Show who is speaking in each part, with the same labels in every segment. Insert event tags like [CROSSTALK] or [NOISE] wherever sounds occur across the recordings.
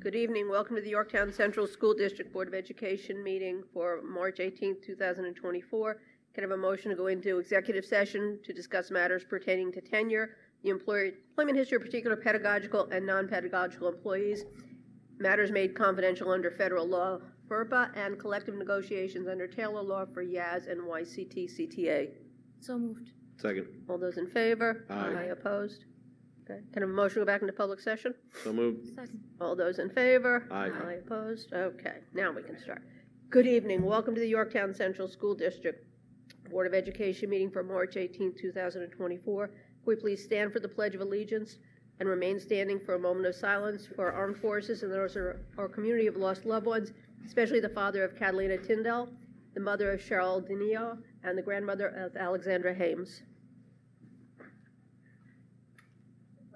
Speaker 1: Good evening. Welcome to the Yorktown Central School District Board of Education meeting for March 18th, 2024. Can I have a motion to go into executive session to discuss matters pertaining to tenure, the employer, employment history of particular pedagogical and non-pedagogical employees, matters made confidential under federal law, FERPA, and collective negotiations under Taylor law for YAS and YCT CTA.
Speaker 2: So moved.
Speaker 3: Second.
Speaker 1: All those in favor?
Speaker 3: Aye.
Speaker 1: opposed? Okay. Can I a motion go back into public session?
Speaker 3: So moved.
Speaker 2: Second.
Speaker 1: All those in favor?
Speaker 3: Aye.
Speaker 1: opposed? Okay, now we can start. Good evening. Welcome to the Yorktown Central School District Board of Education meeting for March 18, 2024. Can we please stand for the Pledge of Allegiance and remain standing for a moment of silence for our armed forces and those of our community of lost loved ones, especially the father of Catalina Tyndall, the mother of Cheryl Denio, and the grandmother of Alexandra Hames.
Speaker 3: I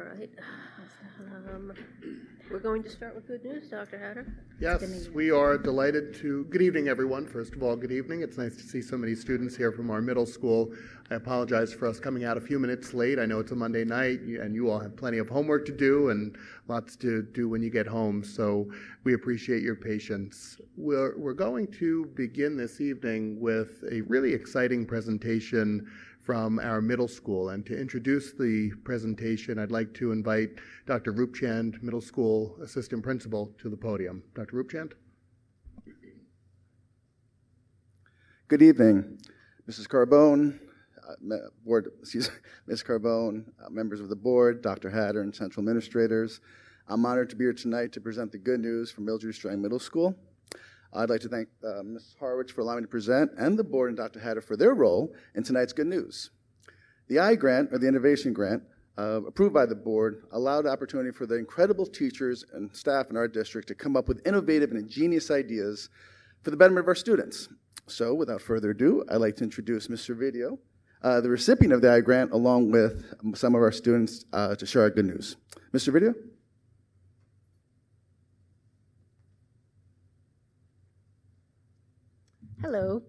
Speaker 1: right. Um, We're going to start with good news, Dr. Hattar.
Speaker 4: Yes, we are delighted to, good evening, everyone. First of all, good evening. It's nice to see so many students here from our middle school. I apologize for us coming out a few minutes late. I know it's a Monday night, and you all have plenty of homework to do and lots to do when you get home, so we appreciate your patience. We're, we're going to begin this evening with a really exciting presentation from our middle school. And to introduce the presentation, I'd like to invite Dr. Rupchand, Middle School Assistant Principal, to the podium. Dr. Rupchand?
Speaker 5: Good evening, Mrs. Carbone, uh, board, excuse me, [LAUGHS] Ms. Carbone, uh, members of the board, Dr. Hattar, and central administrators. I'm honored to be here tonight to present the good news from Mildred Strang Middle School. I'd like to thank uh, Ms. Horowitz for allowing me to present and the board and Dr. Hattar for their role in tonight's good news. The I grant, or the innovation grant, uh, approved by the board, allowed opportunity for the incredible teachers and staff in our district to come up with innovative and ingenious ideas for the betterment of our students. So, without further ado, I'd like to introduce Mr. Video, uh, the recipient of the I grant, along with some of our students uh, to share our good news. Mr. Video?
Speaker 2: Hello,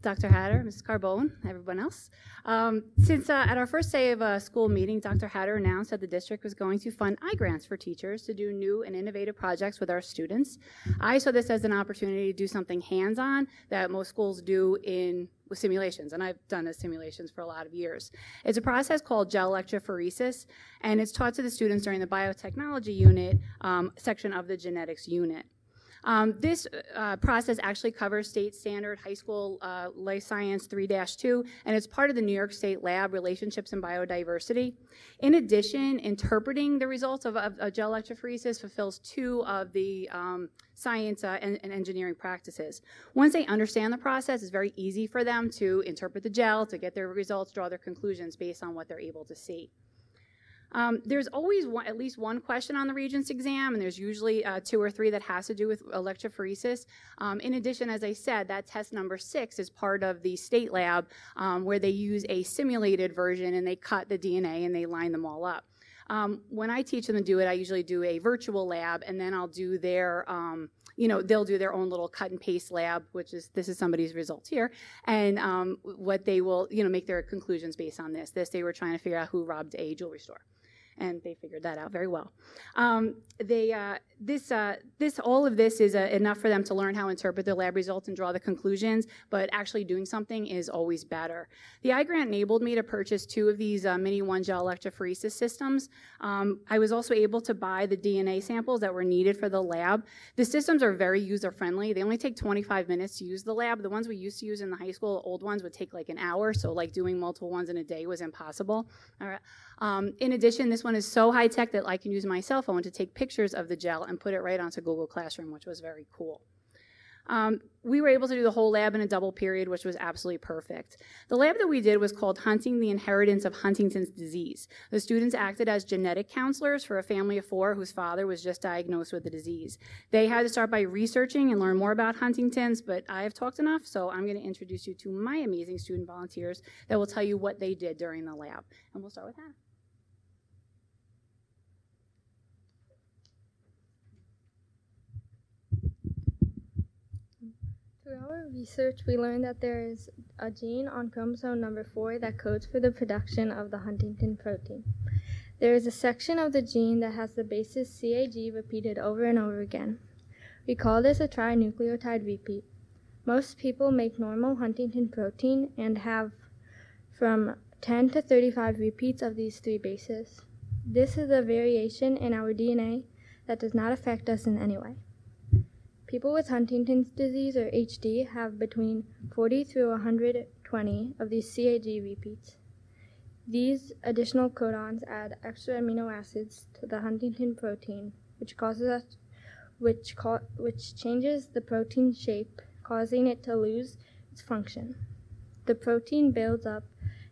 Speaker 2: Dr. Hattar, Mrs. Carbone, everyone else. Um, since uh, at our first day of uh, school meeting, Dr. Hattar announced that the district was going to fund I-grants for teachers to do new and innovative projects with our students. I saw this as an opportunity to do something hands-on that most schools do in with simulations, and I've done simulations for a lot of years. It's a process called gel electrophoresis, and it's taught to the students during the biotechnology unit um, section of the genetics unit. Um, this uh, process actually covers state standard high school uh, life science 3-2, and it's part of the New York State Lab Relationships and Biodiversity. In addition, interpreting the results of, of, of gel electrophoresis fulfills two of the um, science uh, and, and engineering practices. Once they understand the process, it's very easy for them to interpret the gel, to get their results, draw their conclusions based on what they're able to see. Um, there's always one, at least one question on the Regents exam, and there's usually uh, two or three that has to do with electrophoresis. Um, in addition, as I said, that test number six is part of the state lab um, where they use a simulated version and they cut the DNA and they line them all up. Um, when I teach them to do it, I usually do a virtual lab, and then I'll do their, um, you know, they'll do their own little cut and paste lab, which is this is somebody's results here, and um, what they will, you know, make their conclusions based on this. This they were trying to figure out who robbed a jewelry store and they figured that out very well. Um, they, uh, this, uh, this, all of this is uh, enough for them to learn how to interpret the lab results and draw the conclusions, but actually doing something is always better. The iGrant enabled me to purchase two of these uh, mini one gel electrophoresis systems. Um, I was also able to buy the DNA samples that were needed for the lab. The systems are very user friendly. They only take 25 minutes to use the lab. The ones we used to use in the high school, old ones, would take like an hour, so like doing multiple ones in a day was impossible. All right. Um, in addition, this one is so high tech that I can use my cell phone to take pictures of the gel and put it right onto Google Classroom, which was very cool. Um, we were able to do the whole lab in a double period, which was absolutely perfect. The lab that we did was called Hunting the Inheritance of Huntington's Disease. The students acted as genetic counselors for a family of four whose father was just diagnosed with the disease. They had to start by researching and learn more about Huntington's, but I have talked enough, so I'm going to introduce you to my amazing student volunteers that will tell you what they did during the lab. And we'll start with Hannah.
Speaker 6: Through our research, we learned that there is a gene on chromosome number 4 that codes for the production of the Huntingtin protein. There is a section of the gene that has the basis CAG repeated over and over again. We call this a trinucleotide repeat. Most people make normal Huntingtin protein and have from 10 to 35 repeats of these three bases. This is a variation in our DNA that does not affect us in any way. People with Huntington's disease or HD have between 40 through 120 of these CAG repeats. These additional codons add extra amino acids to the Huntingtin protein, which causes us, which, ca- which changes the protein shape, causing it to lose its function. The protein builds up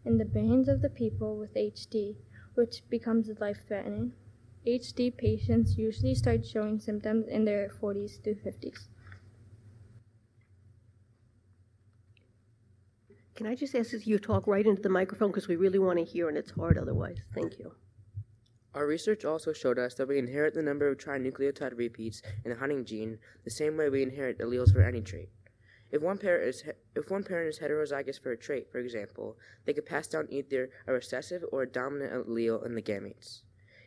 Speaker 6: in the brains of the people with HD, which becomes life-threatening. HD patients usually start showing symptoms in their 40s to 50s.
Speaker 1: Can I just ask that you talk right into the microphone because we really want to hear and it's hard otherwise? Thank you.
Speaker 7: Our research also showed us that we inherit the number of trinucleotide repeats in the hunting gene the same way we inherit alleles for any trait. If one parent is if one parent is heterozygous for a trait, for example, they could pass down either a recessive or a dominant allele in the gametes.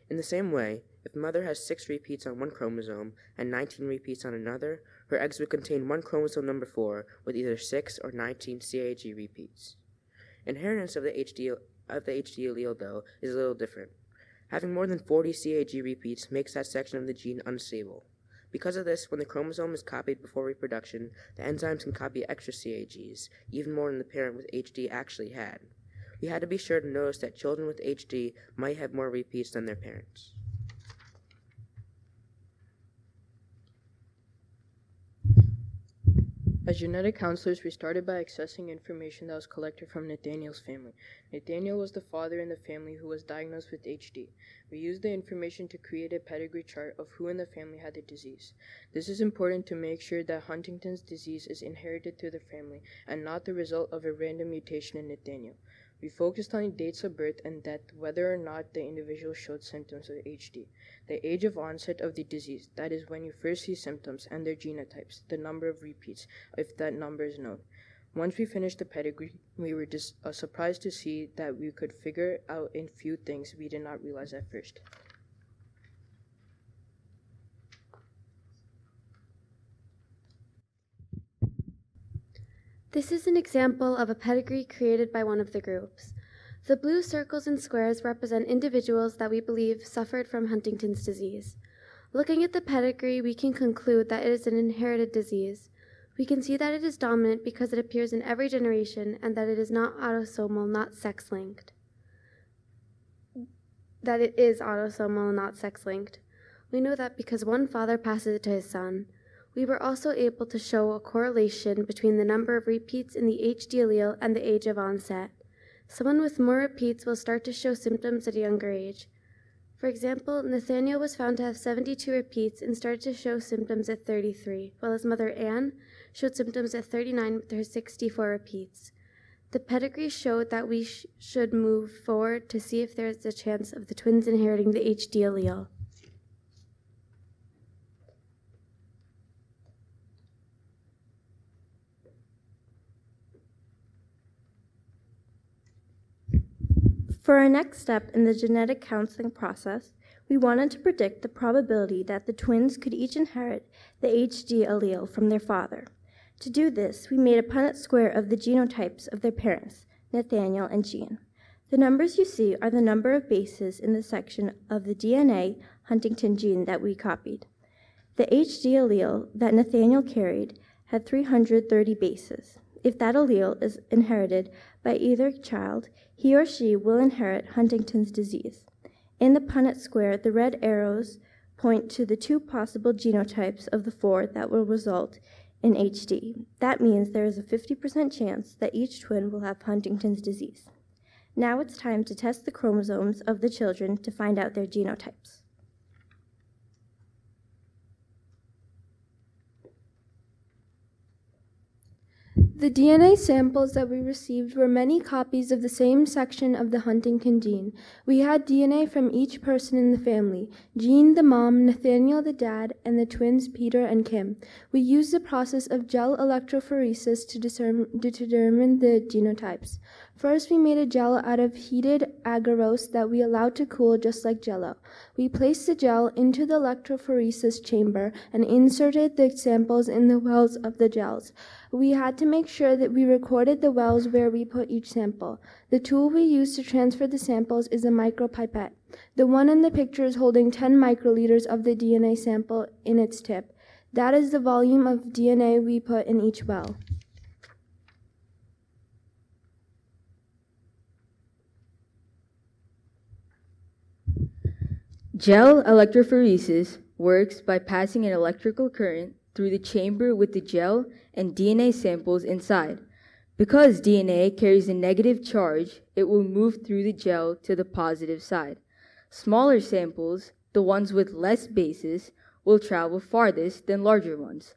Speaker 7: In the same way, if mother has 6 repeats on one chromosome and 19 repeats on another, her eggs would contain one chromosome number 4 with either 6 or 19 CAG repeats. Inheritance of the HD of the HD allele though is a little different. Having more than 40 CAG repeats makes that section of the gene unstable. Because of this, when the chromosome is copied before reproduction, the enzymes can copy extra CAGs, even more than the parent with HD actually had. We had to be sure to notice that children with HD might have more repeats than their parents. As genetic counselors, we started by accessing information that was collected from Nathaniel's family. Nathaniel was the father in the family who was diagnosed with HD. We used the information to create a pedigree chart of who in the family had the disease. This is important to make sure that Huntington's disease is inherited through the family and not the result of a random mutation in Nathaniel. We focused on the dates of birth and death, whether or not the individual showed symptoms of HD, the age of onset of the disease, that is when you first see symptoms, and their genotypes, the number of repeats, if that number is known. Once we finished the pedigree, we were just uh, surprised to see that we could figure out a few things we did not realize at first.
Speaker 8: This is an example of a pedigree created by one of the groups. The blue circles and squares represent individuals that we believe suffered from Huntington's disease. Looking at the pedigree, we can conclude that it is an inherited disease. We can see that it is dominant because it appears in every generation and that it is not autosomal, not sex linked. That it is autosomal, not sex linked. We know that because one father passes it to his son. We were also able to show a correlation between the number of repeats in the HD allele and the age of onset. Someone with more repeats will start to show symptoms at a younger age. For example, Nathaniel was found to have 72 repeats and started to show symptoms at 33, while his mother Anne showed symptoms at 39 with her 64 repeats. The pedigree showed that we sh- should move forward to see if there is a chance of the twins inheriting the HD allele.
Speaker 6: For our next step in the genetic counseling process, we wanted to predict the probability that the twins could each inherit the HD allele from their father. To do this, we made a Punnett square of the genotypes of their parents, Nathaniel and Jean. The numbers you see are the number of bases in the section of the DNA Huntington gene that we copied. The HD allele that Nathaniel carried had 330 bases. If that allele is inherited by either child, he or she will inherit Huntington's disease. In the Punnett square, the red arrows point to the two possible genotypes of the four that will result
Speaker 9: in HD. That means there is a 50% chance that each twin will have Huntington's disease. Now it's time to test the chromosomes of the children to find out their genotypes.
Speaker 10: The DNA samples that we received were many copies of the same section of the Huntington gene. We had DNA from each person in the family Jean, the mom, Nathaniel, the dad, and the twins Peter and Kim. We used the process of gel electrophoresis to, determine the genotypes. First, we made a gel out of heated agarose that we allowed to cool just like jello. We placed the gel into the electrophoresis chamber and inserted the samples in the wells of the gels. We had to make sure that we recorded the wells where we put each sample. The tool we use to transfer the samples is a micropipette. The one in the picture is holding 10 microliters of the DNA sample in its tip. That is the volume of DNA we put in each well.
Speaker 11: Gel electrophoresis works by passing an electrical current through the chamber with the gel and DNA samples inside. Because DNA carries a negative charge, it will move through the gel to the positive side. Smaller samples, the ones with less bases, will travel farthest than larger ones.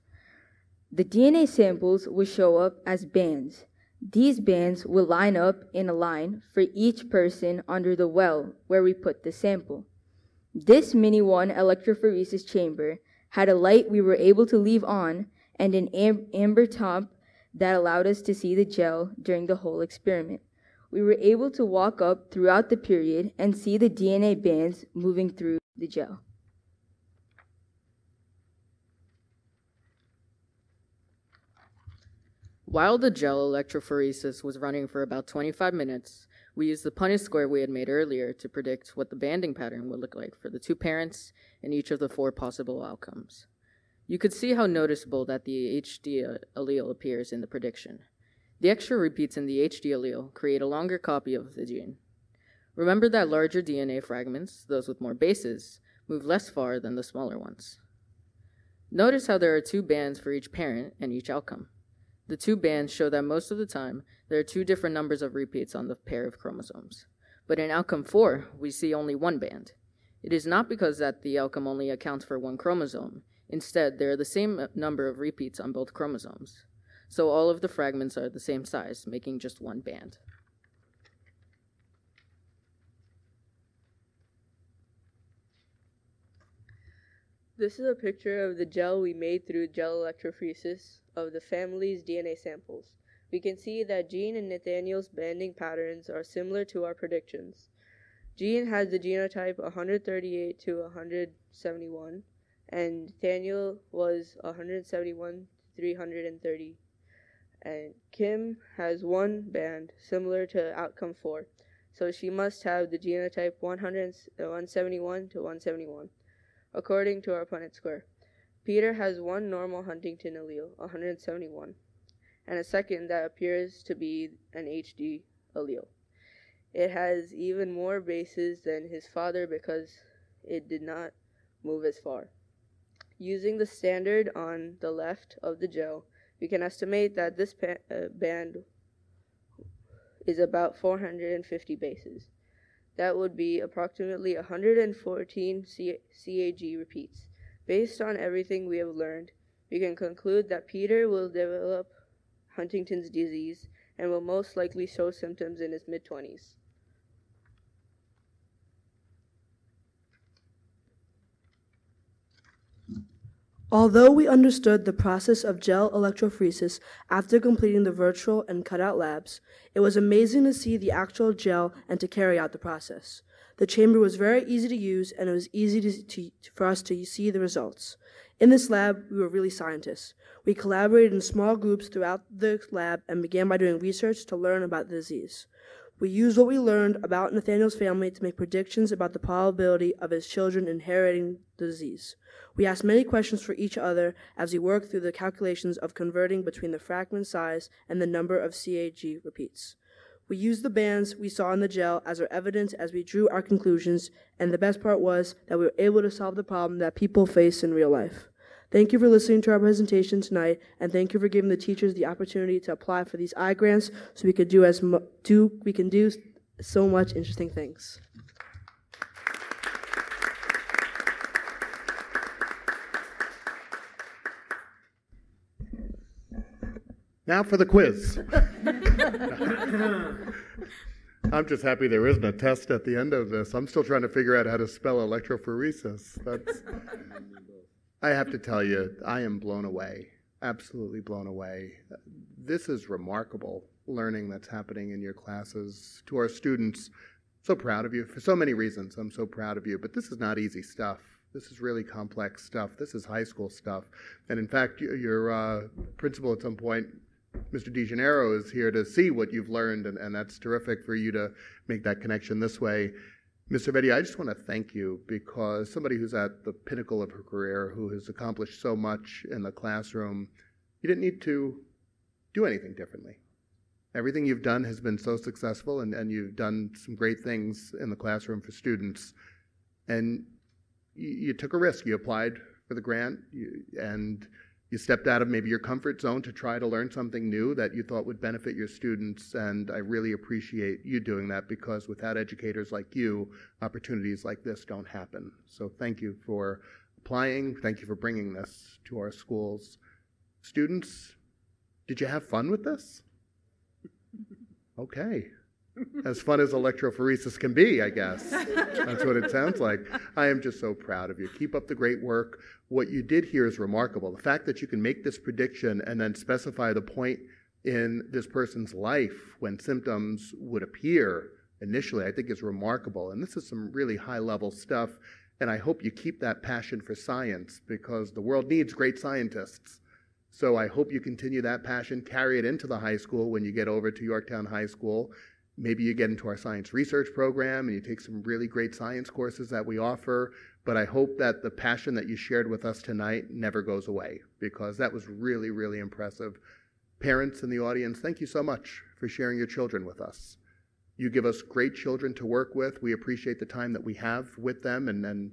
Speaker 11: The DNA samples will show up as bands. These bands will line up in a line for each person under the well where we put the sample. This MiniOne electrophoresis chamber had a light we were able to leave on and an am- amber top that allowed us to see the gel during the whole experiment. We were able to walk up throughout the period and see the DNA bands moving through the gel.
Speaker 12: While the gel electrophoresis was running for about 25 minutes, we used the Punnett square we had made earlier to predict what the banding pattern would look like for the two parents in each of the four possible outcomes. You could see how noticeable that the HD allele appears in the prediction. The extra repeats in the HD allele create a longer copy of the gene. Remember that larger DNA fragments, those with more bases, move less far than the smaller ones. Notice how there are two bands for each parent and each outcome. The two bands show that most of the time there are two different numbers of repeats on the pair of chromosomes. But in outcome 4, we see only one band. It is not because that the outcome only accounts for one chromosome. Instead, there are the same uh, number of repeats on both chromosomes. So all of the fragments are the same size, making just one band.
Speaker 13: This is a picture of the gel we made through gel electrophoresis of the family's DNA samples. We can see that Jean and Nathaniel's banding patterns are similar to our predictions. Jean has the genotype 138 to 171, and Nathaniel was 171 to 330. And Kim has one band similar to outcome 4, so she must have the genotype 171 to 171, according to our Punnett square. Peter has one normal Huntington allele, 171, and a second that appears to be an HD allele. It has even more bases than his father because it did not move as far. Using the standard on the left of the gel, we can estimate that this pa- uh, band is about 450 bases. That would be approximately 114 C- CAG repeats. Based on everything we have learned, we can conclude that Peter will develop Huntington's disease and will most likely show symptoms in his mid 20s.
Speaker 14: Although we understood the process of gel electrophoresis after completing the virtual and cutout labs, it was amazing to see the actual gel and to carry out the process. The chamber was very easy to use and it was easy to, to, for us to see the results. In this lab, we were really scientists. We collaborated in small groups throughout the lab and began by doing research to learn about the disease. We used what we learned about Nathaniel's family to make predictions about the probability of his children inheriting the disease. We asked many questions for each other as we worked through the calculations of converting between the fragment size and the number of CAG repeats. We used the bands we saw in the gel as our evidence as we drew our conclusions, and the best part was that we were able to solve the problem that people face in real life. Thank you for listening to our presentation tonight, and thank you for giving the teachers the opportunity to apply for these I grants so we could do as mu- do we can do so much interesting things.
Speaker 4: Now for the quiz. [LAUGHS] I'm just happy there isn't a test at the end of this. I'm still trying to figure out how to spell electrophoresis. That's. I have to tell you, I am blown away, absolutely blown away. This is remarkable learning that's happening in your classes. To our students, so proud of you for so many reasons. I'm so proud of you, but this is not easy stuff. This is really complex stuff. This is high school stuff. And in fact, your uh, principal at some point Mr. DeGennaro is here to see what you've learned, and, and that's terrific for you to make that connection this way. Mr. Vetti, I just want to thank you because somebody who's at the pinnacle of her career, who has accomplished so much in the classroom, you didn't need to do anything differently. Everything you've done has been so successful, and, and you've done some great things in the classroom for students. And you, you took a risk. You applied for the grant, you, and you stepped out of maybe your comfort zone to try to learn something new that you thought would benefit your students. And I really appreciate you doing that because without educators like you, opportunities like this don't happen. So thank you for applying. Thank you for bringing this to our schools. Students, did you have fun with this? Okay. As fun as electrophoresis can be, I guess. That's what it sounds like. I am just so proud of you. Keep up the great work. What you did here is remarkable. The fact that you can make this prediction and then specify the point in this person's life when symptoms would appear initially, I think is remarkable. And this is some really high level stuff. And I hope you keep that passion for science because the world needs great scientists. So I hope you continue that passion, carry it into the high school when you get over to Yorktown High School. Maybe you get into our science research program and you take some really great science courses that we offer. But I hope that the passion that you shared with us tonight never goes away because that was really, really impressive. Parents in the audience, thank you so much for sharing your children with us. You give us great children to work with. We appreciate the time that we have with them, and, and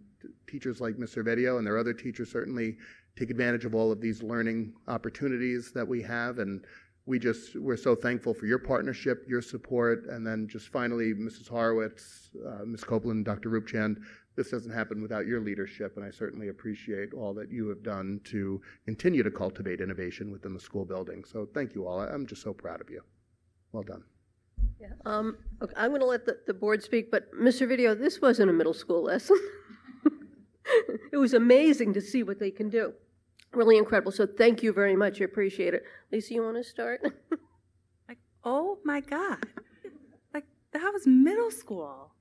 Speaker 4: teachers like Mr. Vedio and their other teachers certainly take advantage of all of these learning opportunities that we have. And we just we're so thankful for your partnership, your support, and then just finally, Mrs. Horowitz, uh, Ms. Copeland, Dr. Rupchand. This doesn't happen without your leadership, and I certainly appreciate all that you have done to continue to cultivate innovation within the school building. So thank you all. I'm just so proud of you. Well done.
Speaker 1: Yeah, um, okay, I'm going to let the, the board speak, but Mr. Video, this wasn't a middle school lesson. [LAUGHS] it was amazing to see what they can do. Really incredible. So thank you very much. I appreciate it. Lisa, you want to start? [LAUGHS]
Speaker 15: like, oh my God. Like, that was middle school.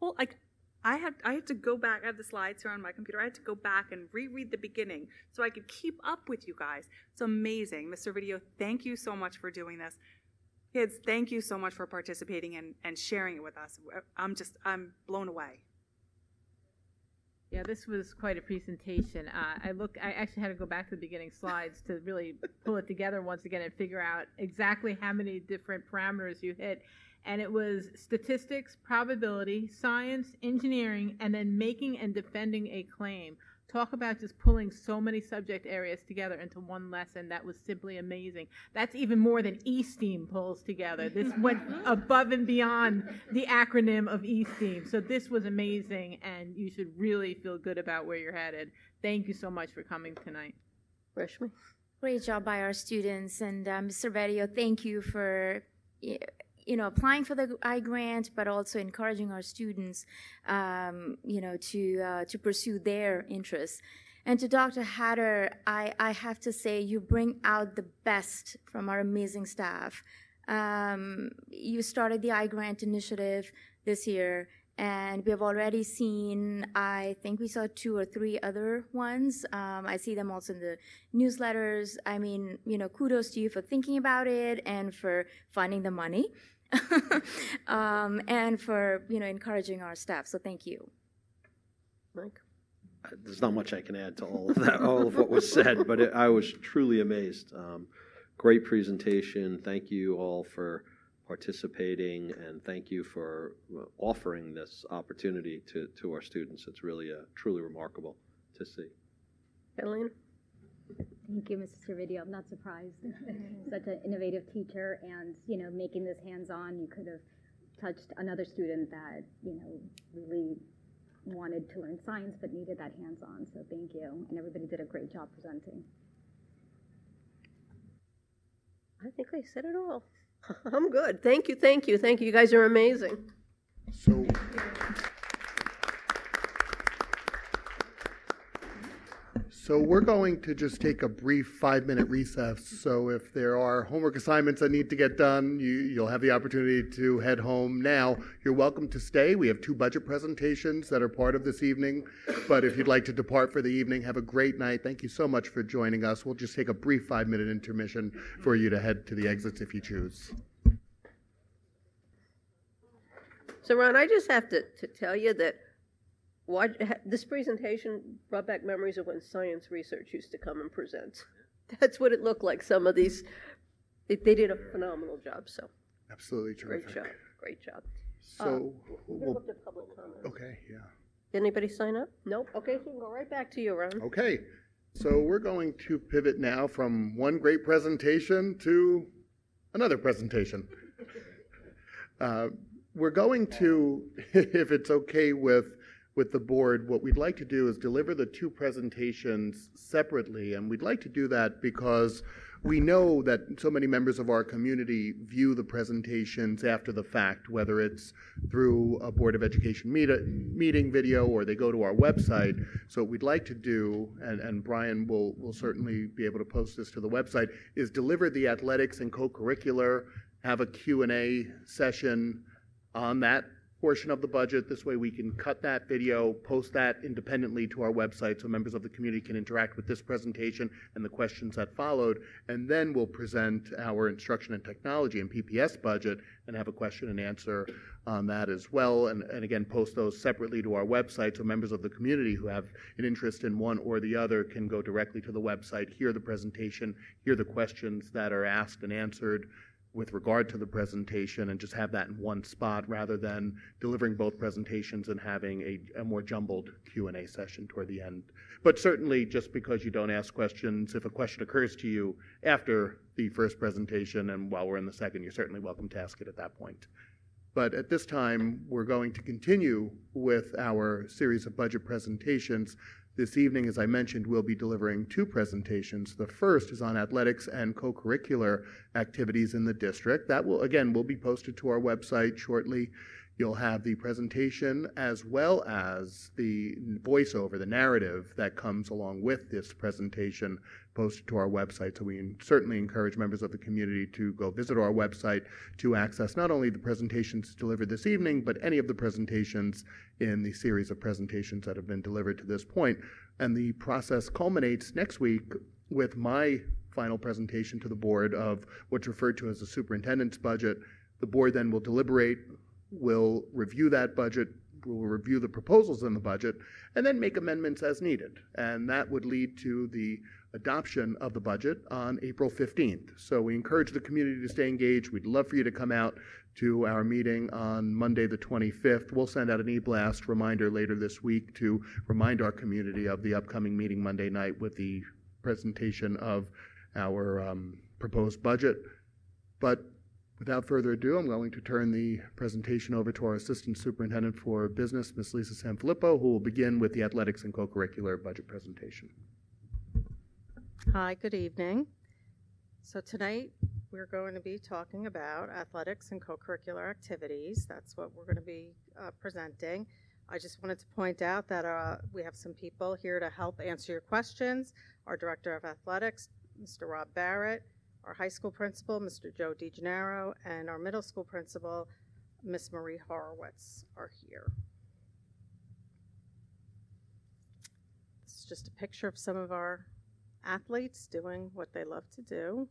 Speaker 15: Well, like, I had I had to go back. I have the slides here on my computer. I had to go back and reread the beginning so I could keep up with you guys. It's amazing, Mr. Video. Thank you so much for doing this. Kids, thank you so much for participating and, and sharing it with us. I'm just I'm blown away.
Speaker 16: Yeah, this was quite a presentation. Uh, I look, I actually had to go back to the beginning slides to really pull it together once again and figure out exactly how many different parameters you hit. And it was statistics, probability, science, engineering, and then making and defending a claim. Talk about just pulling so many subject areas together into one lesson. That was simply amazing. That's even more than eSTEAM pulls together. This [LAUGHS] went above and beyond the acronym of eSTEAM. So this was amazing, and you should really feel good about where you're headed. Thank you so much for coming tonight.
Speaker 1: Rashmi?
Speaker 17: Great job by our students. And uh, Mr. Vedio, thank you for you know, applying for the I grant, but also encouraging our students, um, you know, to uh, to pursue their interests. And to Dr. Hattar, I, I have to say you bring out the best from our amazing staff. Um, you started the I grant initiative this year, and we have already seen, I think we saw two or three other ones. Um, I see them also in the newsletters. I mean, you know, kudos to you for thinking about it and for finding the money. [LAUGHS] um, and for you know encouraging our staff. So thank you,
Speaker 1: Mike.
Speaker 18: There's not much I can add to all of that, all of what was said, but it, I was truly amazed. Um, great presentation. Thank you all for participating, and thank you for uh, offering this opportunity to, to our students. It's really uh, truly remarkable to see.
Speaker 1: Kathleen?
Speaker 19: Thank you, Mrs. Servideo. I'm not surprised. [LAUGHS] Such an innovative teacher, and you know, making this hands-on, you could have touched another student that you know really wanted to learn science but needed that hands-on. So thank you, and everybody did a great job presenting.
Speaker 1: I think I said it all. [LAUGHS] I'm good. Thank you, thank you, thank you. You guys are amazing.
Speaker 4: So. So we're going to just take a brief five-minute recess. So if there are homework assignments that need to get done, you, you'll have the opportunity to head home now. You're welcome to stay. We have two budget presentations that are part of this evening. But if you'd like to depart for the evening, have a great night. Thank you so much for joining us. We'll just take a brief five-minute intermission for you to head to the exits if you choose.
Speaker 1: So, Ron, I just have to, to tell you that what, this presentation brought back memories of when science research used to come and present. [LAUGHS] That's what it looked like. Some of these, they, they did a phenomenal job. So,
Speaker 4: absolutely terrific.
Speaker 1: Great job. Great job.
Speaker 4: So,
Speaker 1: uh, we'll, to public comment.
Speaker 4: Okay, yeah.
Speaker 1: Did Anybody sign up? Nope. Okay, so we can go right back to you, Ron.
Speaker 4: Okay. So we're going to pivot now from one great presentation to another presentation. [LAUGHS] Uh, we're going to, [LAUGHS] if it's okay with with the board, what we'd like to do is deliver the two presentations separately, and we'd like to do that because we know that so many members of our community view the presentations after the fact, whether it's through a Board of Education meet meeting video or they go to our website. So what we'd like to do, and, and Brian will, will certainly be able to post this to the website, is deliver the athletics and co-curricular, have a Q&A session on that portion of the budget. This way we can cut that video, post that independently to our website so members of the community can interact with this presentation and the questions that followed. And then we'll present our instruction and technology and PPS budget and have a question and answer on that as well. And, and again, post those separately to our website so members of the community who have an interest in one or the other can go directly to the website, hear the presentation, hear the questions that are asked and answered with regard to the presentation and just have that in one spot rather than delivering both presentations and having a, a, more jumbled q&a session toward the end. But certainly just because you don't ask questions if a question occurs to you after the first presentation and while we're in the second you're certainly welcome to ask it at that point. But at this time we're going to continue with our series of budget presentations this evening, as I mentioned, we'll be delivering two presentations. The first is on athletics and co-curricular activities in the district. That will, again, will be posted to our website shortly. You'll have the presentation as well as the voiceover, the narrative that comes along with this presentation posted to our website. So we certainly encourage members of the community to go visit our website to access not only the presentations delivered this evening, but any of the presentations in the series of presentations that have been delivered to this point. And the process culminates next week with my final presentation to the board of what's referred to as the superintendent's budget. The board then will deliberate will review that budget, will review the proposals in the budget, and then make amendments as needed. And that would lead to the adoption of the budget on April 15th. So we encourage the community to stay engaged. We'd love for you to come out to our meeting on Monday, the 25th. We'll send out an e-blast reminder later this week to remind our community of the upcoming meeting Monday night with the presentation of our um, proposed budget. But Without further ado, I'm going to turn the presentation over to our Assistant Superintendent for Business, Ms. Lisa Sanfilippo, who will begin with the athletics and co-curricular budget presentation.
Speaker 20: Hi, good evening. So tonight we're going to be talking about athletics and co-curricular activities. That's what we're going to be uh, presenting. I just wanted to point out that uh, we have some people here to help answer your questions. Our Director of Athletics, Mr. Rob Barrett, our high school principal, Mr. Joe DeGennaro, and our middle school principal, Miss Marie Horowitz, are here. This is just a picture of some of our athletes doing what they love to do.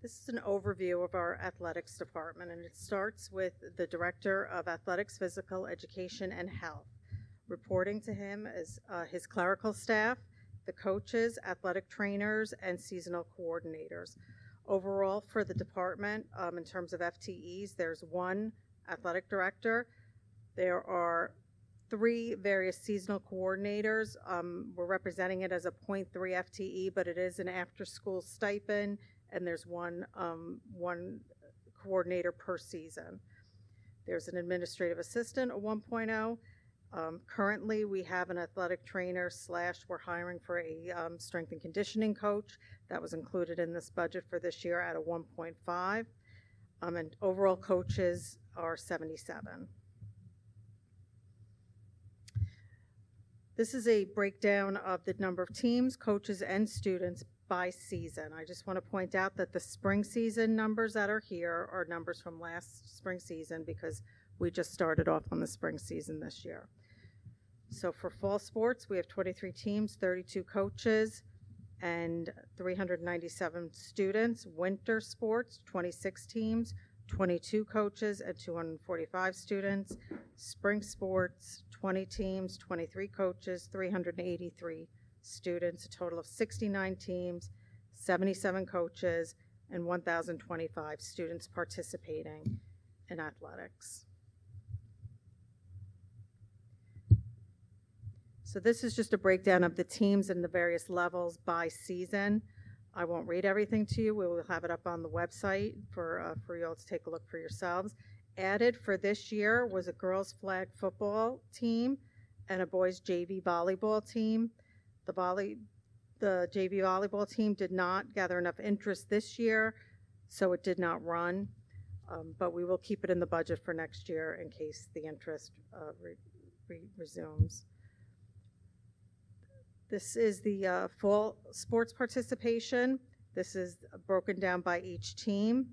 Speaker 20: This is an overview of our athletics department, and it starts with the Director of Athletics, Physical Education, and Health. Reporting to him is uh, his clerical staff, the coaches, athletic trainers, and seasonal coordinators. Overall, for the department, um, in terms of FTEs, there's one athletic director. There are three various seasonal coordinators. Um, we're representing it as a 0.3 FTE, but it is an after-school stipend, and there's one, um, one coordinator per season. There's an administrative assistant, a 1.0. Um, currently, we have an athletic trainer slash we're hiring for a um, strength and conditioning coach. That was included in this budget for this year at a 1.5. Um, and overall coaches are 77. This is a breakdown of the number of teams, coaches, and students by season. I just want to point out that the spring season numbers that are here are numbers from last spring season because we just started off on the spring season this year. So for fall sports, we have 23 teams, 32 coaches, and 397 students. Winter sports, 26 teams, 22 coaches, and 245 students. Spring sports, 20 teams, 23 coaches, 383 students, a total of 69 teams, 77 coaches, and 1,025 students participating in athletics. So this is just a breakdown of the teams and the various levels by season. I won't read everything to you. We will have it up on the website for, uh, for you all to take a look for yourselves. Added for this year was a girls flag football team and a boys JV volleyball team. The volley, the JV volleyball team did not gather enough interest this year, so it did not run. Um, but we will keep it in the budget for next year in case the interest uh, re- re- resumes. This is the uh, fall sports participation. This is broken down by each team.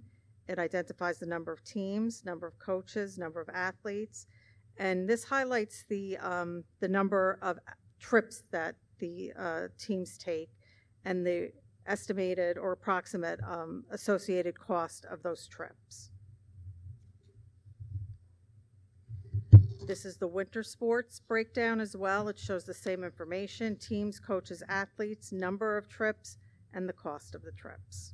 Speaker 20: It identifies the number of teams, number of coaches, number of athletes, and this highlights the um, the number of trips that the uh, teams take and the estimated or approximate um, associated cost of those trips. This is the winter sports breakdown as well. It shows the same information, teams, coaches, athletes, number of trips, and the cost of the trips.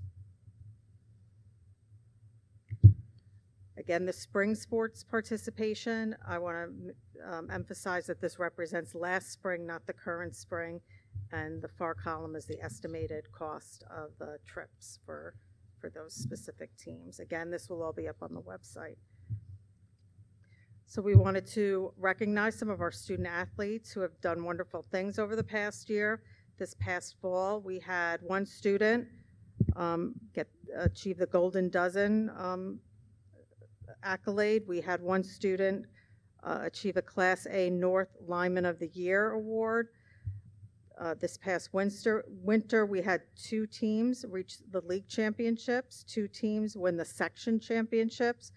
Speaker 20: Again, the spring sports participation, I want to um, emphasize that this represents last spring, not the current spring, and the far column is the estimated cost of the trips for, for those specific teams. Again, this will all be up on the website. So we wanted to recognize some of our student athletes who have done wonderful things over the past year. This past fall, we had one student um, get achieve the Golden Dozen um, accolade. We had one student uh, achieve a Class A North Lineman of the Year award. Uh, this past winter, winter, we had two teams reach the league championships, two teams win the section championships.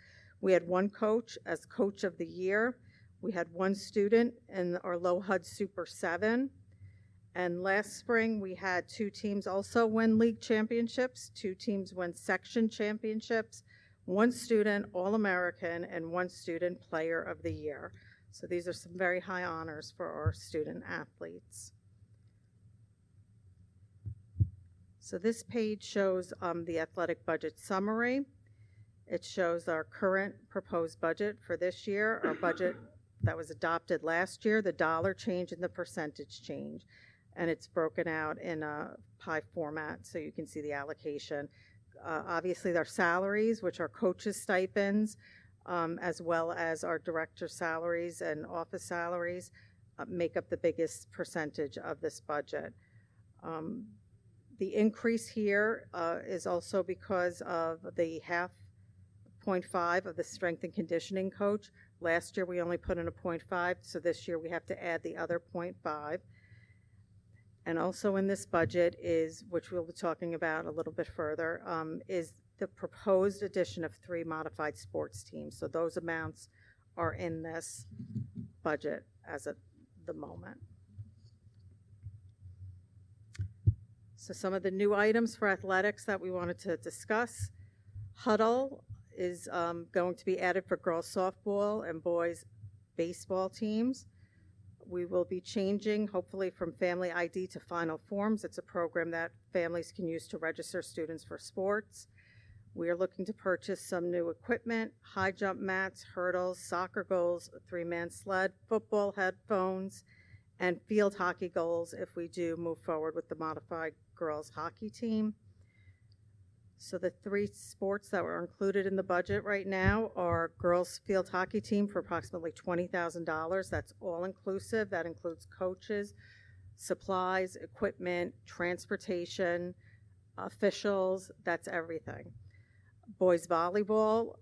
Speaker 20: We had one coach as coach of the year. We had one student in our Lohud Super 7. And last spring, we had two teams also win league championships, two teams win section championships, one student All American, and one student Player of the Year. So these are some very high honors for our student athletes. So this page shows um, the athletic budget summary. It shows our current proposed budget for this year, our budget that was adopted last year, the dollar change and the percentage change. And it's broken out in a pie format so you can see the allocation. Uh, obviously, our salaries, which are coaches' stipends, um, as well as our director salaries and office salaries, uh, make up the biggest percentage of this budget. Um, the increase here uh, is also because of the half 0.5 of the strength and conditioning coach. Last year we only put in a 0.5, so this year we have to add the other 0.5. And also in this budget is, which we'll be talking about a little bit further, um, is the proposed addition of three modified sports teams. So those amounts are in this budget as of the moment. So some of the new items for athletics that we wanted to discuss. Hudl is um, going to be added for girls softball and boys baseball teams. We will be changing, hopefully, from Family ID to Final Forms. It's a program that families can use to register students for sports. We are looking to purchase some new equipment, high jump mats, hurdles, soccer goals, three man sled, football headphones, and field hockey goals if we do move forward with the modified girls hockey team. So the three sports that were included in the budget right now are girls field hockey team for approximately $20,000. That's all inclusive. That includes coaches, supplies, equipment, transportation, officials, that's everything. Boys volleyball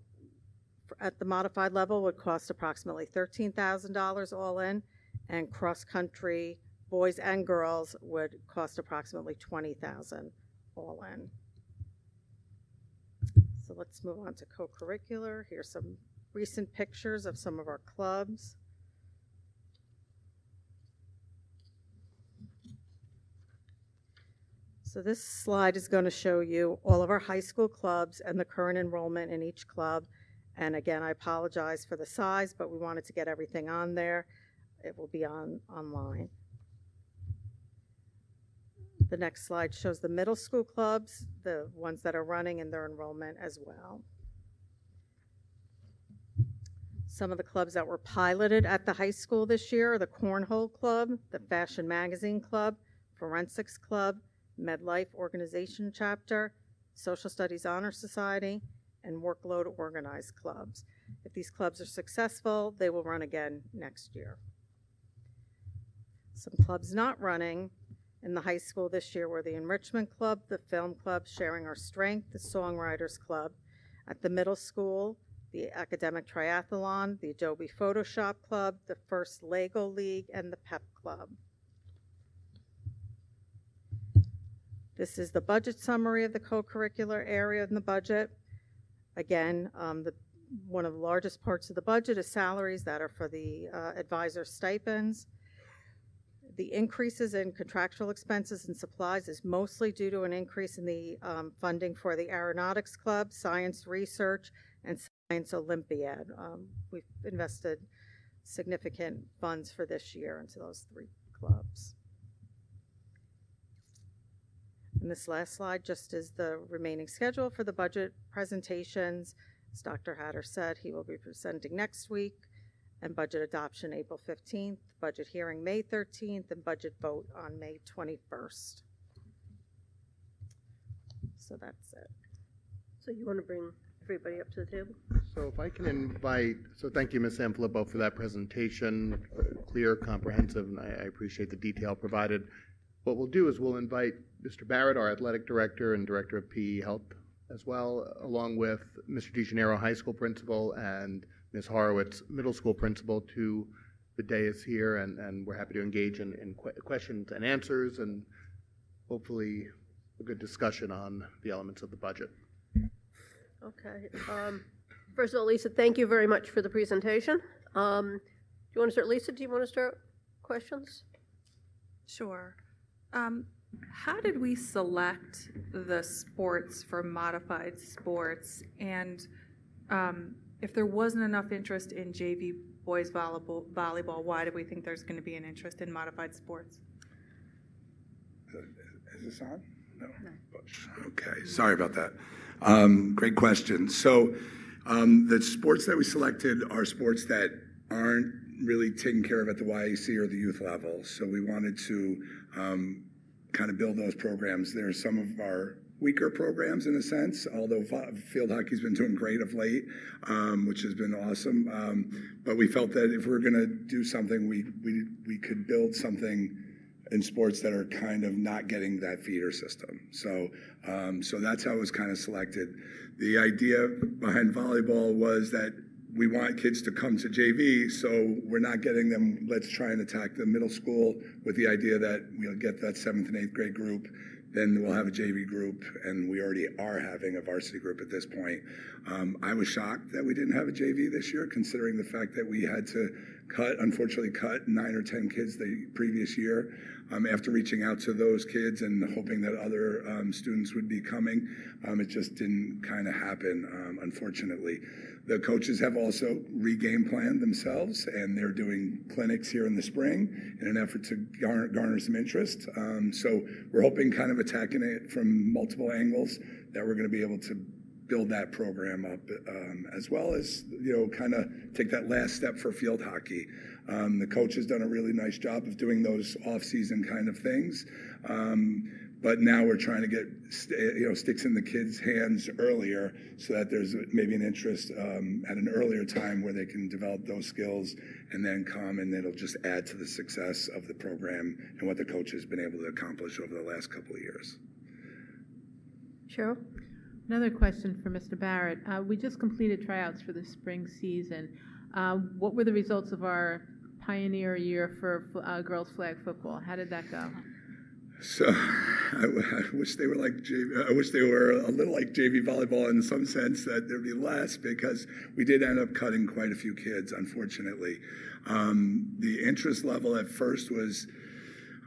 Speaker 20: at the modified level would cost approximately $13,000 all in, and cross country, boys and girls, would cost approximately 20,000 all in. So let's move on to co-curricular. Here's some recent pictures of some of our clubs. So this slide is going to show you all of our high school clubs and the current enrollment in each club. And again, I apologize for the size, but we wanted to get everything on there. It will be on online. The next slide shows the middle school clubs, the ones that are running and their enrollment as well. Some of the clubs that were piloted at the high school this year are the Cornhole Club, the Fashion Magazine Club, Forensics Club, MedLife Organization Chapter, Social Studies Honor Society, and Workload Organized Clubs. If these clubs are successful, they will run again next year. Some clubs not running in the high school this year were the Enrichment Club, the Film Club, Sharing Our Strength, the Songwriters Club. At the middle school, the Academic Triathlon, the Adobe Photoshop Club, the First Lego League, and the PEP Club. This is the budget summary of the co-curricular area in the budget. Again, um, the, one of the largest parts of the budget is salaries that are for the uh, advisor stipends. The increases in contractual expenses and supplies is mostly due to an increase in the um, funding for the Aeronautics Club, Science Research, and Science Olympiad. Um, we've invested significant funds for this year into those three clubs. And this last slide just is the remaining schedule for the budget presentations. As Dr. Hattar said, he will be presenting next week, and budget adoption April 15th, budget hearing May 13th, and budget vote on May 21st. So that's it.
Speaker 1: So you want to bring everybody up to the table?
Speaker 4: So if I can invite, so thank you, Ms. Sanfilippo, for that presentation, uh, clear, comprehensive, and I, I appreciate the detail provided. What we'll do is we'll invite Mr. Barrett, our athletic director and director of PE Health as well, along with Mr. DeGennaro, high school principal, and Ms. Horowitz, middle school principal, to the dais here, and, and we're happy to engage in, in que- questions and answers and hopefully a good discussion on the elements of the budget.
Speaker 1: Okay. Um, first of all, Lisa, thank you very much for the presentation. Um, do you want to start, Lisa? Do you want to start questions?
Speaker 21: Sure. Um, how did we select the sports for modified sports? And um, if there wasn't enough interest in JV boys volleyball, volleyball, why do we think there's going to be an interest in modified sports?
Speaker 22: Is this on? No. Okay, sorry about that. Um, great question. So, um, the sports that we selected are sports that aren't really taken care of at the YAC or the youth level. So, we wanted to um, kind of build those programs. There are some of our weaker programs in a sense, although field hockey's been doing great of late, um, which has been awesome. Um, but we felt that if we are going to do something, we, we, we could build something in sports that are kind of not getting that feeder system. So, um, so that's how it was kind of selected. The idea behind volleyball was that we want kids to come to JV, so we're not getting them. Let's try and attack the middle school with the idea that we'll get that seventh and eighth grade group. Then we'll have a JV group, and we already are having a varsity group at this point. Um, I was shocked that we didn't have a JV this year, considering the fact that we had to cut, unfortunately, cut nine or ten kids the previous year. Um, after reaching out to those kids and hoping that other um, students would be coming, um, it just didn't kind of happen, um, unfortunately. The coaches have also regame planned themselves, and they're doing clinics here in the spring in an effort to garner, garner some interest. Um, so we're hoping, kind of attacking it from multiple angles, that we're going to be able to build that program up, um, as well as you know, kind of take that last step for field hockey. Um, the coach has done a really nice job of doing those off-season kind of things. Um, but now we're trying to get you know sticks in the kids' hands earlier, so that there's maybe an interest um, at an earlier time where they can develop those skills and then come, and it'll just add to the success of the program and what the coach has been able to accomplish over the last couple of years.
Speaker 1: Cheryl.
Speaker 16: Another question for Mr. Barrett. Uh, we just completed tryouts for the spring season. Uh, what were the results of our pioneer year for uh, girls flag football? How did that go?
Speaker 22: So [LAUGHS] I, wish they were like I wish they were a little like JV volleyball in some sense that there'd be less because we did end up cutting quite a few kids, unfortunately. Um, the interest level at first was,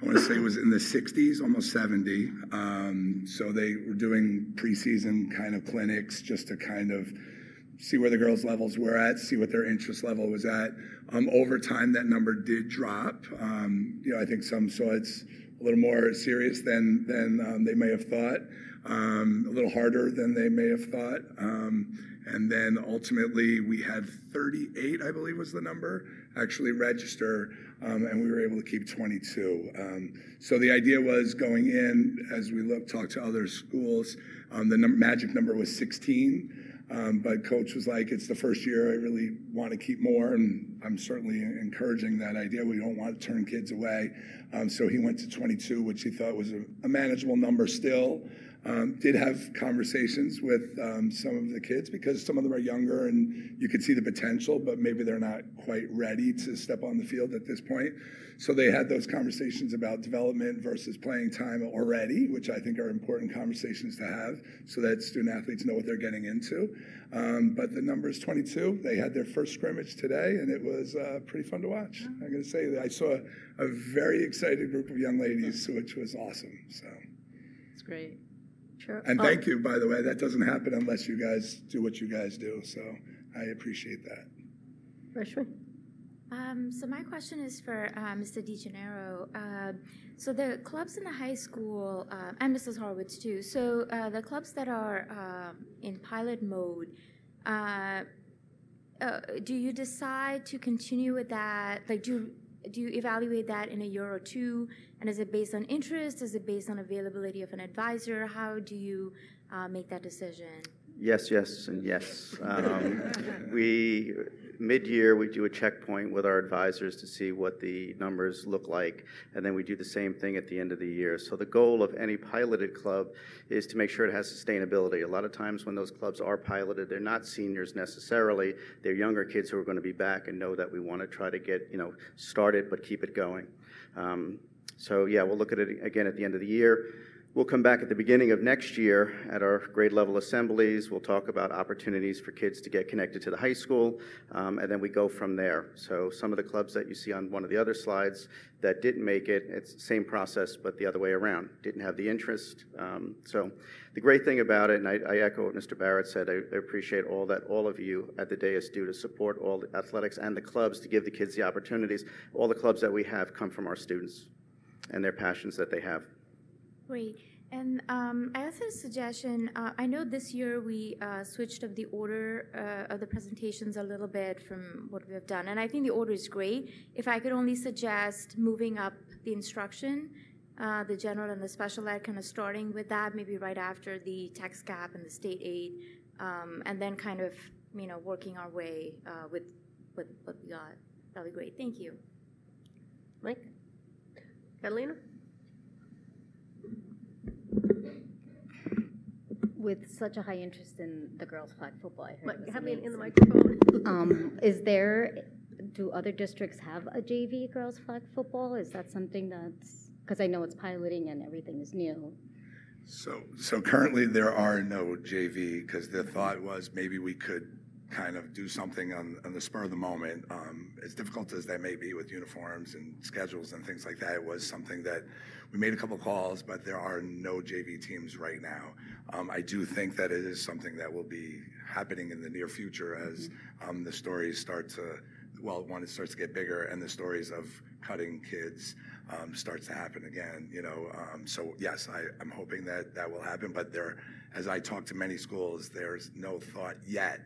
Speaker 22: I want to say it was in the 60s, almost 70. Um, so they were doing preseason kind of clinics just to kind of see where the girls' levels were at, see what their interest level was at. Um, over time, that number did drop. Um, you know, I think some saw it's a little more serious than than um, they may have thought, um, a little harder than they may have thought. Um, and then ultimately, we had 38, I believe was the number, actually register, um, and we were able to keep 22. Um, so the idea was going in as we looked, talked to other schools. Um, the num- magic number was 16. Um, but coach was like, it's the first year. I really want to keep more, and I'm certainly encouraging that idea. We don't want to turn kids away. Um, so he went to 22, which he thought was a, a manageable number still. Um, did have conversations with um, some of the kids because some of them are younger and you could see the potential, but maybe they're not quite ready to step on the field at this point. So they had those conversations about development versus playing time already, which I think are important conversations to have so that student athletes know what they're getting into. Um, but the number is 22. They had their first scrimmage today, and it was uh, pretty fun to watch. I'm going to say that I saw a very excited group of young ladies, which was awesome. So
Speaker 16: it's great.
Speaker 1: Sure.
Speaker 22: And thank you, by the way. That doesn't happen unless you guys do what you guys do. So I appreciate that.
Speaker 1: Rashmi.
Speaker 17: Um, so my question is for uh, Mr. DeGennaro. Uh, so the clubs in the high school, uh, and Mrs. Horowitz too. So uh, the clubs that are um, in pilot mode, uh, uh, do you decide to continue with that? Like, do do you evaluate that in a year or two? And is it based on interest? Is it based on availability of an advisor? How do you uh, make that decision?
Speaker 23: Yes, yes, and yes. Um, we mid-year we do a checkpoint with our advisors to see what the numbers look like, and then we do the same thing at the end of the year. So the goal of any piloted club is to make sure it has sustainability. A lot of times when those clubs are piloted, they're not seniors necessarily; they're younger kids who are going to be back and know that we want to try to get you know started but keep it going. Um, so yeah, we'll look at it again at the end of the year. We'll come back at the beginning of next year at our grade level assemblies. We'll talk about opportunities for kids to get connected to the high school, um, and then we go from there. So some of the clubs that you see on one of the other slides that didn't make it, it's the same process, but the other way around. Didn't have the interest. Um, so the great thing about it, and I, I echo what Mr. Barrett said, I, I, appreciate all that all of you at the dais do to support all the athletics and the clubs to give the kids the opportunities. All the clubs that we have come from our students and their passions that they have.
Speaker 17: Great. And um, I also have a suggestion. Uh, I know this year we uh, switched up the order uh, of the presentations a little bit from what we have done, and I think the order is great. If I could only suggest moving up the instruction, uh, the general and the special ed, kind of starting with that, maybe right after the tax gap and the state aid, um, and then kind of you know working our way uh, with, with what we got. That'd be great. Thank you.
Speaker 1: Mike, Catalina.
Speaker 19: With such a high interest in the girls' flag football, I heard
Speaker 1: have me in the microphone.
Speaker 19: um, is there? Do other districts have a JV girls' flag football? Is that something that's because I know it's piloting and everything is new.
Speaker 22: So, so currently there are no JV because the thought was maybe we could kind of do something on, on the spur of the moment. Um, as difficult as that may be with uniforms and schedules and things like that, it was something that we made a couple calls, but there are no JV teams right now. Um, I do think that it is something that will be happening in the near future as um, the stories start to, well, one, it starts to get bigger and the stories of cutting kids um, starts to happen again. You know, um, so yes, I, I'm hoping that that will happen. But there, as I talk to many schools, there's no thought yet,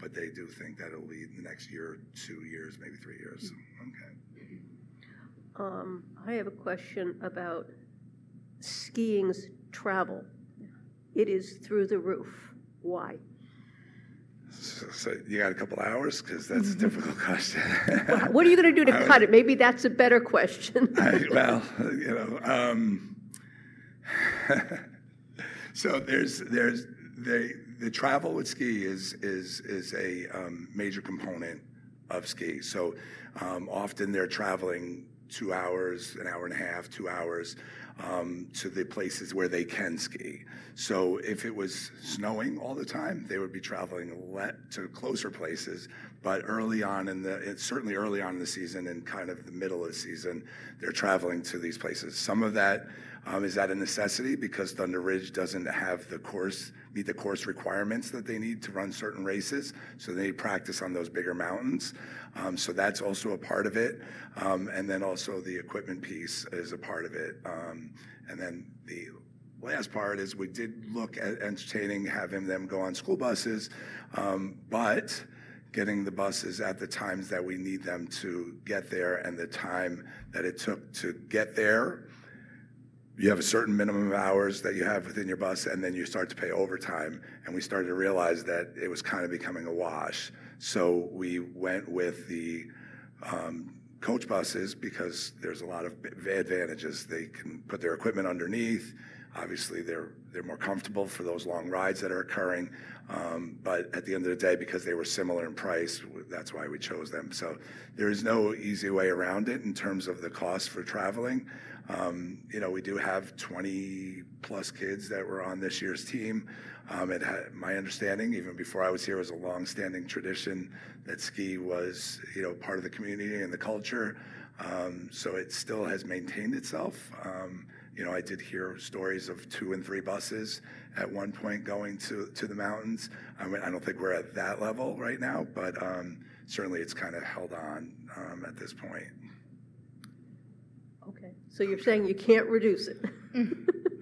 Speaker 22: but they do think that it'll be in the next year, two years, maybe three years. Okay.
Speaker 1: Um, I have a question about skiing's travel. It is through the roof. Why?
Speaker 22: So, so you got a couple hours because that's a [LAUGHS] difficult question.
Speaker 1: What- What are you going to do to [LAUGHS]
Speaker 22: I-
Speaker 1: cut it? Maybe that's a better question.
Speaker 22: I, [LAUGHS] well, you know, um, so there's there's the the travel with ski is is is a um, major component of ski. So um, often they're traveling two hours, an hour and a half, two hours um, to the places where they can ski. So if it was snowing all the time, they would be traveling to closer places. But early on in the, certainly early on in the season and kind of the middle of the season, they're traveling to these places. Some of that um, is that a necessity because Thunder Ridge doesn't have the course meet the course requirements that they need to run certain races, so they need practice on those bigger mountains. Um, so that's also a part of it, um, and then also the equipment piece is a part of it, um, and then the last part is we did look at entertaining having them go on school buses, um, but getting the buses at the times that we need them to get there and the time that it took to get there you have a certain minimum of hours that you have within your bus, and then you start to pay overtime. And we started to realize that it was kind of becoming a wash. So we went with the um, coach buses because there's a lot of advantages. They can put their equipment underneath. Obviously, they're they're more comfortable for those long rides that are occurring. Um, but at the end of the day, because they were similar in price, that's why we chose them. So there is no easy way around it in terms of the cost for traveling. Um, you know, we do have 20 plus kids that were on this year's team. Um, it had, my understanding, even before I was here, was a long-standing tradition that ski was, you know, part of the community and the culture. Um, so it still has maintained itself. You know, I did hear stories of two and three buses at one point going to, to the mountains. I mean, I don't think we're at that level right now, but certainly it's kind of held on at this point.
Speaker 1: So you're saying you can't reduce it?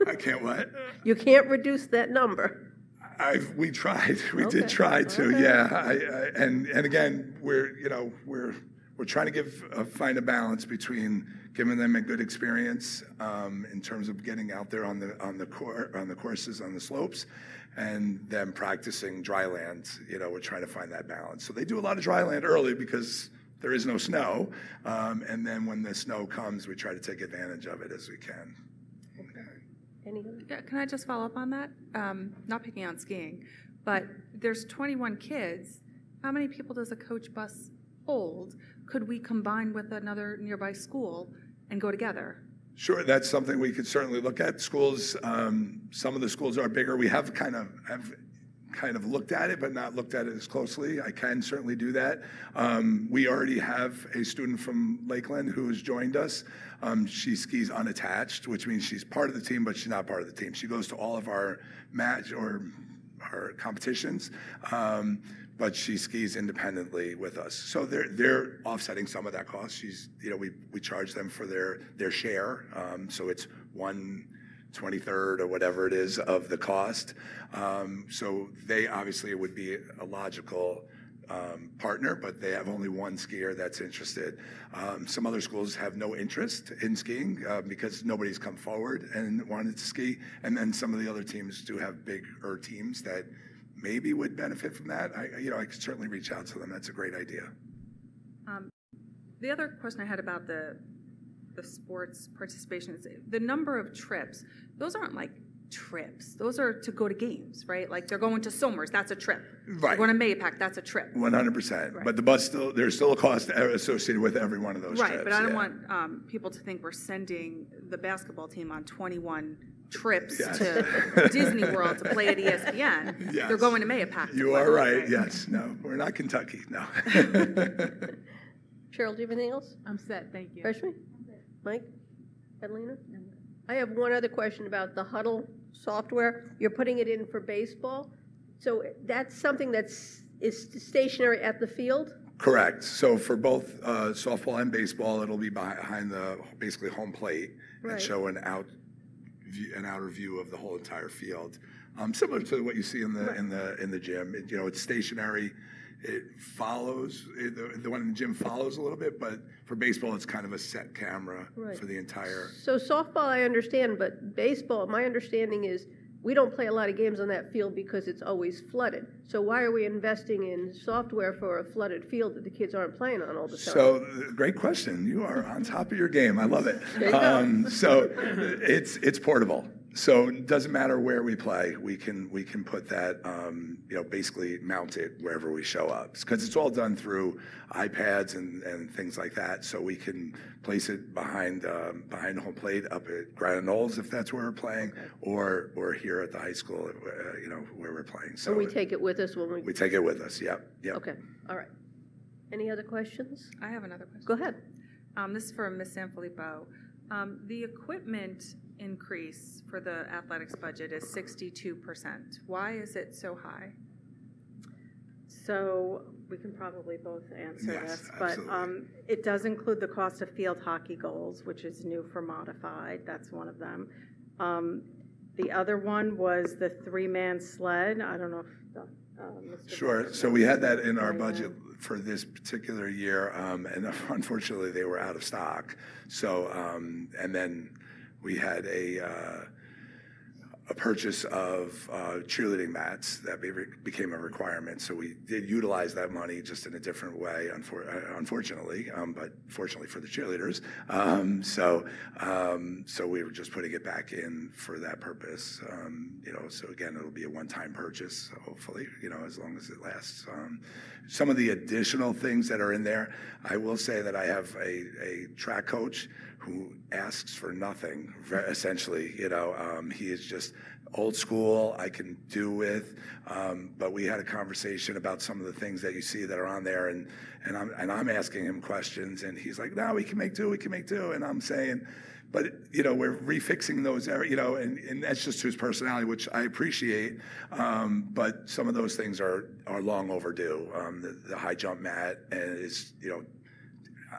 Speaker 22: I can't what?
Speaker 1: You can't reduce that number?
Speaker 22: I've, we tried. We
Speaker 1: Okay.
Speaker 22: did try to.
Speaker 1: Okay.
Speaker 22: Yeah. I, I, and and again, we're you know we're we're trying to give uh, find a balance between giving them a good experience um, in terms of getting out there on the on the cour on the courses on the slopes, and them practicing dry land. You know, we're trying to find that balance. So they do a lot of dry land early because there is no snow, um, and then when the snow comes, we try to take advantage of it as we can.
Speaker 21: Yeah, can I just follow up on that? Um, not picking on skiing, but there's 21 kids. How many people does a coach bus hold? Could we combine with another nearby school and go together?
Speaker 22: Sure, that's something we could certainly look at. Schools, um, some of the schools are bigger. We have kind of have kind of looked at it, but not looked at it as closely. I can certainly do that. Um, we already have a student from Lakeland who has joined us. Um, she skis unattached, which means she's part of the team, but she's not part of the team. She goes to all of our match or our competitions. Um, but she skis independently with us. So they're they're offsetting some of that cost. She's you know we we charge them for their their share. Um, so it's one. 23rd or whatever it is of the cost. Um, so they obviously would be a logical um, partner, but they have only one skier that's interested. Um, some other schools have no interest in skiing uh, because nobody's come forward and wanted to ski. And then some of the other teams do have bigger teams that maybe would benefit from that. I, you know, I could certainly reach out to them. That's a great idea.
Speaker 21: Um, the other question I had about the the sports participation is the number of trips. Those aren't like trips. Those are to go to games, right? Like they're going to Somers, that's a trip. They're
Speaker 22: Right.
Speaker 21: going to Mahopac, that's a trip.
Speaker 22: One hundred percent. But the bus still there's still a cost associated with every one of those
Speaker 21: right,
Speaker 22: trips.
Speaker 21: but I don't
Speaker 22: yeah.
Speaker 21: want um, people to think we're sending the basketball team on 21 trips
Speaker 22: Yes.
Speaker 21: to [LAUGHS] Disney World to play at ESPN.
Speaker 22: Yes.
Speaker 21: They're going to Mahopac.
Speaker 22: You
Speaker 21: play,
Speaker 22: are right. Yes. No, we're not Kentucky. No. [LAUGHS]
Speaker 1: Cheryl, do you have anything else?
Speaker 16: I'm set, thank you.
Speaker 1: Rashmi? Mike? Adelina? I have one other question about the Hudl software. You're putting it in for baseball. So that's something that's is stationary at the field?
Speaker 22: Correct. So for both uh, softball and baseball, it'll be behind the basically home plate
Speaker 1: Right.
Speaker 22: and show an out view, an outer view of the whole entire field, um, similar to what you see in the in the in the gym. It, you know, it's stationary. It follows the, the one in the gym follows a little bit, but for baseball, it's kind of a set camera
Speaker 1: Right.
Speaker 22: for the entire.
Speaker 1: So softball, I understand, but baseball, my understanding is we don't play a lot of games on that field because it's always flooded. So why are we investing in software for a flooded field that the kids aren't playing on all the time?
Speaker 22: So, uh, great question. You are on top of your game. I love it.
Speaker 1: There you go.
Speaker 22: Um, so, it's it's portable. So doesn't matter where we play. We can we can put that um, you know basically mount it wherever we show up because it's all done through iPads and, and things like that. So we can place it behind um, behind home plate up at Granite Knolls if that's where we're playing, or or here at the high school, uh, you know where we're playing.
Speaker 1: So
Speaker 22: So
Speaker 1: we take it with us when we.
Speaker 22: we take it with us. Yep. Yep.
Speaker 1: Okay, all right. Any other questions?
Speaker 21: I have another question.
Speaker 1: Go ahead.
Speaker 21: Um, this is for Ms. Sanfilippo. Um, the equipment increase for the athletics budget is sixty-two percent. Why is it so high?
Speaker 20: So we can probably both answer
Speaker 22: Yes,
Speaker 20: this, but um, it does include the cost of field hockey goals, which is new for modified. That's one of them. Um, The other one was the three-man sled. I don't know if, uh, Mr.
Speaker 22: Sure. So we had that in our budget for this particular year, um, and [LAUGHS] unfortunately, they were out of stock. So, um, and then we had a, uh, a purchase of uh, cheerleading mats that be- became a requirement. So we did utilize that money just in a different way, unfor- uh, unfortunately, um, but fortunately for the cheerleaders. Um, so, um, so we were just putting it back in for that purpose. Um, you know, so again, it'll be a one-time purchase, hopefully. You know, as long as it lasts. Um, some of the additional things that are in there, I will say that I have a, a track coach who asks for nothing, essentially. You know, um, he is just old school, I can do with. Um, but we had a conversation about some of the things that you see that are on there, and, and, I'm, and I'm asking him questions, and he's like, no, we can make do, we can make do. And I'm saying, but you know we're refixing those you know and, and that's just his personality which i appreciate um, but some of those things are are long overdue um, the, the high jump mat and is you know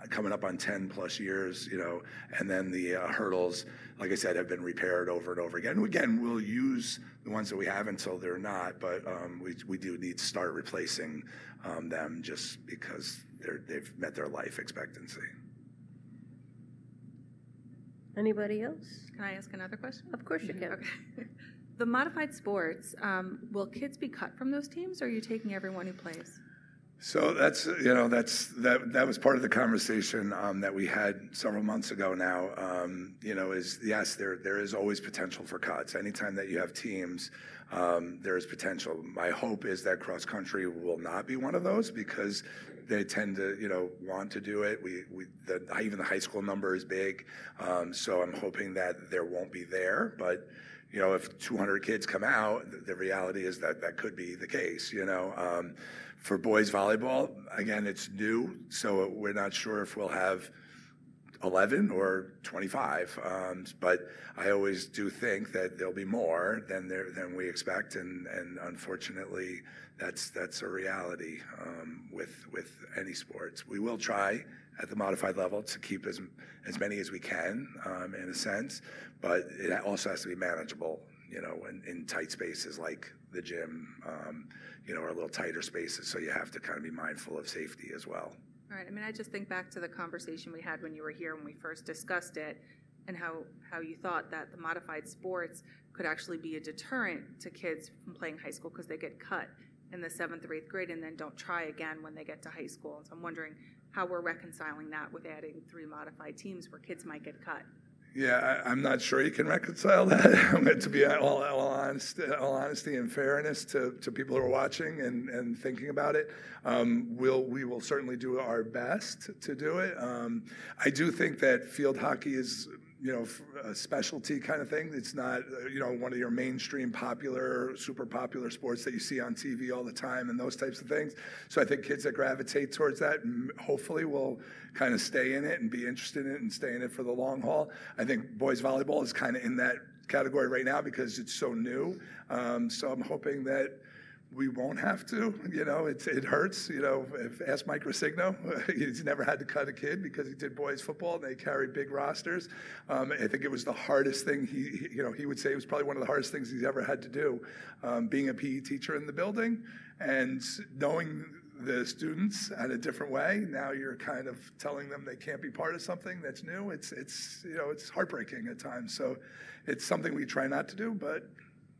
Speaker 22: coming up on 10 plus years you know and then the uh, hurdles like i said have been repaired over and over again and again we'll use the ones that we have until they're not but um, we, we do need to start replacing um, them just because they're, they've met their life expectancy
Speaker 1: Anybody else?
Speaker 21: Can I ask another question?
Speaker 1: Of course you can.
Speaker 21: Okay. [LAUGHS] The modified sports, um, will kids be cut from those teams, or are you taking everyone who plays?
Speaker 22: So that's you know that's that that was part of the conversation um, that we had several months ago. Now um, you know is yes there there is always potential for cuts. Anytime that you have teams, um, there is potential. My hope is that cross country will not be one of those because they tend to you know want to do it. We we the, even the high school number is big, um, so I'm hoping that there won't be there, but you know, if 200 kids come out, the, reality is that that could be the case, you know. Um, for boys volleyball, again, it's new, so we're not sure if we'll have 11 or 25. Um, but I always do think that there'll be more than there than we expect, and and unfortunately, that's that's a reality um, with with any sports. We will try at the modified level to keep as as many as we can, um, in a sense, but it also has to be manageable. You know, in, in tight spaces like the gym, um, you know, or a little tighter spaces. So you have to kind of be mindful of safety as well.
Speaker 21: All right, I mean, I just think back to the conversation we had when you were here when we first discussed it, and how, how you thought that the modified sports could actually be a deterrent to kids from playing high school because they get cut in the seventh or eighth grade and then don't try again when they get to high school. And so I'm wondering how we're reconciling that with adding three modified teams where kids might get cut.
Speaker 22: Yeah, I, I'm not sure you can reconcile that. [LAUGHS] to be all, all, honest, all honesty and fairness to, to people who are watching and, and thinking about it, um, we'll, we will certainly do our best to do it. Um, I do think that field hockey is you know, a specialty kind of thing. It's not, uh, you know, one of your mainstream popular, super popular sports that you see on TV all the time and those types of things. So I think kids that gravitate towards that hopefully will kind of stay in it and be interested in it and stay in it for the long haul. I think boys volleyball is kind of in that category right now because it's so new. Um, so I'm hoping that we won't have to. You know, it's, it hurts. You know, if, ask Mike Rosigno. [LAUGHS] He's never had to cut a kid because he did boys football and they carried big rosters. Um, I think it was the hardest thing he, he- you know, he would say it was probably one of the hardest things he's ever had to do, um, being a PE teacher in the building and knowing the students at a different way. Now you're kind of telling them they can't be part of something that's new. It's, it's, you know, it's heartbreaking at times. So it's something we try not to do, but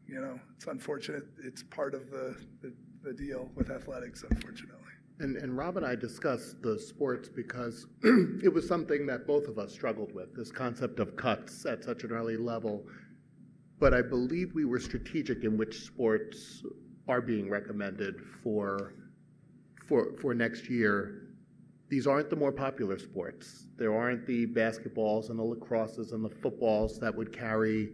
Speaker 22: you know, it's unfortunate. It's part of the, the, the deal with athletics, unfortunately.
Speaker 4: And, and Rob and I discussed the sports because [CLEARS THROAT] it was something that both of us struggled with this concept of cuts at such an early level. But I believe we were strategic in which sports are being recommended for, for, for next year. These aren't the more popular sports. There aren't the basketballs and the lacrosses and the footballs that would carry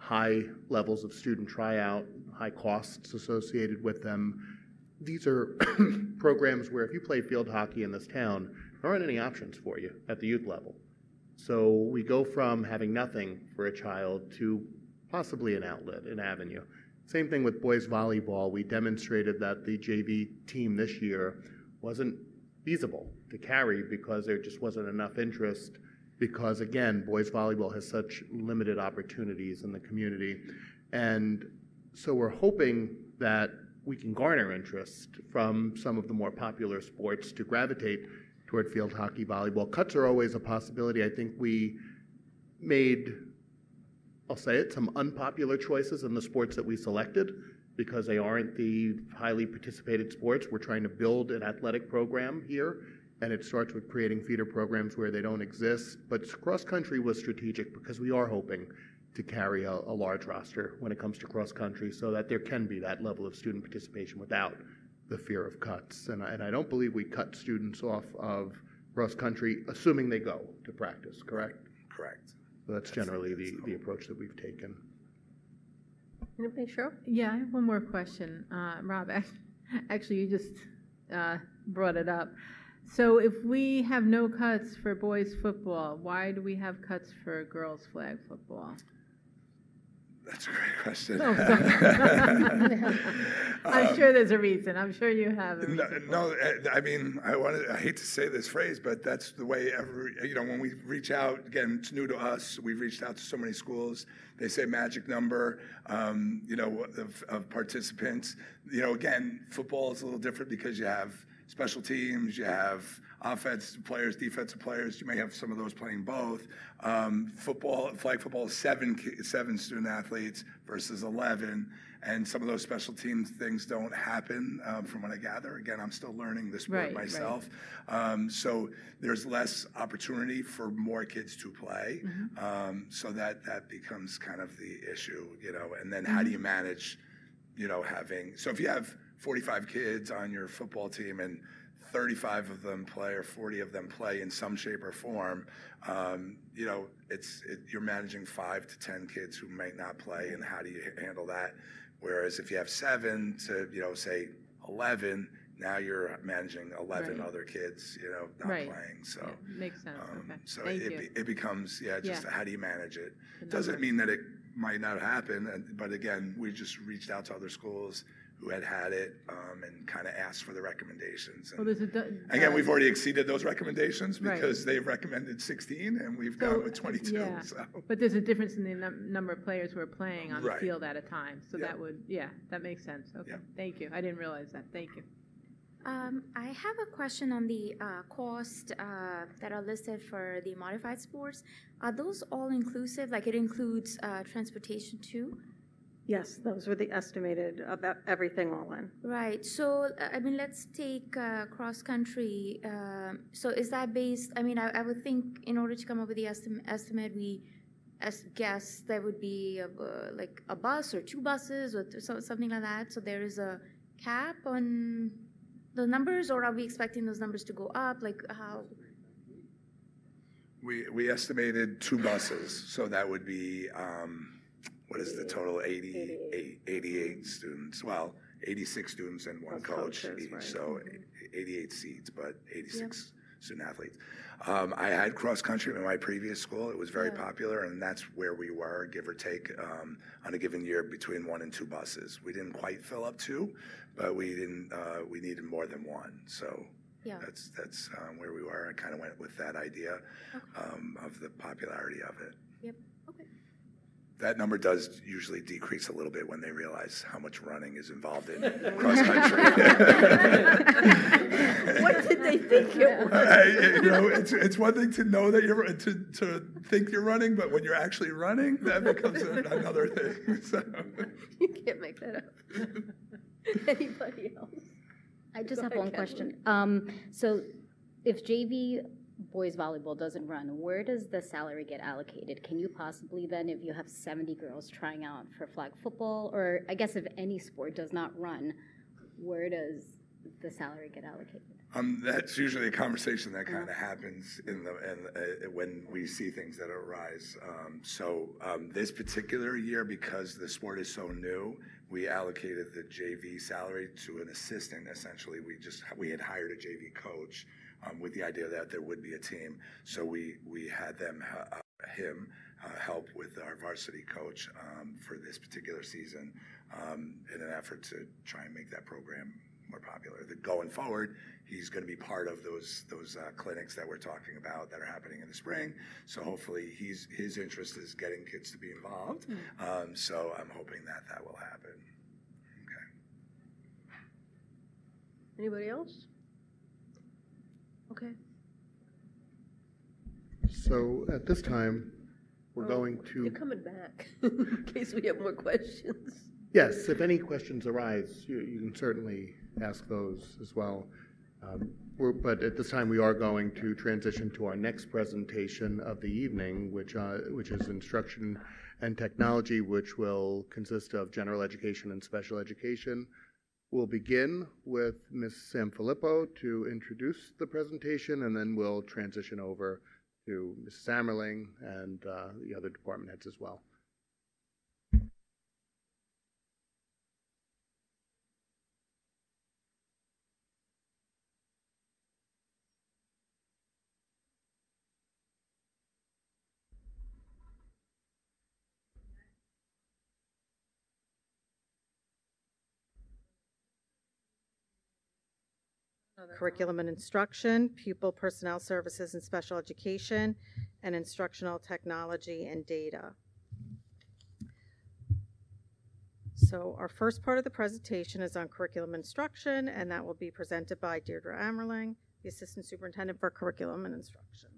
Speaker 4: high levels of student tryout, high costs associated with them. These are [COUGHS] programs where if you play field hockey in this town, there aren't any options for you at the youth level. So we go from having nothing for a child to possibly an outlet, an avenue. Same thing with boys volleyball. We demonstrated that the JV team this year wasn't feasible to carry because there just wasn't enough interest because again, boys volleyball has such limited opportunities in the community. And so we're hoping that we can garner interest from some of the more popular sports to gravitate toward field hockey, volleyball. Cuts are always a possibility. I think we made, I'll say it, some unpopular choices in the sports that we selected because they aren't the highly participated sports. We're trying to build an athletic program here and it starts with creating feeder programs where they don't exist. But cross country was strategic because we are hoping to carry a, a, large roster when it comes to cross country so that there can be that level of student participation without the fear of cuts. And I, and I don't believe we cut students off of cross country, assuming they go to practice, correct?
Speaker 22: Correct.
Speaker 4: So that's, generally the, the approach that we've taken.
Speaker 1: Anybody sure?
Speaker 16: Yeah, I have one more question. Uh, Rob, [LAUGHS] actually, you just uh, brought it up. So if we have no cuts for boys football, why do we have cuts for girls flag football?
Speaker 22: That's a great question.
Speaker 16: Oh, [LAUGHS] I'm
Speaker 22: Um,
Speaker 16: sure there's a reason. I'm sure you have a
Speaker 22: No, no, uh, I mean, I want to, I hate to say this phrase, but that's the way every, you know, when we reach out, again, it's new to us. We've reached out to so many schools. They say magic number, um, you know, of, of participants. You know, again, football is a little different because you have special teams, you have offensive players, defensive players. You may have some of those playing both. Um, football, flag football, is seven seven student athletes versus eleven, and some of those special teams things don't happen um, from what I gather. Again, I'm still learning the sport
Speaker 16: Right, right.
Speaker 22: myself, um, so there's less opportunity for more kids to play.
Speaker 16: Mm-hmm.
Speaker 22: Um, so that that becomes kind of the issue, you know. And then how do you manage, you know, having so if you have 45 kids on your football team and 35 of them play or 40 of them play in some shape or form, um, you know, it's it, you're managing five to 10 kids who might not play, and how do you handle that? Whereas if you have seven to, you know, say 11, now you're managing 11
Speaker 16: Right.
Speaker 22: other kids, you know, not
Speaker 16: Right.
Speaker 22: playing. So.
Speaker 16: Yeah, makes sense.
Speaker 22: Um,
Speaker 16: okay.
Speaker 22: So
Speaker 16: Thank
Speaker 22: it,
Speaker 16: you.
Speaker 22: it becomes, yeah, just
Speaker 16: Yeah.
Speaker 22: how do you manage it? Doesn't mean that it might not happen, and- but again, we just reached out to other schools who had had it um, and kind of asked for the recommendations.
Speaker 16: Well,
Speaker 22: And
Speaker 16: there's a du-
Speaker 22: again,
Speaker 16: uh,
Speaker 22: we've already exceeded those recommendations
Speaker 16: Right.
Speaker 22: because they've recommended 16 and we've
Speaker 16: So,
Speaker 22: gone with 22.
Speaker 16: Yeah, [LAUGHS]
Speaker 22: So.
Speaker 16: but there's a difference in the num- number of players who are playing on the field at a time. So
Speaker 22: Yeah.
Speaker 16: that would, yeah, that makes sense. Okay, thank you. I didn't realize that. Thank you.
Speaker 17: Um, I have a question on the uh, cost uh, that are listed for the modified sports. Are those all inclusive? Like it includes uh, transportation too?
Speaker 24: Yes, those were the estimated, about everything all in.
Speaker 17: Right. So, uh, I mean, let's take uh, cross country. Um so, is that based? I mean, I, I would think in order to come up with the estim- estimate, we as guess there would be a, uh, like a bus or two buses or th- so, something like that. So, there is a cap on the numbers, or are we expecting those numbers to go up? Like, how?
Speaker 22: We, we estimated two buses, so that would be, um, what is the total, 88, 88 students, well, 86 students and one
Speaker 24: Plus
Speaker 22: coach
Speaker 24: coaches,
Speaker 22: each,
Speaker 24: right.
Speaker 22: so 88 seats, but 86 student athletes. Um, I had cross country in my previous school. It was very
Speaker 1: Yeah.
Speaker 22: popular, and that's where we were, give or take, um, on a given year between one and two buses. We didn't quite fill up two, but we didn't. Uh, we needed more than one. So
Speaker 17: Yeah.
Speaker 22: that's that's um, where we were. I kind of went with that idea um, of the popularity of it.
Speaker 17: Yep. Okay.
Speaker 22: That number does usually decrease a little bit when they realize how much running is involved in [LAUGHS] cross country. [LAUGHS]
Speaker 1: What did they think it [LAUGHS] was?
Speaker 22: Uh, you know, it's, it's one thing to know that you're to, to think you're running, but when you're actually running, that becomes a, another thing. So.
Speaker 1: You can't make that up. Anybody else?
Speaker 19: I just
Speaker 1: Go
Speaker 19: have
Speaker 1: ahead,
Speaker 19: one
Speaker 1: Kathleen.
Speaker 19: question. Um, so if JV boys volleyball doesn't run, where does the salary get allocated? Can you possibly then, if you have seventy girls trying out for flag football, or I guess if any sport does not run, where does the salary get allocated?
Speaker 22: Um, that's usually a conversation that kind of happens in the in, uh, when we see things that arise. Um, so um, this particular year, because the sport is so new, we allocated the JV salary to an assistant. Essentially, we just we had hired a JV coach um, with the idea that there would be a team. So we we had them uh, him uh, help with our varsity coach um, for this particular season um, in an effort to try and make that program more popular. That going forward, he's going to be part of those those uh, clinics that we're talking about that are happening in the spring. So hopefully, he's his interest is getting kids to be involved. Um, so I'm hoping that that will happen. Okay.
Speaker 1: Anybody else? Okay.
Speaker 4: So at this time, we're
Speaker 1: Oh,
Speaker 4: going
Speaker 1: You're
Speaker 4: to,
Speaker 1: coming back, [LAUGHS] in case we have more questions.
Speaker 4: yes, if any questions arise, you, you can certainly ask those as well. Um, we're, but at this time, we are going to transition to our next presentation of the evening, which, uh, which is instruction and technology, which will consist of general education and special education. We'll begin with Ms. Sanfilippo to introduce the presentation, and then we'll transition over to Ms. Ammerling and uh, the other department heads as well.
Speaker 20: Oh, curriculum and instruction, pupil personnel services and special education, and instructional technology and data. So our first part of the presentation is on curriculum instruction, and that will be presented by Deirdre Ammerling, the Assistant Superintendent for Curriculum and Instruction.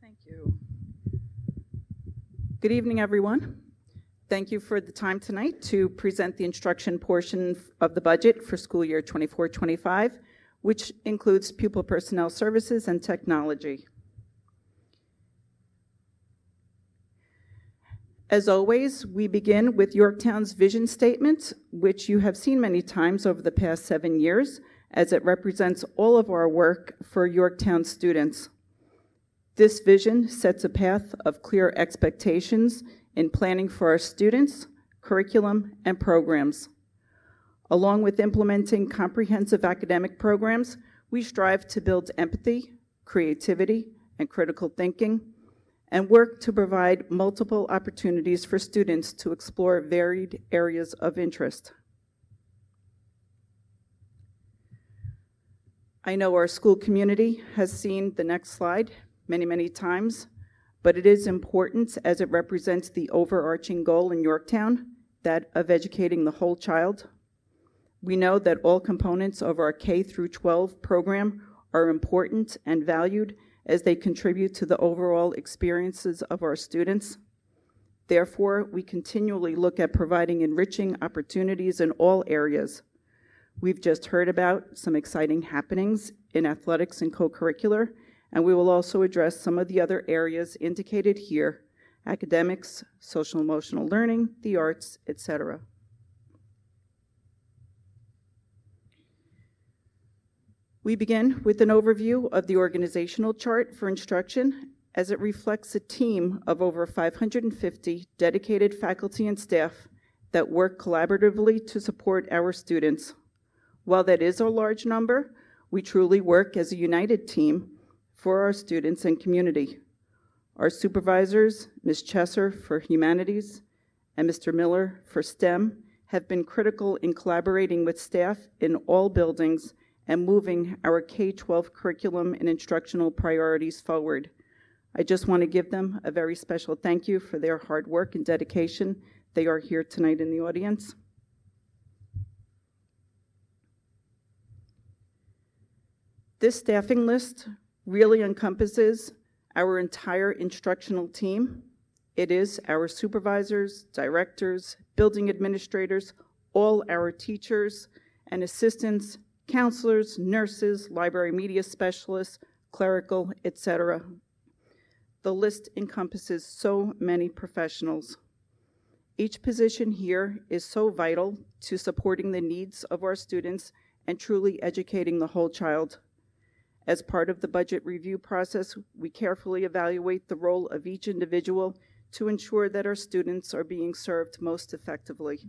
Speaker 25: Thank you. Good evening, everyone. Thank you for the time tonight to present the instruction portion of the budget for school year 24-25, which includes pupil personnel services and technology. As always, we begin with Yorktown's vision statement, which you have seen many times over the past seven years, as it represents all of our work for Yorktown students. This vision sets a path of clear expectations in planning for our students, curriculum, and programs. Along with implementing comprehensive academic programs, we strive to build empathy, creativity, and critical thinking, and work to provide multiple opportunities for students to explore varied areas of interest. I know our school community has seen the next slide many, many times, but it is important as it represents the overarching goal in Yorktown, that of educating the whole child. We know that all components of our K through 12 program are important and valued as they contribute to the overall experiences of our students. Therefore, we continually look at providing enriching opportunities in all areas. We've just heard about some exciting happenings in athletics and co-curricular, and we will also address some of the other areas indicated here, academics, social emotional learning, the arts, etc. We begin with an overview of the organizational chart for instruction as it reflects a team of over 550 dedicated faculty and staff that work collaboratively to support our students. While that is a large number, We truly work as a united team for our students and community. Our supervisors, Ms. Chesser for Humanities and Mr. Miller for STEM, have been critical in collaborating with staff in all buildings and moving our K 12 curriculum and instructional priorities forward. I just want to give them a very special thank you for their hard work and dedication. They are here tonight in the audience. This staffing list really encompasses our entire instructional team. It is our supervisors, directors, building administrators, all our teachers and assistants, counselors, nurses, library media specialists, clerical, etc. The list encompasses so many professionals. Each position here is so vital to supporting the needs of our students and truly educating the whole child. As part of the budget review process, we carefully evaluate the role of each individual to ensure that our students are being served most effectively.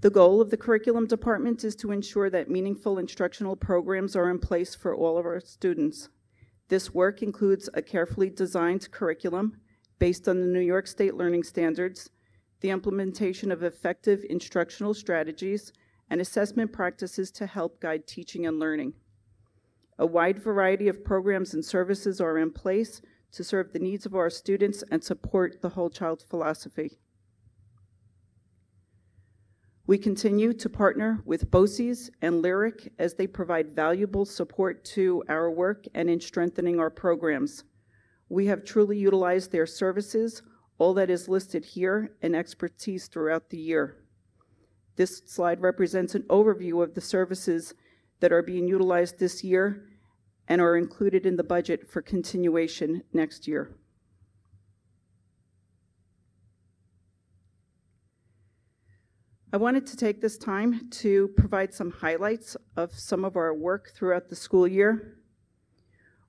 Speaker 25: The goal of the curriculum department is to ensure that meaningful instructional programs are in place for all of our students. This work includes a carefully designed curriculum based on the New York State Learning Standards, the implementation of effective instructional strategies, and assessment practices to help guide teaching and learning. A wide variety of programs and services are in place to serve the needs of our students and support the whole child philosophy. We continue to partner with BOCES and Lyric as they provide valuable support to our work and in strengthening our programs. We have truly utilized their services, all that is listed here, and expertise throughout the year. This slide represents an overview of the services that are being utilized this year and are included in the budget for continuation next year. I wanted to take this time to provide some highlights of some of our work throughout the school year.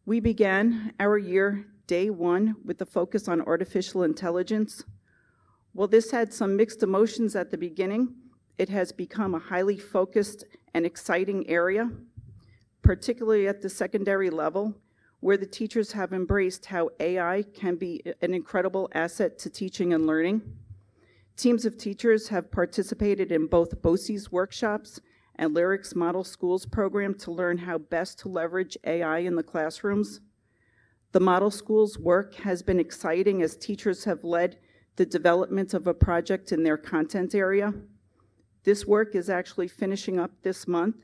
Speaker 25: We began our year day one with a focus on artificial intelligence. While this had some mixed emotions at the beginning, it has become a highly focused and exciting area, particularly at the secondary level, where the teachers have embraced how AI can be an incredible asset to teaching and learning. Teams of teachers have participated in both BOCES workshops and Lyric's Model Schools program to learn how best to leverage AI in the classrooms. The Model Schools work has been exciting as teachers have led the development of a project in their content area. This work is actually finishing up this month,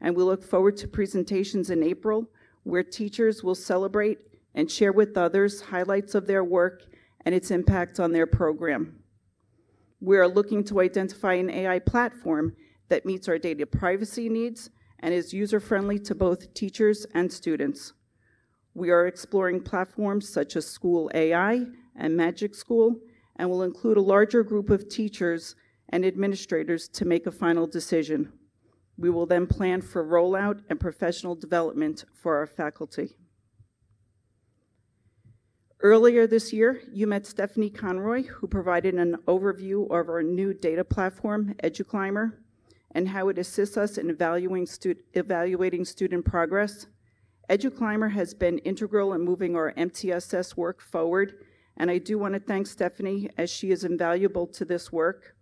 Speaker 25: and we look forward to presentations in April where teachers will celebrate and share with others highlights of their work and its impact on their program. We are looking to identify an AI platform that meets our data privacy needs and is user friendly to both teachers and students. We are exploring platforms such as School AI and Magic School and will include a larger group of teachers and administrators to make a final decision. We will then plan for rollout and professional development for our faculty. Earlier this year, you met Stephanie Conroy, who provided an overview of our new data platform, EduClimber, and how it assists us in evaluating, stu- evaluating student progress. EduClimber has been integral in moving our MTSS work forward, and I do want to thank Stephanie as she is invaluable to this work.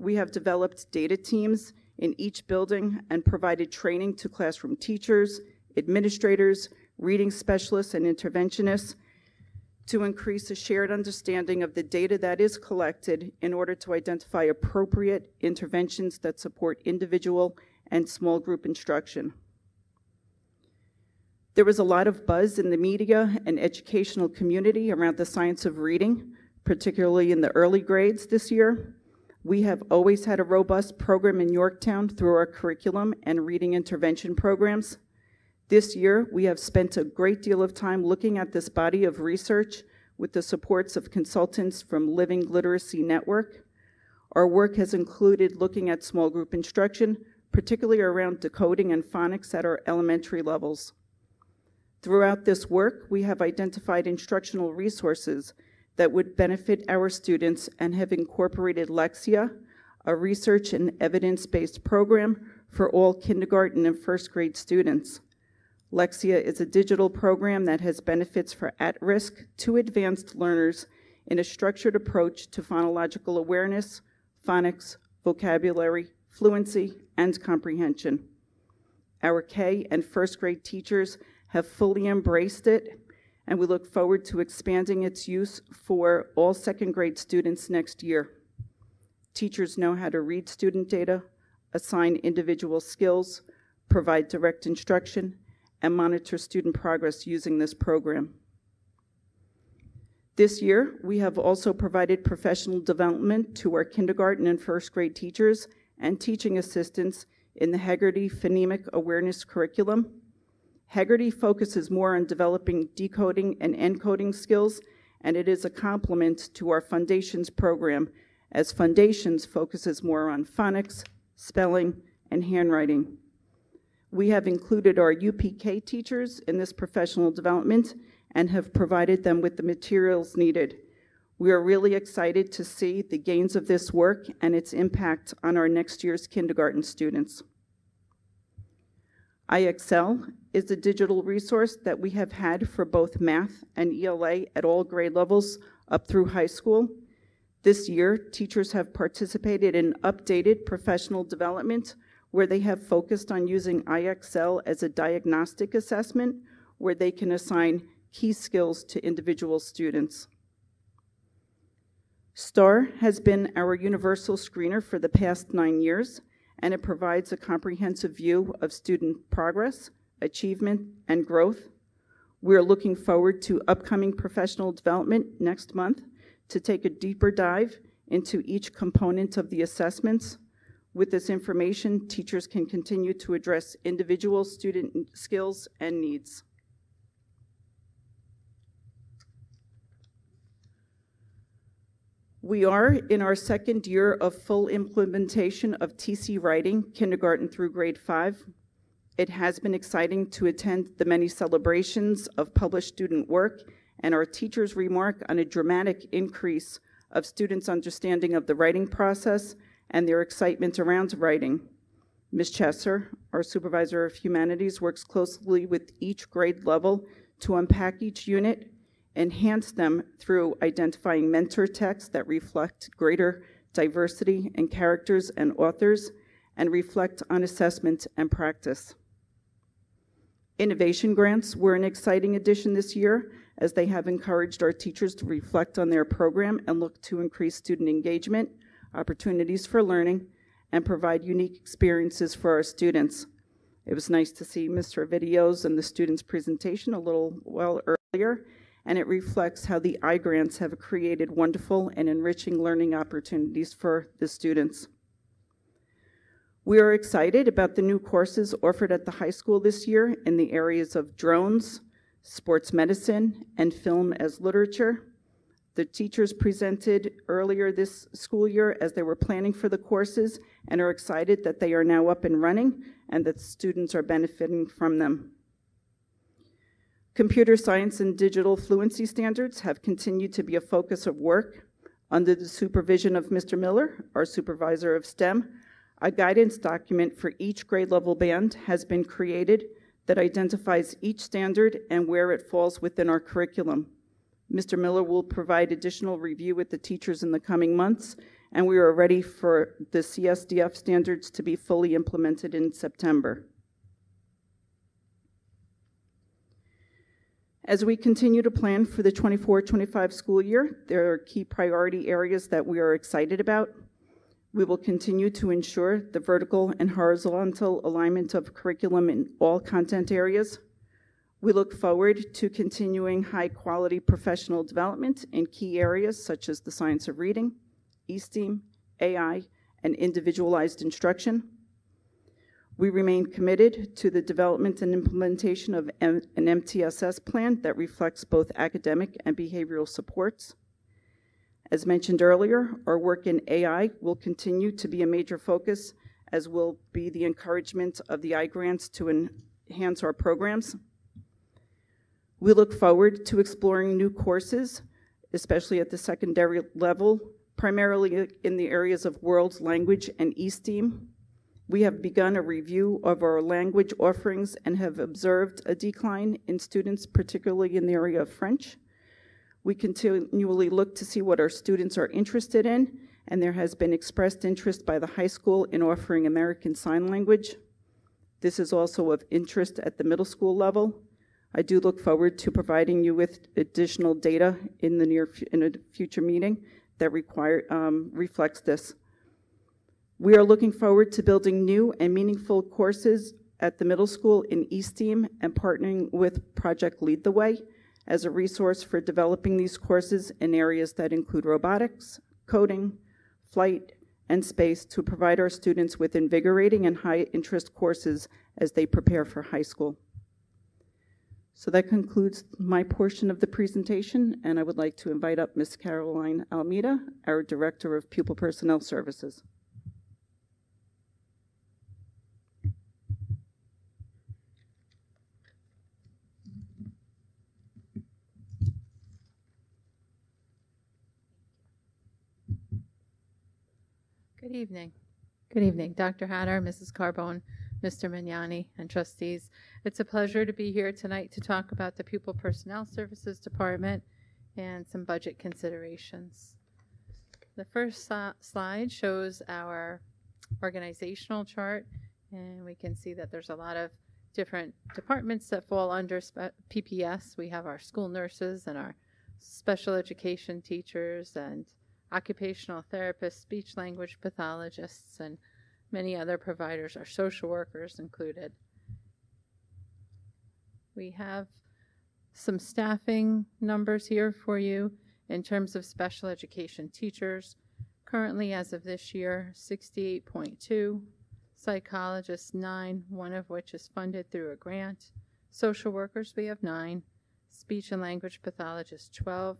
Speaker 25: We have developed data teams in each building and provided training to classroom teachers, administrators, reading specialists, and interventionists to increase a shared understanding of the data that is collected in order to identify appropriate interventions that support individual and small group instruction. There was a lot of buzz in the media and educational community around the science of reading, particularly in the early grades this year. We have always had a robust program in Yorktown through our curriculum and reading intervention programs. This year, we have spent a great deal of time looking at this body of research with the supports of consultants from Living Literacy Network. Our work has included looking at small group instruction, particularly around decoding and phonics at our elementary levels. Throughout this work, we have identified instructional resources that would benefit our students and have incorporated Lexia, a research and evidence based program for all kindergarten and first grade students. Lexia is a digital program that has benefits for at risk to advanced learners in a structured approach to phonological awareness, phonics, vocabulary, fluency, and comprehension. Our K and first grade teachers have fully embraced it, and we look forward to expanding its use for all second grade students next year. Teachers know how to read student data, assign individual skills, provide direct instruction, and monitor student progress using this program. This year, we have also provided professional development to our kindergarten and first grade teachers and teaching assistants in the Heggerty Phonemic Awareness Curriculum. Heggerty focuses more on developing decoding and encoding skills, and it is a complement to our Foundations program, as Foundations focuses more on phonics, spelling, and handwriting. We have included our UPK teachers in this professional development and have provided them with the materials needed. We are really excited to see the gains of this work and its impact on our next year's kindergarten students. IXL is a digital resource that we have had for both math and ELA at all grade levels up through high school. This year, teachers have participated in updated professional development where they have focused on using IXL as a diagnostic assessment where they can assign key skills to individual students. STAR has been our universal screener for the past nine years, and it provides a comprehensive view of student progress, achievement, and growth. We are looking forward to upcoming professional development next month to take a deeper dive into each component of the assessments. With this information, teachers can continue to address individual student skills and needs. We are in our second year of full implementation of TC Writing, kindergarten through grade five. It has been exciting to attend the many celebrations of published student work and our teachers remark on a dramatic increase of students' understanding of the writing process and their excitement around writing. Ms. Chesser, our supervisor of humanities, works closely with each grade level to unpack each unit enhance them through identifying mentor texts that reflect greater diversity in characters and authors and reflect on assessment and practice. Innovation grants were an exciting addition this year as they have encouraged our teachers to reflect on their program and look to increase student engagement, opportunities for learning, and provide unique experiences for our students. It was nice to see Mr. Videos and the students' presentation a little while earlier and it reflects how the iGrants have created wonderful and enriching learning opportunities for the students. We are excited about the new courses offered at the high school this year in the areas of drones, sports medicine, and film as literature. The teachers presented earlier this school year as they were planning for the courses and are excited that they are now up and running and that students are benefiting from them. Computer science and digital fluency standards have continued to be a focus of work. Under the supervision of Mr. Miller, our supervisor of STEM, a guidance document for each grade level band has been created that identifies each standard and where it falls within our curriculum. Mr. Miller will provide additional review with the teachers in the coming months, and we are ready for the CSDF standards to be fully implemented in September. As we continue to plan for the 24 25 school year, there are key priority areas that we are excited about. We will continue to ensure the vertical and horizontal alignment of curriculum in all content areas. We look forward to continuing high quality professional development in key areas such as the science of reading, eSTEAM, AI, and individualized instruction. We remain committed to the development and implementation of an MTSS plan that reflects both academic and behavioral supports. As mentioned earlier, our work in AI will continue to be a major focus, as will be the encouragement of the iGrants to enhance our programs. We look forward to exploring new courses, especially at the secondary level, primarily in the areas of world language and ESTEAM. We have begun a review of our language offerings and have observed a decline in students, particularly in the area of French. We continually look to see what our students are interested in, and there has been expressed interest by the high school in offering American Sign Language. This is also of interest at the middle school level. I do look forward to providing you with additional data in the near in a future meeting that require um, reflects this. We are looking forward to building new and meaningful courses at the middle school in ESTEAM and partnering with Project Lead the Way as a resource for developing these courses in areas that include robotics, coding, flight, and space to provide our students with invigorating and high interest courses as they prepare for high school. So that concludes my portion of the presentation, and I would like to invite up Ms. Caroline Almeida, our Director of Pupil Personnel Services.
Speaker 26: Good evening. Good evening, Dr. Hattar, Mrs. Carbone, Mr. Mignani, and trustees. It's a pleasure to be here tonight to talk about the Pupil Personnel Services Department and some budget considerations. The first slide shows our organizational chart, and we can see that there's a lot of different departments that fall under PPS. We have our school nurses and our special education teachers and occupational therapists, speech language pathologists, and many other providers, our social workers included. We have some staffing numbers here for you in terms of special education teachers. Currently, as of this year, 68.2, psychologists 9, one of which is funded through a grant. Social workers, we have 9, speech and language pathologists 12,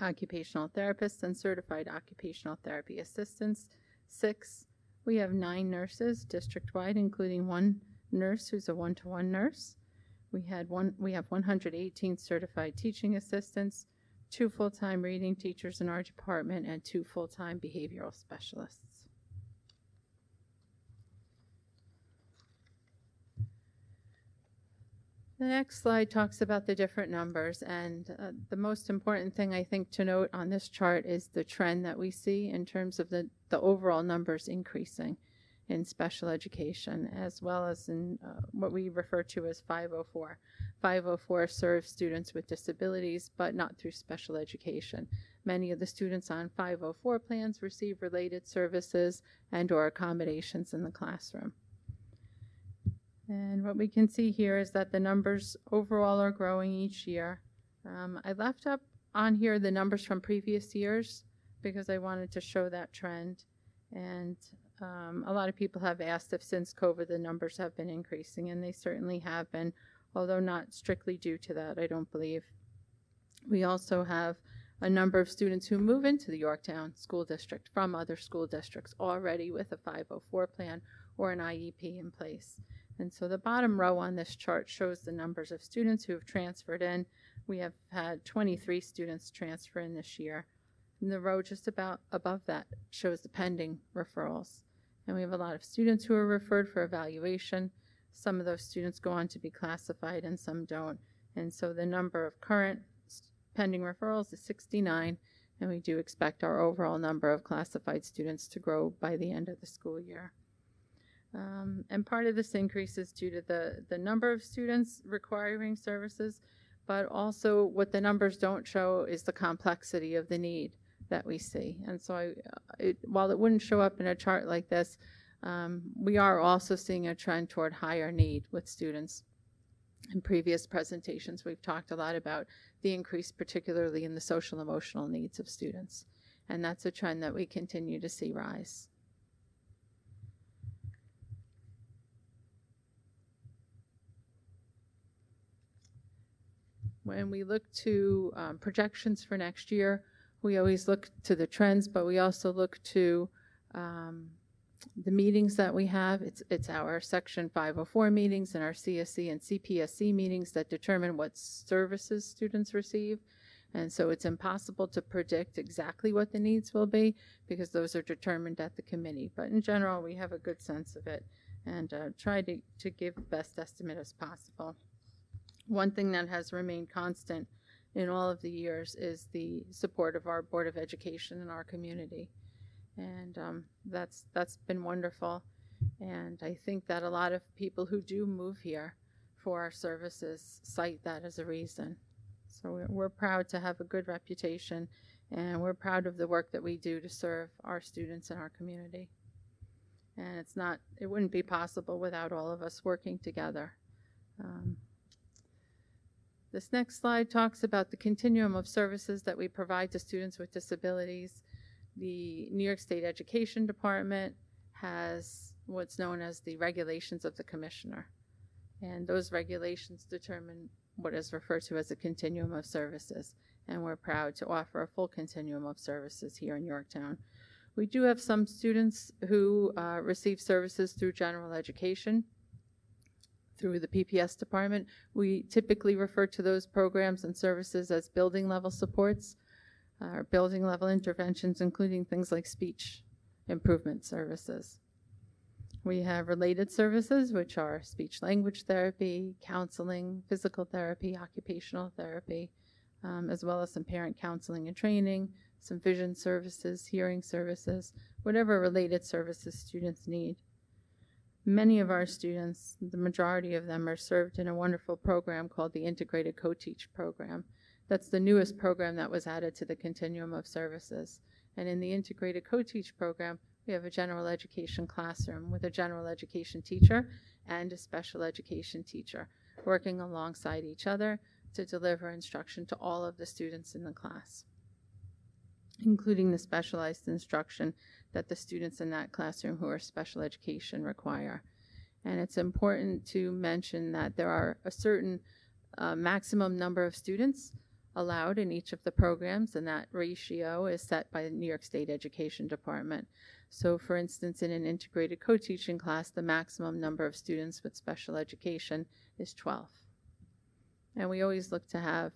Speaker 26: occupational therapists and certified occupational therapy assistants, six. We have nine nurses district-wide, including one nurse who's a one-to-one nurse. We had one. We have 118 certified teaching assistants, two full-time reading teachers in our department, and two full-time behavioral specialists. The next slide talks about the different numbers, and uh, the most important thing I think to note on this chart is the trend that we see in terms of the, the overall numbers increasing in special education, as well as in uh, what we refer to as 504. 504 serves students with disabilities, but not through special education. Many of the students on 504 plans receive related services and or accommodations in the classroom. And what we can see here is that the numbers overall are growing each year. Um, I left up on here the numbers from previous years because I wanted to show that trend. And um, a lot of people have asked if since COVID the numbers have been increasing, and they certainly have been, although not strictly due to that, I don't believe. We also have a number of students who move into the Yorktown School District from other school districts already with a 504 plan or an IEP in place. And so the bottom row on this chart shows the numbers of students who have transferred in. We have had 23 students transfer in this year. And the row just about above that shows the pending referrals. And we have a lot of students who are referred for evaluation. Some of those students go on to be classified and some don't. And so the number of current pending referrals is 69, and we do expect our overall number of classified students to grow by the end of the school year. Um, and part of this increase is due to the, the number of students requiring services, but also what the numbers don't show is the complexity of the need that we see. And so I, it, while it wouldn't show up in a chart like this, um, we are also seeing a trend toward higher need with students. In previous presentations, we've talked a lot about the increase, particularly in the social emotional needs of students. And that's a trend that we continue to see rise. When we look to um, projections for next year, we always look to the trends, but we also look to um, the meetings that we have. It's, it's our Section 504 meetings and our CSE and CPSC meetings that determine what services students receive. And so it's impossible to predict exactly what the needs will be because those are determined at the committee. But in general, we have a good sense of it and uh, try to, to give the best estimate as possible. One thing that has remained constant in all of the years is the support of our Board of Education and our community. And um, that's, that's been wonderful. And I think that a lot of people who do move here for our services cite that as a reason. So we're, we're proud to have a good reputation and we're proud of the work that we do to serve our students and our community. And it's not, it wouldn't be possible without all of us working together. Um, this next slide talks about the continuum of services that we provide to students with disabilities. The New York State Education Department has what's known as the regulations of the commissioner. And those regulations determine what is referred to as a continuum of services. And we're proud to offer a full continuum of services here in Yorktown. We do have some students who uh, receive services through general education, through the PPS department. We typically refer to those programs and services as building level supports uh, or building level interventions, including things like speech improvement services. We have related services, which are speech language therapy, counseling, physical therapy, occupational therapy, um, as well as some parent counseling and training, some vision services, hearing services, whatever related services students need. Many of our students, the majority of them, are served in a wonderful program called the Integrated Co-Teach Program. That's the newest program that was added to the continuum of services. And in the Integrated Co-Teach Program, we have a general education classroom with a general education teacher and a special education teacher working alongside each other to deliver instruction to all of the students in the class, including the specialized instruction that the students in that classroom who are special education require. And it's important to mention that there are a certain uh, maximum number of students allowed in each of the programs, and that ratio is set by the New York State Education Department. So, for instance, in an integrated co teaching class, the maximum number of students with special education is 12. And we always look to have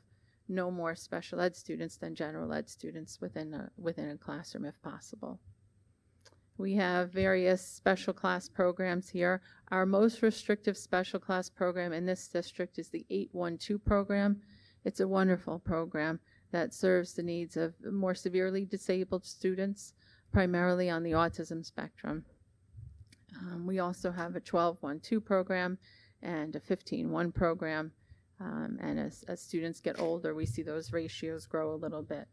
Speaker 26: no more special ed students than general ed students within a, within a classroom if possible. We have various special class programs here. Our most restrictive special class program in this district is the 812 program. It's a wonderful program that serves the needs of more severely disabled students, primarily on the autism spectrum. Um, we also have a 1212 program and a 15-1 program. Um, and as, as students get older, we see those ratios grow a little bit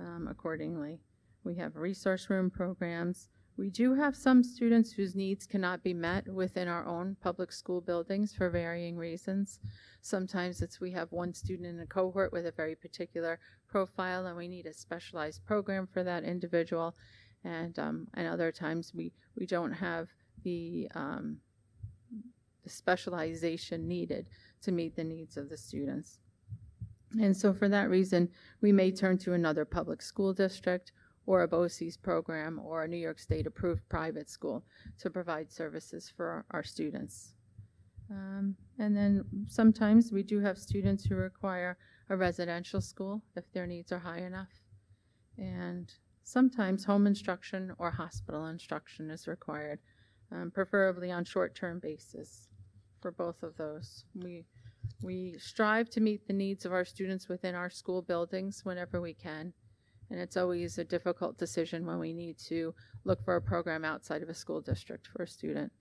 Speaker 26: um, accordingly. We have resource room programs. We do have some students whose needs cannot be met within our own public school buildings for varying reasons. Sometimes it's we have one student in a cohort with a very particular profile and we need a specialized program for that individual. And, um, and other times we, we don't have the, um, the specialization needed to meet the needs of the students. And so for that reason, we may turn to another public school district or a BOCES program or a New York State approved private school to provide services for our, students. Um, and then sometimes we do have students who require a residential school if their needs are high enough. And sometimes home instruction or hospital instruction is required, um, preferably on short-term basis for both of those. We, we strive to meet the needs of our students within our school buildings whenever we can. And it's always a difficult decision when we need to look for a program outside of a school district for a student.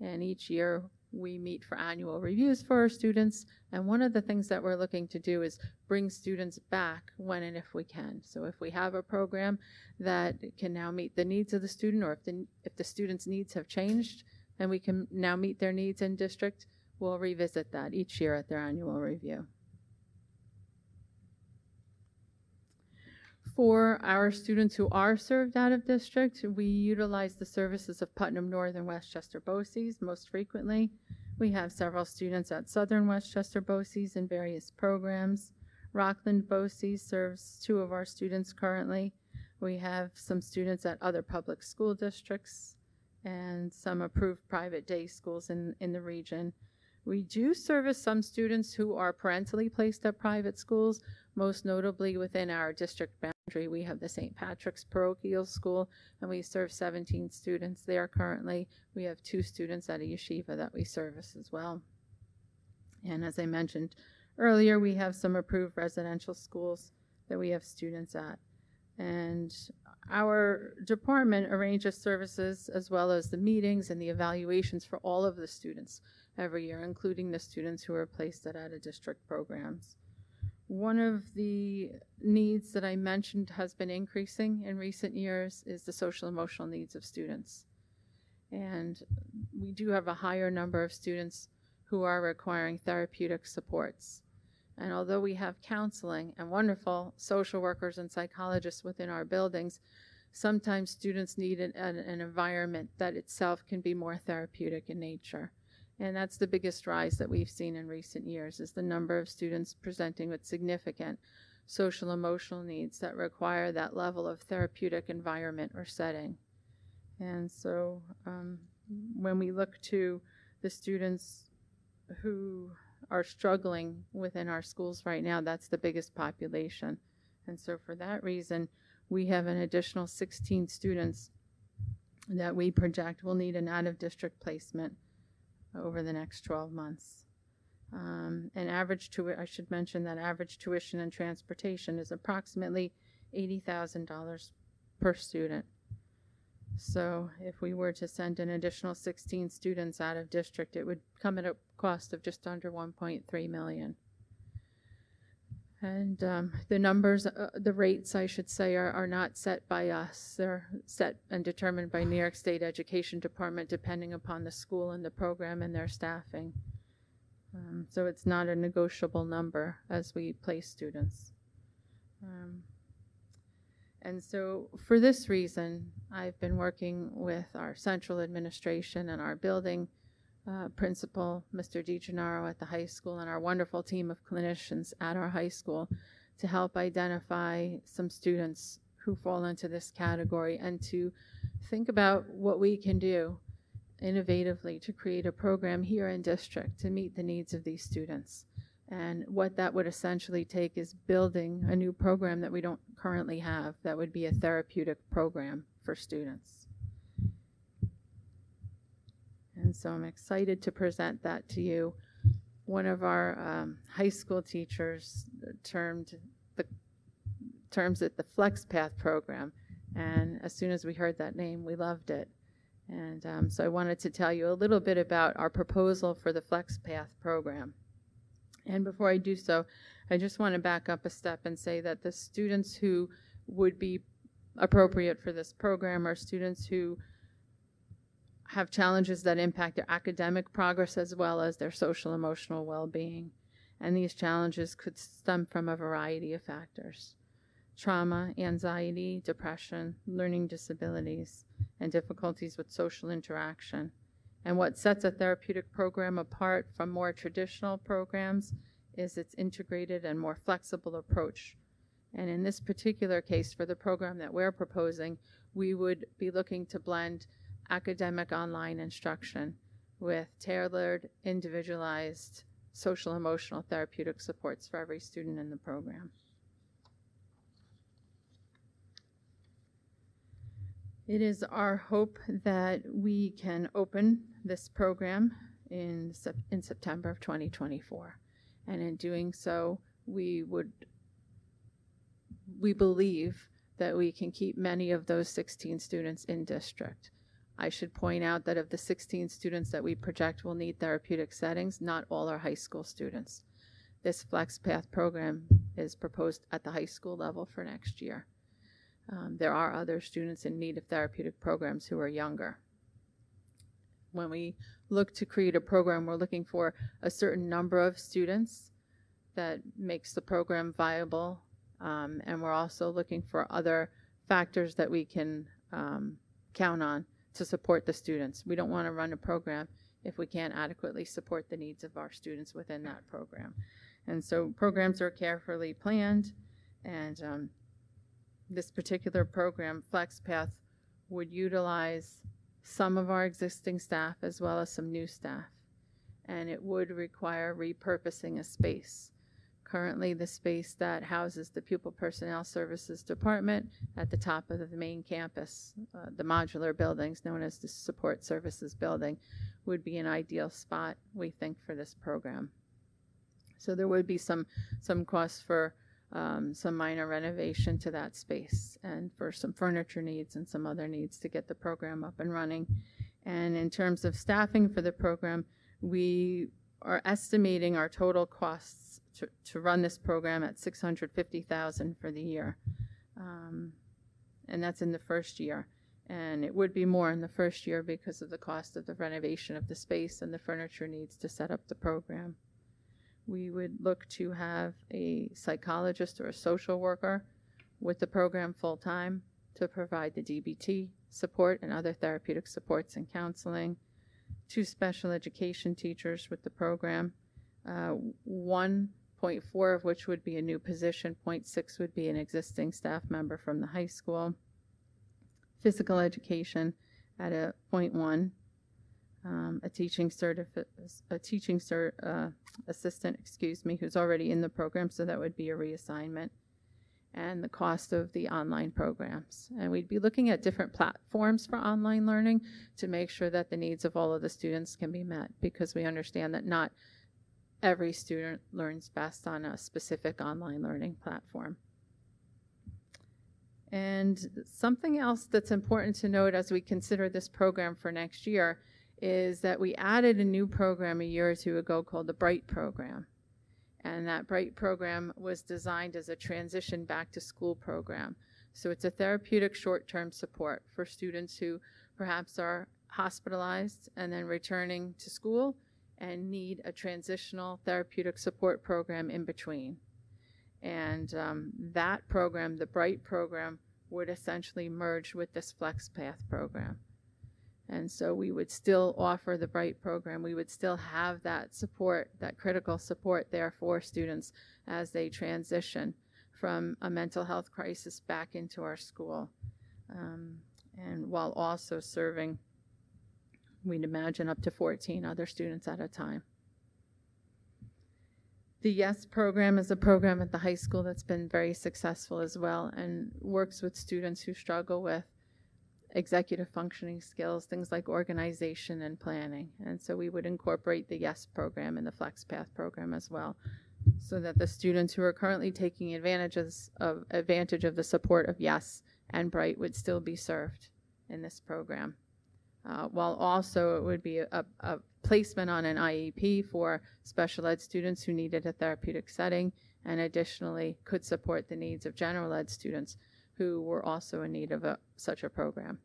Speaker 26: And each year we meet for annual reviews for our students. And one of the things that we're looking to do is bring students back when and if we can. So if we have a program that can now meet the needs of the student, or if the, if the student's needs have changed and we can now meet their needs in district, we'll revisit that each year at their annual review. For our students who are served out of district, we utilize the services of Putnam North and Westchester BOCES most frequently. We have several students at Southern Westchester BOCES in various programs. Rockland BOCES serves two of our students currently. We have some students at other public school districts and some approved private day schools in, in the region. We do service some students who are parentally placed at private schools, most notably within our district boundary. We have the St. Patrick's Parochial School, and we serve 17 students there currently. We have two students at a yeshiva that we service as well. And as I mentioned earlier, we have some approved residential schools that we have students at. And our department arranges services as well as the meetings and the evaluations for all of the students every year, including the students who are placed at out of district programs. One of the needs that I mentioned has been increasing in recent years is the social emotional needs of students. And we do have a higher number of students who are requiring therapeutic supports. And although we have counseling and wonderful social workers and psychologists within our buildings, sometimes students need an, an, environment that itself can be more therapeutic in nature. And that's the biggest rise that we've seen in recent years is the number of students presenting with significant social emotional needs that require that level of therapeutic environment or setting. And so um, when we look to the students who are struggling within our schools right now, that's the biggest population. And so for that reason, we have an additional 16 students that we project will need an out of district placement over the next 12 months. Um, and average tu- I should mention that average tuition and transportation is approximately $80,000 per student. So if we were to send an additional 16 students out of district, it would come at a cost of just under 1.3 million. And um, the numbers, uh, the rates, I should say, are, are not set by us. They're set and determined by New York State Education Department, depending upon the school and the program and their staffing. Um, so it's not a negotiable number as we place students. Um, and so, for this reason, I've been working with our central administration and our building uh, principal, Mr. DiGennaro, at the high school, and our wonderful team of clinicians at our high school to help identify some students who fall into this category and to think about what we can do innovatively to create a program here in district to meet the needs of these students. And what that would essentially take is building a new program that we don't currently have that would be a therapeutic program for students. And so I'm excited to present that to you. One of our um, high school teachers termed the terms it the Flex Path program, and as soon as we heard that name, we loved it. And um, so I wanted to tell you a little bit about our proposal for the Flex Path program. And before I do so, I just want to back up a step and say that the students who would be appropriate for this program are students who have challenges that impact their academic progress as well as their social emotional well being. And these challenges could stem from a variety of factors trauma, anxiety, depression, learning disabilities, and difficulties with social interaction. And what sets a therapeutic program apart from more traditional programs is its integrated and more flexible approach. And in this particular case, for the program that we're proposing, we would be looking to blend academic online instruction with tailored, individualized social emotional therapeutic supports for every student in the program. It is our hope that we can open this program in, in September of 2024. And in doing so, we would, we believe that we can keep many of those 16 students in district. I should point out that of the 16 students that we project will need therapeutic settings, not all are high school students. This Flex Path program is proposed at the high school level for next year. Um, there are other students in need of therapeutic programs who are younger. When we look to create a program, we're looking for a certain number of students that makes the program viable, um, and we're also looking for other factors that we can um, count on to support the students. We don't want to run a program if we can't adequately support the needs of our students within that program. And so programs are carefully planned, and um, this particular program, FlexPath, would utilize some of our existing staff as well as some new staff. and it would require repurposing a space. Currently, the space that houses the Pupil Personnel Services Department at the top of the main campus, uh, the modular buildings known as the Support Services Building, would be an ideal spot, we think, for this program. So there would be some, some costs for um, some minor renovation to that space and for some furniture needs and some other needs to get the program up and running. And in terms of staffing for the program, we are estimating our total costs to, run this program at 650,000 for the year. Um, and that's in the first year. And it would be more in the first year because of the cost of the renovation of the space and the furniture needs to set up the program. We would look to have a psychologist or a social worker with the program full time to provide the DBT support and other therapeutic supports and counseling, two special education teachers with the program, uh, 1.4 of which would be a new position, 0.6 would be an existing staff member from the high school, physical education at a 0.1, um, a teaching certificate, a teaching cert, uh, assistant, excuse me, who's already in the program, so that would be a reassignment, and the cost of the online programs. And we'd be looking at different platforms for online learning to make sure that the needs of all of the students can be met, because we understand that not every student learns best on a specific online learning platform. And something else that's important to note as we consider this program for next year is that we added a new program a year or two ago called the Bright Program. And that Bright Program was designed as a transition back to school program. So it's a therapeutic short term support for students who perhaps are hospitalized and then returning to school and need a transitional therapeutic support program in between. And um, that program, the Bright program, would essentially merge with this FlexPath program. And so we would still offer the Bright program. We would still have that support, that critical support there for students as they transition from a mental health crisis back into our school. Um, and while also serving, we'd imagine, up to 14 other students at a time. The YES program is a program at the high school that's been very successful as well and works with students who struggle with executive functioning skills, things like organization and planning. And so we would incorporate the YES program and the FlexPath program as well, so that the students who are currently taking advantages of advantage of the support of YES and Bright would still be served in this program. Uh, while also it would be a, a placement on an IEP for special ed students who needed a therapeutic setting and additionally could support the needs of general ed students who were also in need of a, such a program.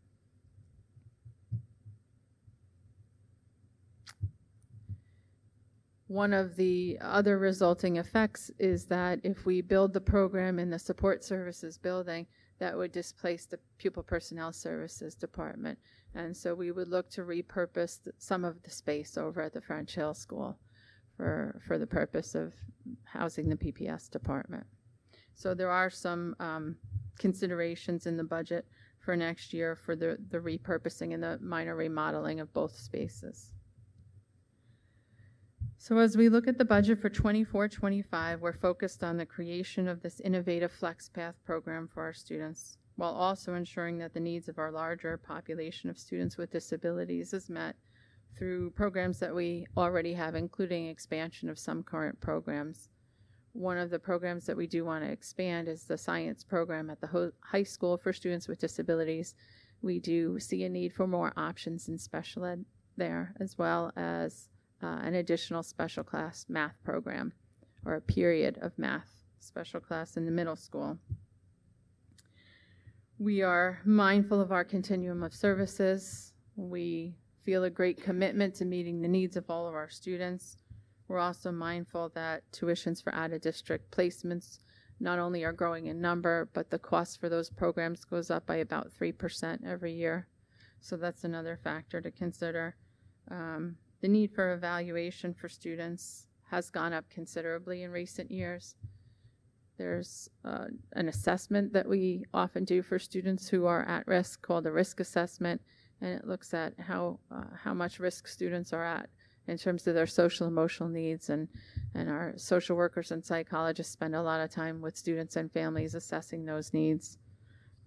Speaker 26: One of the other resulting effects is that if we build the program in the support services building, that would displace the pupil personnel services department. And so we would look to repurpose some of the space over at the French Hill School for, for the purpose of housing the PPS department. So there are some um, considerations in the budget for next year for the, the repurposing and the minor remodeling of both spaces. So as we look at the budget for 24-25, we're focused on the creation of this innovative FlexPath program for our students, while also ensuring that the needs of our larger population of students with disabilities is met through programs that we already have, including expansion of some current programs one of the programs that we do want to expand is the science program at the high school for students with disabilities. We do see a need for more options in special ed there, as well as uh, an additional special class math program or a period of math special class in the middle school. We are mindful of our continuum of services. We feel a great commitment to meeting the needs of all of our students. We're also mindful that tuitions for out of district placements not only are growing in number, but the cost for those programs goes up by about 3% every year. So that's another factor to consider. Um, the need for evaluation for students has gone up considerably in recent years. There's uh, an assessment that we often do for students who are at risk called a risk assessment, and it looks at how, uh, how much risk students are at in terms of their social emotional needs and and our social workers and psychologists spend a lot of time with students and families assessing those needs.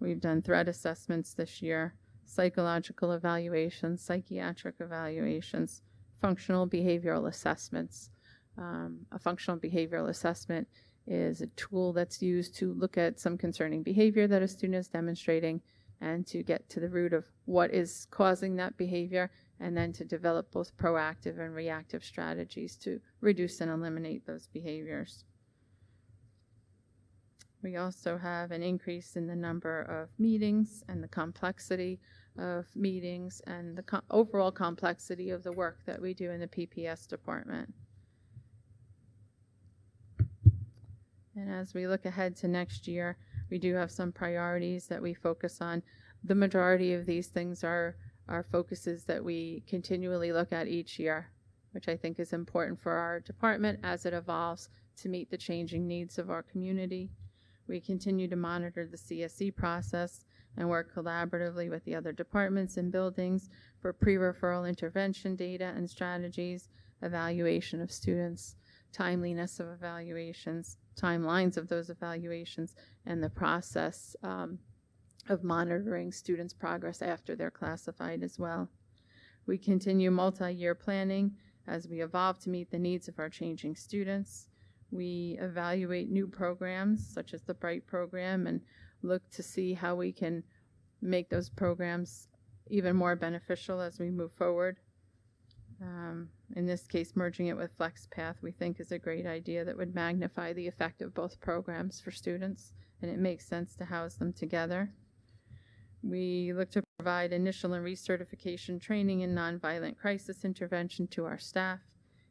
Speaker 26: We've done threat assessments this year, psychological evaluations, psychiatric evaluations, functional behavioral assessments. Um, a functional behavioral assessment is a tool that's used to look at some concerning behavior that a student is demonstrating and to get to the root of what is causing that behavior and then to develop both proactive and reactive strategies to reduce and eliminate those behaviors. We also have an increase in the number of meetings and the complexity of meetings and the co- overall complexity of the work that we do in the PPS department. And as we look ahead to next year, we do have some priorities that we focus on. The majority of these things are, are focuses that we continually look at each year, which I think is important for our department as it evolves to meet the changing needs of our community. We continue to monitor the CSE process and work collaboratively with the other departments and buildings for pre-referral intervention data and strategies, evaluation of students, timeliness of evaluations, timelines of those evaluations, and the process um, of monitoring students' progress after they're classified as well. We continue multi-year planning as we evolve to meet the needs of our changing students. We evaluate new programs such as the Bright program and look to see how we can make those programs even more beneficial as we move forward. Um, in this case, merging it with FlexPath, we think is a great idea that would magnify the effect of both programs for students, and it makes sense to house them together. We look to provide initial and recertification training in nonviolent crisis intervention to our staff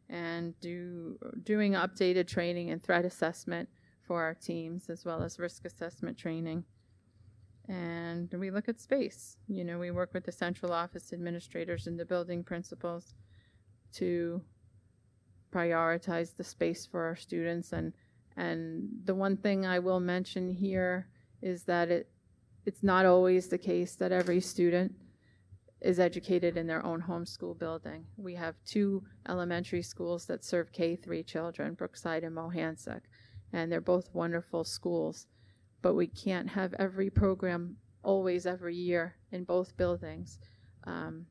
Speaker 26: and do doing updated training and threat assessment for our teams as well as risk assessment training. And we look at space. You know, we work with the central office administrators and the building principals to prioritize the space for our students and and the one thing I will mention here is that it it's not always the case that every student is educated in their own homeschool building. We have two elementary schools that serve K3 children, Brookside and Mohansic, and they're both wonderful schools. But we can't have every program always every year in both buildings, um,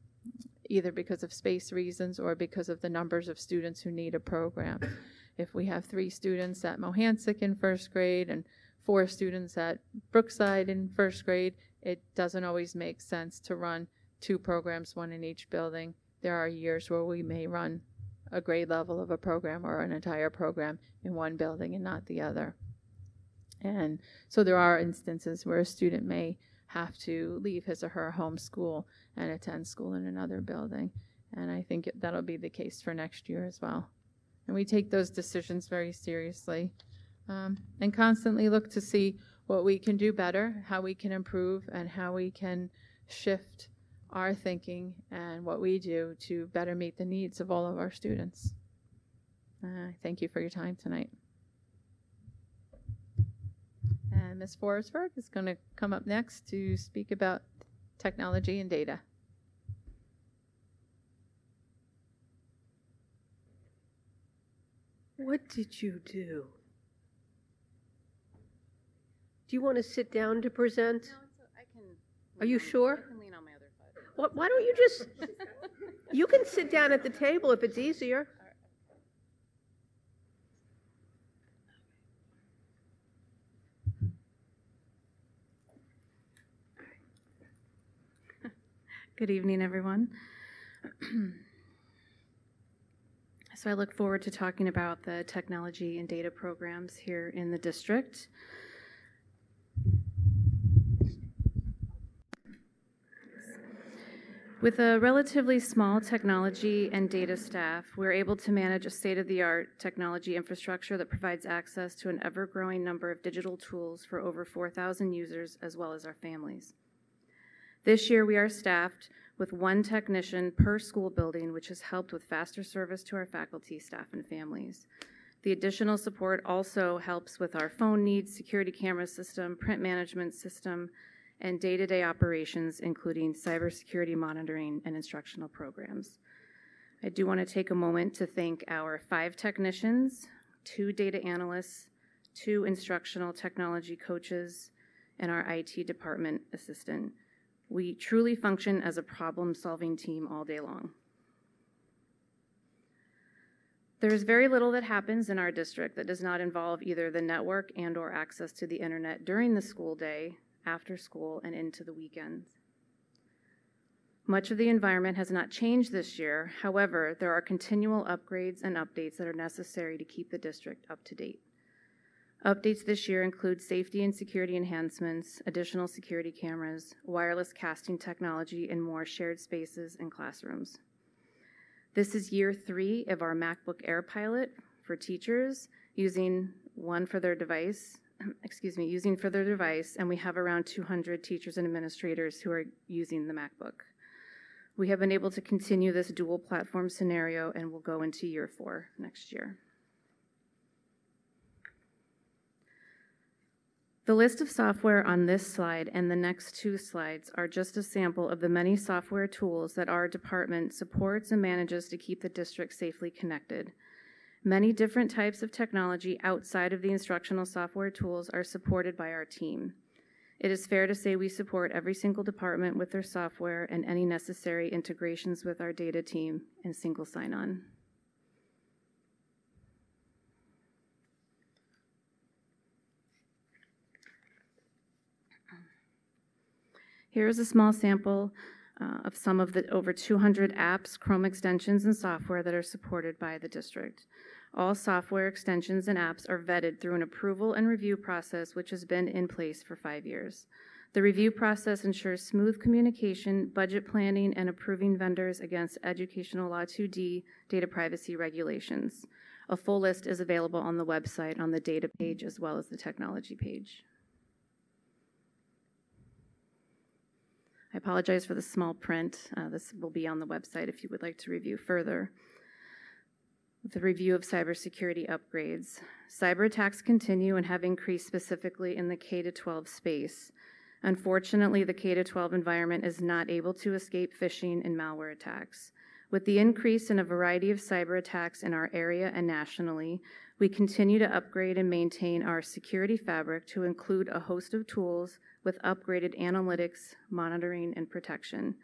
Speaker 26: either because of space reasons or because of the numbers of students who need a program. [COUGHS] If we have three students at Mohansic in first grade and four students at Brookside in first grade, it doesn't always make sense to run two programs, one in each building. There are years where we may run a grade level of a program or an entire program in one building and not the other. And so there are instances where a student may have to leave his or her home school and attend school in another building. And I think that'll be the case for next year as well. And we take those decisions very seriously um, and constantly look to see what we can do better, how we can improve, and how we can shift our thinking and what we do to better meet the needs of all of our students. Uh, thank you for your time tonight. And Ms. Forsberg is going to come up next to speak about technology and data.
Speaker 1: What did you do? Do you want to sit down to present?
Speaker 27: No, I can.
Speaker 1: Are you sure?
Speaker 27: I can lean on my other side.
Speaker 1: What, why don't you just, you can sit down at the table if it's easier.
Speaker 28: Good evening, everyone. [CLEARS THROAT] so I look forward to talking about the technology and data programs here in the district. With a relatively small technology and data staff, we're able to manage a state of the art technology infrastructure that provides access to an ever growing number of digital tools for over 4,000 users as well as our families. This year, we are staffed with one technician per school building, which has helped with faster service to our faculty, staff, and families. The additional support also helps with our phone needs, security camera system, print management system, and day to day operations, including cybersecurity monitoring and instructional programs.
Speaker 26: I do want to take a moment to thank our five technicians, two data analysts, two instructional technology coaches, and our IT department assistant. We truly function as a problem solving team all day long. There is very little that happens in our district that does not involve either the network and or access to the internet during the school day, after school, and into the weekends. Much of the environment has not changed this year. However, there are continual upgrades and updates that are necessary to keep the district up to date. Updates this year include safety and security enhancements, additional security cameras, wireless casting technology, and more shared spaces and classrooms. This is year three of our MacBook Air pilot for teachers using one for their device, [CLEARS THROAT] excuse me, using for their device, and we have around 200 teachers and administrators who are using the MacBook. We have been able to continue this dual platform scenario and will go into year four next year. The list of software on this slide and the next two slides are just a sample of the many software tools that our department supports and manages to keep the district safely connected. Many different types of technology outside of the instructional software tools are supported by our team. It is fair to say we support every single department with their software and any necessary integrations with our data team and single sign on. Here is a small sample uh, of some of the over 200 apps, Chrome extensions, and software that are supported by the district. All software extensions and apps are vetted through an approval and review process which has been in place for five years. The review process ensures smooth communication, budget planning, and approving vendors against Educational Law 2D data privacy regulations. A full list is available on the website on the data page as well as the technology page. I apologize for the small print. Uh, this will be on the website if you would like to review further. The review of cybersecurity upgrades. Cyber attacks continue and have increased specifically in the K 12 space. Unfortunately, the K 12 environment is not able to escape phishing and malware attacks. With the increase in a variety of cyber attacks in our area and nationally, we continue to upgrade and maintain our security fabric to include a host of tools with upgraded analytics, monitoring, and protection.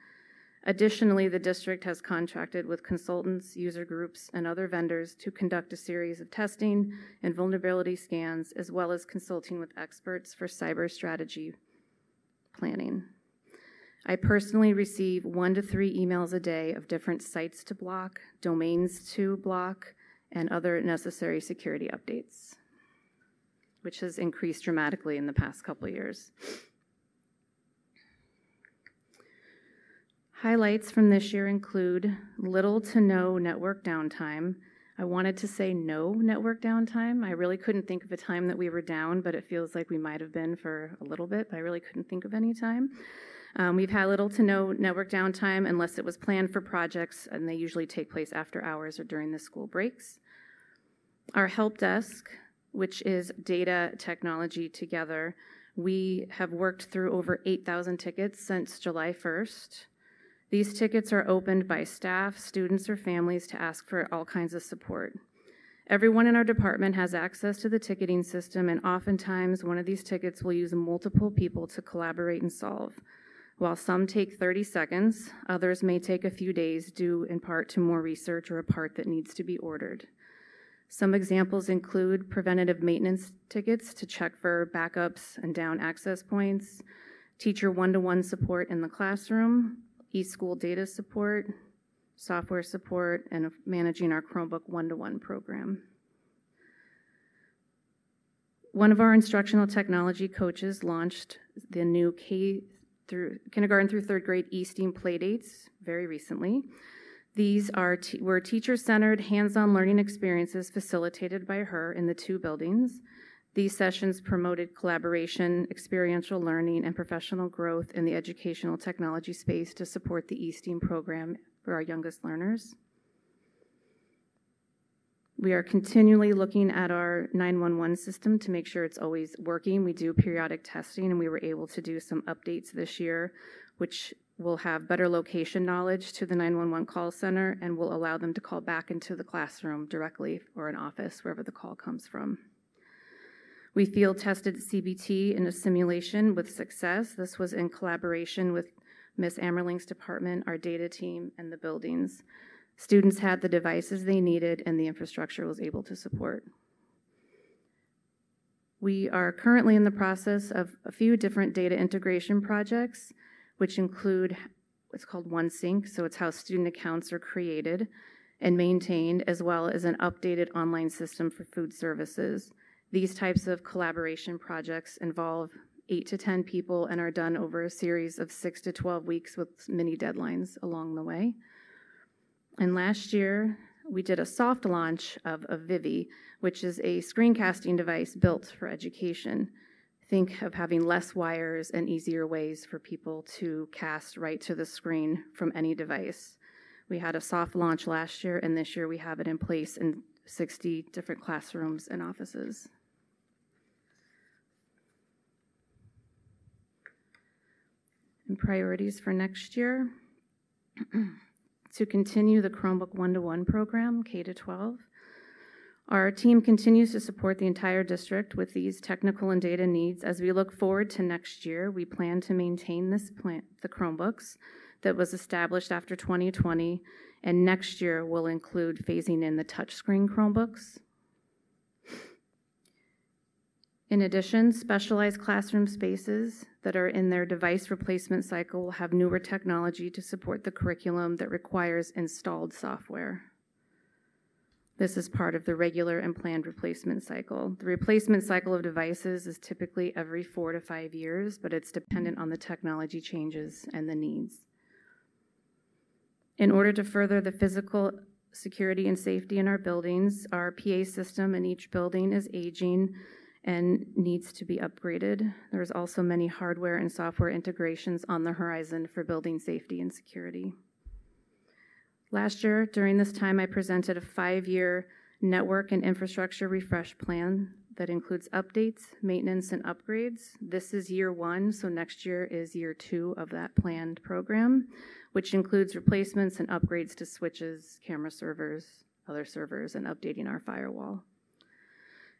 Speaker 26: Additionally, the district has contracted with consultants, user groups, and other vendors to conduct a series of testing and vulnerability scans, as well as consulting with experts for cyber strategy planning. I personally receive one to three emails a day of different sites to block, domains to block, and other necessary security updates, which has increased dramatically in the past couple years. Highlights from this year include little to no network downtime. I wanted to say no network downtime. I really couldn't think of a time that we were down, but it feels like we might have been for a little bit, but I really couldn't think of any time. Um, we've had little to no network downtime unless it was planned for projects, and they usually take place after hours or during the school breaks. Our help desk, which is data technology together, we have worked through over 8,000 tickets since July 1st. These tickets are opened by staff, students, or families to ask for all kinds of support. Everyone in our department has access to the ticketing system, and oftentimes one of these tickets will use multiple people to collaborate and solve. While some take 30 seconds, others may take a few days due in part to more research or a part that needs to be ordered. Some examples include preventative maintenance tickets to check for backups and down access points, teacher one to one support in the classroom, e-school data support, software support, and managing our Chromebook one-to-one program. One of our instructional technology coaches launched the new K through kindergarten through third grade e-STEAM playdates very recently. These are were teacher-centered, hands-on learning experiences facilitated by her in the two buildings. These sessions promoted collaboration, experiential learning, and professional growth in the educational technology space to support the eSTEAM program for our youngest learners. We are continually looking at our 911 system to make sure it's always working. We do periodic testing, and we were able to do some updates this year, which will have better location knowledge to the 911 call center and will allow them to call back into the classroom directly or an office, wherever the call comes from. We field tested CBT in a simulation with success. This was in collaboration with Ms. Ammerling's department, our data team, and the buildings. Students had the devices they needed and the infrastructure was able to support. We are currently in the process of a few different data integration projects, which include what's called OneSync, so it's how student accounts are created and maintained, as well as an updated online system for food services. These types of collaboration projects involve eight to 10 people and are done over a series of six to 12 weeks with many deadlines along the way. And last year, we did a soft launch of a Vivi, which is a screencasting device built for education. Think of having less wires and easier ways for people to cast right to the screen from any device. We had a soft launch last year, and this year we have it in place in 60 different classrooms and offices. And priorities for next year [CLEARS THROAT] to continue the Chromebook one to one program, K to 12. Our team continues to support the entire district with these technical and data needs. As we look forward to next year, we plan to maintain this the Chromebooks that was established after 2020, and next year will include phasing in the touchscreen Chromebooks. In addition, specialized classroom spaces that are in their device replacement cycle will have newer technology to support the curriculum that requires installed software. This is part of the regular and planned replacement cycle. The replacement cycle of devices is typically every four to five years, but it's dependent on the technology changes and the needs. In order to further the physical security and safety in our buildings, our PA system in each building is aging and needs to be upgraded. There's also many hardware and software integrations on the horizon for building safety and security. Last year, during this time, I presented a five-year network and infrastructure refresh plan that includes updates, maintenance, and upgrades. This is year one, so next year is year two of that planned program, which includes replacements and upgrades to switches, camera servers, other servers, and updating our firewall.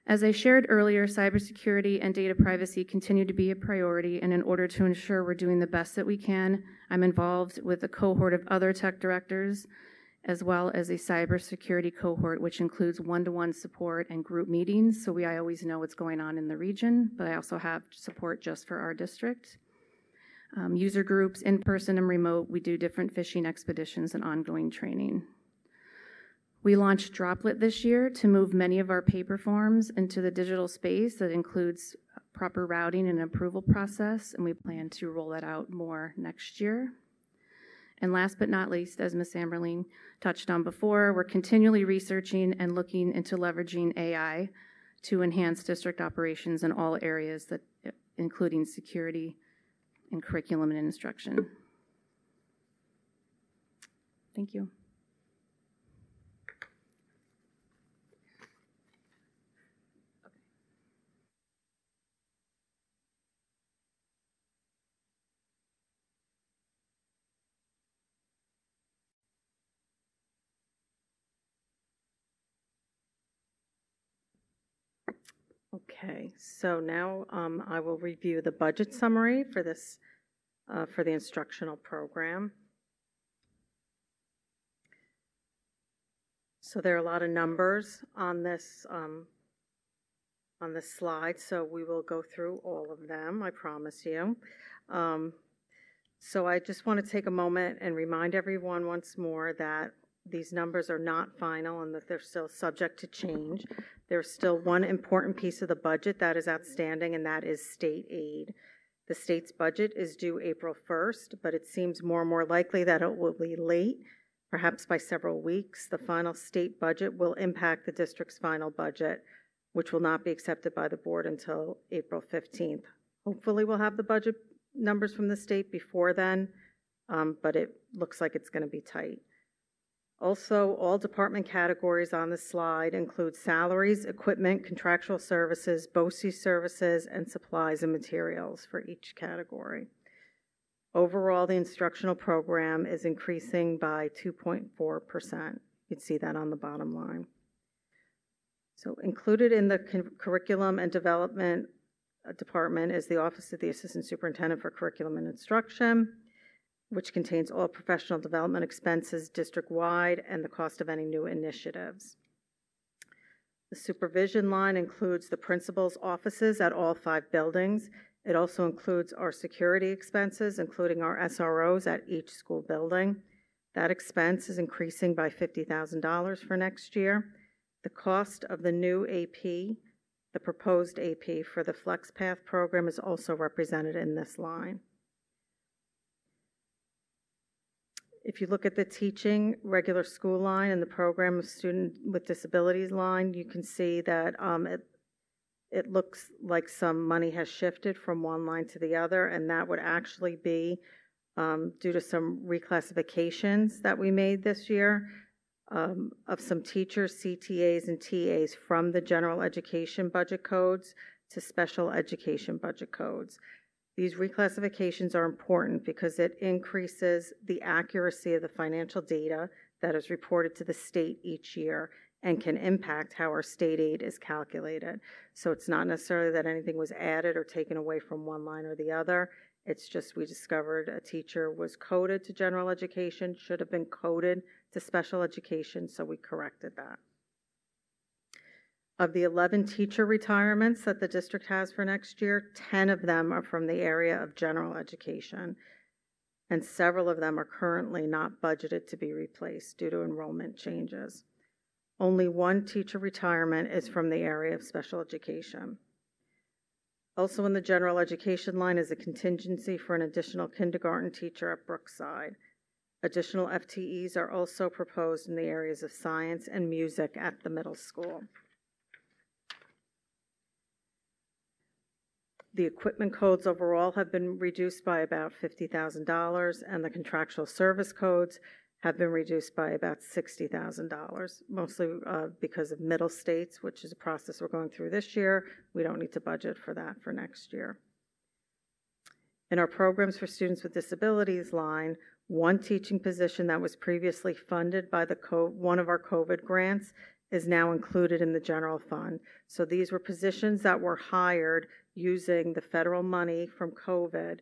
Speaker 26: As I shared earlier, cybersecurity and data privacy continue to be a priority, and in order to ensure we're doing the best that we can, I'm involved with a cohort of other tech directors, as well as a cybersecurity cohort, which includes one-to-one support and group meetings, so we I always know what's going on in the region, but I also have support just for our district. Um, user groups, in person and remote, we do different phishing expeditions and ongoing training. We launched Droplet this year to move many of our paper forms into the digital space that includes proper routing and approval process, and we plan to roll that out more next year. And last but not least, as Ms. Amberling touched on before, we're continually researching and looking into leveraging AI to enhance district operations in all areas that including security and curriculum and instruction. Thank you.
Speaker 20: Okay, so now um, I will review the budget summary for this, uh, for the instructional program. So there are a lot of numbers on this, um, on this slide, so we will go through all of them, I promise you. Um, so I just want to take a moment and remind everyone once more that these numbers are not final and that they're still subject to change. There's still one important piece of the budget that is outstanding, and that is state aid. The state's budget is due April 1st, but it seems more and more likely that it will be late, perhaps by several weeks. The final state budget will impact the district's final budget, which will not be accepted by the board until April 15th. Hopefully, we'll have the budget numbers from the state before then, um, but it looks like it's going to be tight. Also, all department categories on the slide include salaries, equipment, contractual services, BOCES services, and supplies and materials for each category. Overall, the instructional program is increasing by 2.4%. You can see that on the bottom line. So included in the curriculum and development uh, department is the Office of the Assistant Superintendent for Curriculum and Instruction, which contains all professional development expenses district-wide and the cost of any new initiatives. The supervision line includes the principal's offices at all five buildings. It also includes our security expenses, including our SROs at each school building. That expense is increasing by $50,000 for next year. The cost of the new AP, the proposed AP for the FlexPath program is also represented in this line. If you look at the teaching regular school line and the program of student with disabilities line, you can see that um, it, it looks like some money has shifted from one line to the other, and that would actually be um, due to some reclassifications that we made this year um, of some teachers, CTAs, and TAs from the general education budget codes to special education budget codes. These reclassifications are important because it increases the accuracy of the financial data that is reported to the state each year and can impact how our state aid is calculated. So it's not necessarily that anything was added or taken away from one line or the other. It's just we discovered a teacher was coded to general education, should have been coded to special education, so we corrected that. Of the 11 teacher retirements that the district has for next year, 10 of them are from the area of general education, and several of them are currently not budgeted to be replaced due to enrollment changes. Only one teacher retirement is from the area of special education. Also in the general education line is a contingency for an additional kindergarten teacher at Brookside. Additional FTEs are also proposed in the areas of science and music at the middle school. The equipment codes overall have been reduced by about $50,000, and the contractual service codes have been reduced by about $60,000, mostly uh, because of middle states, which is a process we're going through this year. We don't need to budget for that for next year. In our programs for students with disabilities line, one teaching position that was previously funded by the one of our COVID grants is now included in the general fund. So these were positions that were hired using the federal money from COVID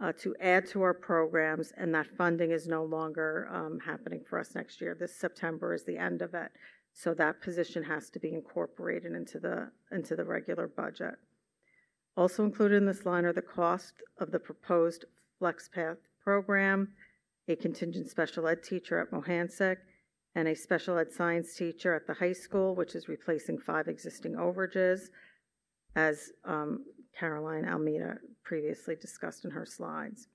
Speaker 20: uh, to add to our programs, and that funding is no longer um, happening for us next year. This September is the end of it. So that position has to be incorporated into the, into the regular budget. Also included in this line are the cost of the proposed FlexPath program, a contingent special ed teacher at Mohansic, and a special ed science teacher at the high school, which is replacing five existing overages, as um, Caroline Almeida previously discussed in her slides.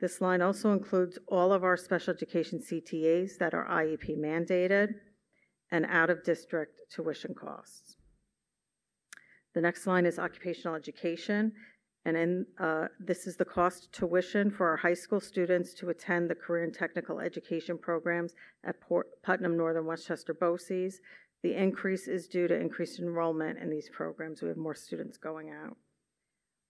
Speaker 20: This line also includes all of our special education CTAs that are IEP mandated and out of district tuition costs. The next line is occupational education, and in, uh, this is the cost tuition for our high school students to attend the career and technical education programs at Port, Putnam Northern Westchester BOCES. The increase is due to increased enrollment in these programs. We have more students going out.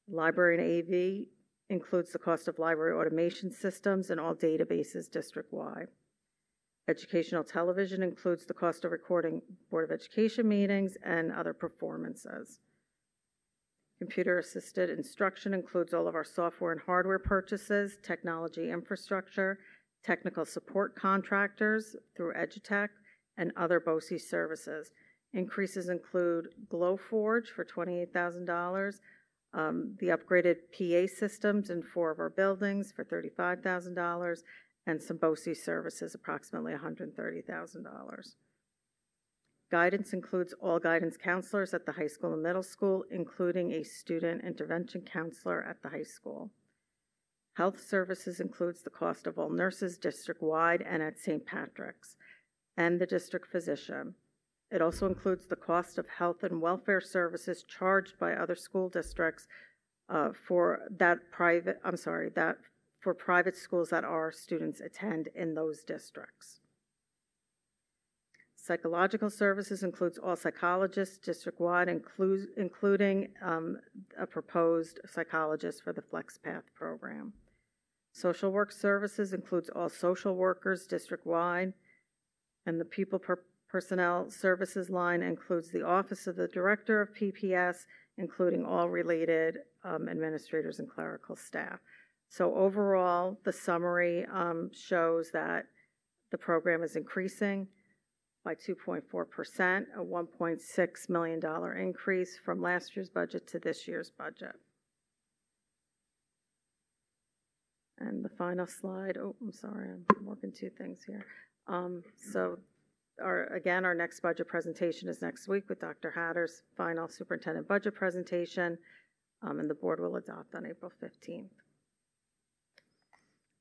Speaker 20: Library and AV includes the cost of library automation systems and all databases district-wide. Educational television includes the cost of recording Board of Education meetings and other performances. Computer assisted instruction includes all of our software and hardware purchases, technology infrastructure, technical support contractors through Edutech, and other BOCES services. Increases include Glowforge for $28,000, um, the upgraded PA systems in four of our buildings for $35,000, and some BOCES services, approximately $130,000. Guidance includes all guidance counselors at the high school and middle school, including a student intervention counselor at the high school. Health services includes the cost of all nurses district-wide and at St. Patrick's, and the district physician. It also includes the cost of health and welfare services charged by other school districts uh, for that private, I'm sorry, that for private schools that our students attend in those districts. Psychological services includes all psychologists district-wide, including um, a proposed psychologist for the FlexPath program.
Speaker 24: Social work services includes all social workers district-wide, and the people per- personnel services line includes the Office of the Director of PPS, including all related um, administrators and clerical staff. So overall, the summary um, shows that the program is increasing by 2.4%, a $1.6 million increase from last year's budget to this year's budget. And the final slide, oh, I'm sorry, I'm working two things here. Um, so our, again, our next budget presentation is next week with Dr. Hattar's final superintendent budget presentation, um, and the board will adopt on April 15th.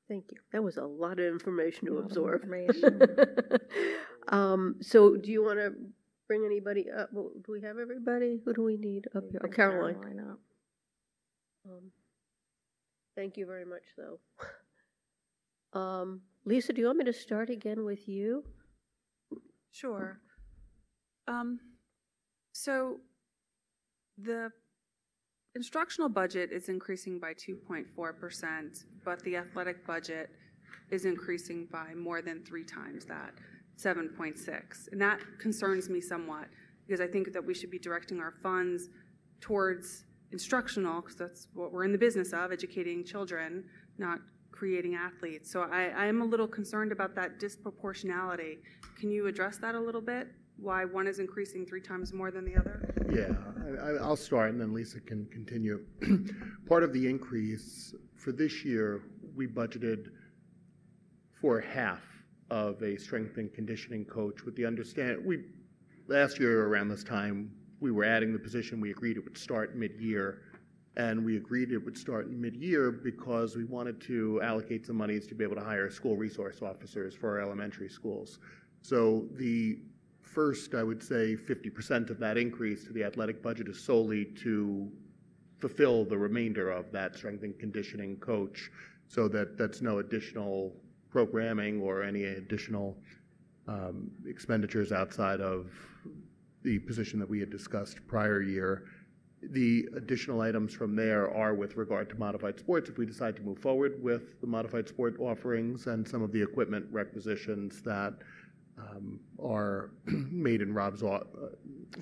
Speaker 1: Thank you. That was a lot of information to absorb.
Speaker 24: information. [LAUGHS]
Speaker 1: um, so, do you want to bring anybody up? Well, Do we have everybody? Who do we need up here? Oh, Caroline.
Speaker 24: Caroline up.
Speaker 1: Um, thank you very much, though. Um, Lisa, do you want me to start again with you?
Speaker 21: Sure. Um, so the instructional budget is increasing by 2.4%, but the athletic budget is increasing by more than three times that, 7.6. And that concerns me somewhat because I think that we should be directing our funds towards instructional, because that's what we're in the business of, educating children, not creating athletes. So I, am a little concerned about that disproportionality. Can you address that a little bit? Why one is increasing three times more than the other?
Speaker 4: Yeah, I, I- I'll start and then Lisa can continue. [CLEARS THROAT] Part of the increase for this year, we budgeted for half of a strength and conditioning coach with the understand, we, last year around this time, we were adding the position, we agreed it would start mid-year. And we agreed it would start in mid-year because we wanted to allocate some monies to be able to hire school resource officers for our elementary schools. So the first, I would say, 50% of that increase to the athletic budget is solely to fulfill the remainder of that strength and conditioning coach so that that's no additional programming or any additional um, expenditures outside of the position that we had discussed prior year. The additional items from there are with regard to modified sports, if we decide to move forward with the modified sport offerings and some of the equipment requisitions that um, are [CLEARS THROAT] made in Rob's uh,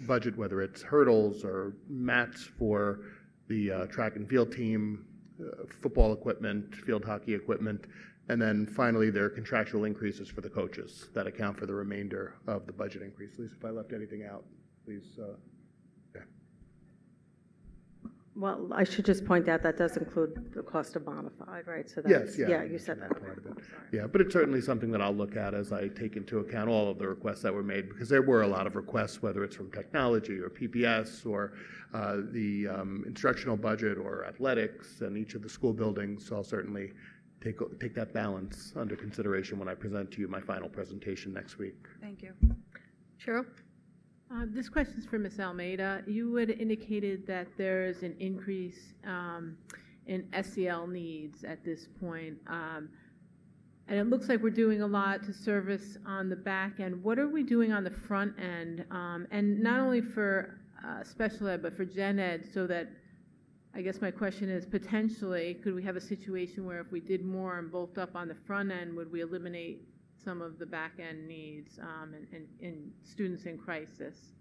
Speaker 4: budget, whether it's hurdles or mats for the uh, track and field team, uh, football equipment, field hockey equipment, and then finally, there are contractual increases for the coaches that account for the remainder of the budget increase. Lisa, if I left anything out, please. uh,
Speaker 24: Well, I should just point out that does include the cost of modified, right? So
Speaker 4: Yes,
Speaker 24: that's,
Speaker 4: yeah.
Speaker 24: yeah, you said that.
Speaker 4: part of it. Yeah, but it's certainly something that I'll look at as I take into account all of the requests that were made, because there were a lot of requests, whether it's from technology or PPS or uh, the um, instructional budget or athletics and each of the school buildings. So I'll certainly take, take that balance under consideration when I present to you my final presentation next week.
Speaker 21: Thank you.
Speaker 1: Cheryl?
Speaker 16: Uh, This is for Ms. Almeida. You had indicated that there's an increase um, in SEL needs at this point. Um, And it looks like we're doing a lot to service on the back end. What are we doing on the front end? Um, And not only for uh, special ed, but for gen ed, so that, I guess my question is, potentially, could we have a situation where if we did more and bulked up on the front end, would we eliminate some of the back end needs um, and, and, and students in crisis?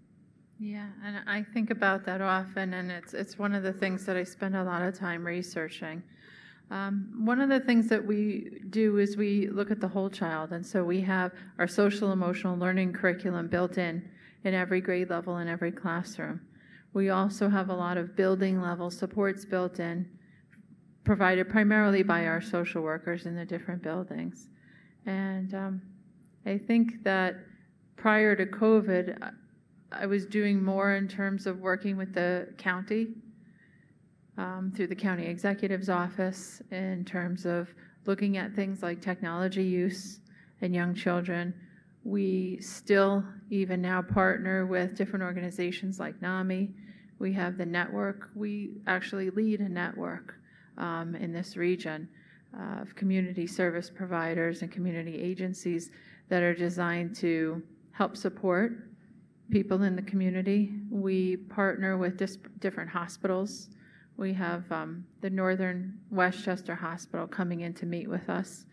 Speaker 26: Yeah, and I think about that often, and it's it's one of the things that I spend a lot of time researching. Um, one of the things that we do is we look at the whole child, and so we have our social emotional learning curriculum built in in every grade level in every classroom. We also have a lot of building level supports built in, provided primarily by our social workers in the different buildings. And um, I think that prior to COVID, I- was doing more in terms of working with the county um, through the county executive's office in terms of looking at things like technology use in young children. We still, even now, partner with different organizations like NAMI. We have the network. We actually lead a network um, in this region of community service providers and community agencies that are designed to help support people in the community. We partner with different hospitals we have um, the Northern Westchester Hospital coming in to meet with us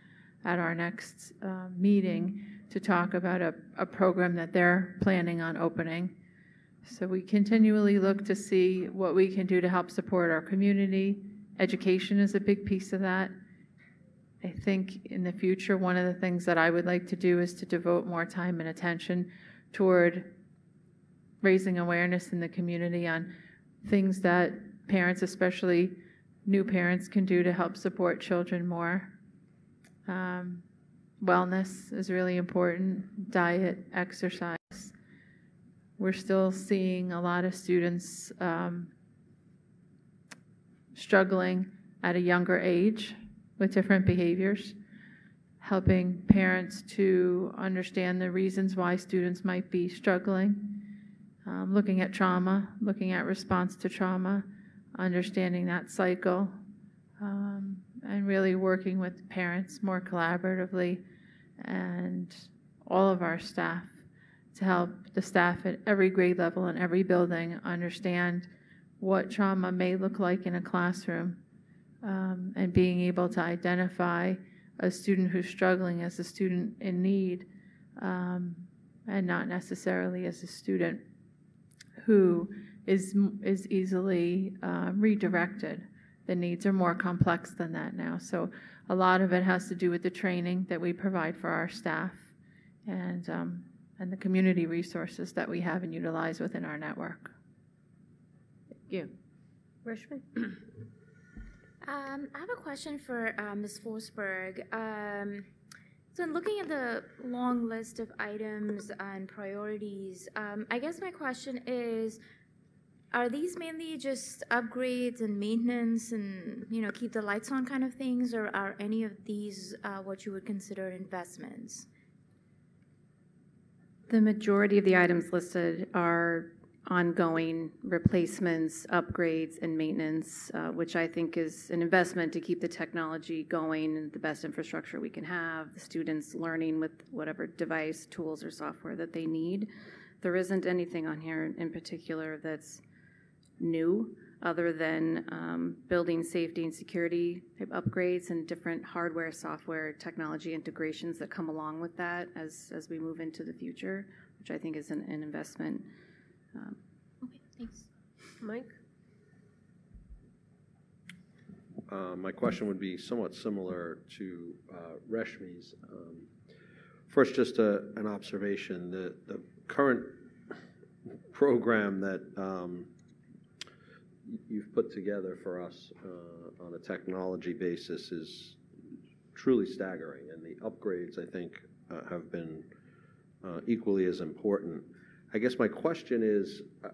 Speaker 26: at our next uh, meeting to talk about a, a program that they're planning on opening. So we continually look to see what we can do to help support our community. Education is a big piece of that. I think in the future, one of the things that I would like to do is to devote more time and attention toward raising awareness in the community on things that parents, especially new parents, can do to help support children more. Um, wellness is really important, diet, exercise. We're still seeing a lot of students um, struggling at a younger age with different behaviors, helping parents to understand the reasons why students might be struggling, um, looking at trauma, looking at response to trauma, understanding that cycle, um, and really working with parents more collaboratively and all of our staff to help the staff at every grade level and every building understand what trauma may look like in a classroom um, and being able to identify a student who's struggling as a student in need um, and not necessarily as a student who is, is easily uh, redirected. The needs are more complex than that now. So a lot of it has to do with the training that we provide for our staff and, um, and the community resources that we have and utilize within our network. Thank you.
Speaker 1: Rashmi? [CLEARS THROAT]
Speaker 17: Um, I have a question for uh, Ms. Forsberg. Um, so, in looking at the long list of items and priorities, um, I guess my question is are these mainly just upgrades and maintenance and you know keep the lights on kind of things or are any of these uh, what you would consider investments
Speaker 28: the majority of the items listed are ongoing replacements, upgrades, and maintenance, uh, which I think is an investment to keep the technology going and the best infrastructure we can have, the students learning with whatever device, tools, or software that they need. There isn't anything on here in particular that's new other than um, building safety and security type upgrades and different hardware, software, technology integrations that come along with that as, as we move into the future, which I think is an, an investment. Um,
Speaker 17: okay, thanks.
Speaker 1: Mike?
Speaker 18: Uh, my question would be somewhat similar to uh, Reshmi's. Um, first, just a, an observation: the the current program that um, you've put together for us uh, on a technology basis is truly staggering, and the upgrades I think uh, have been uh, equally as important. I guess my question is, uh,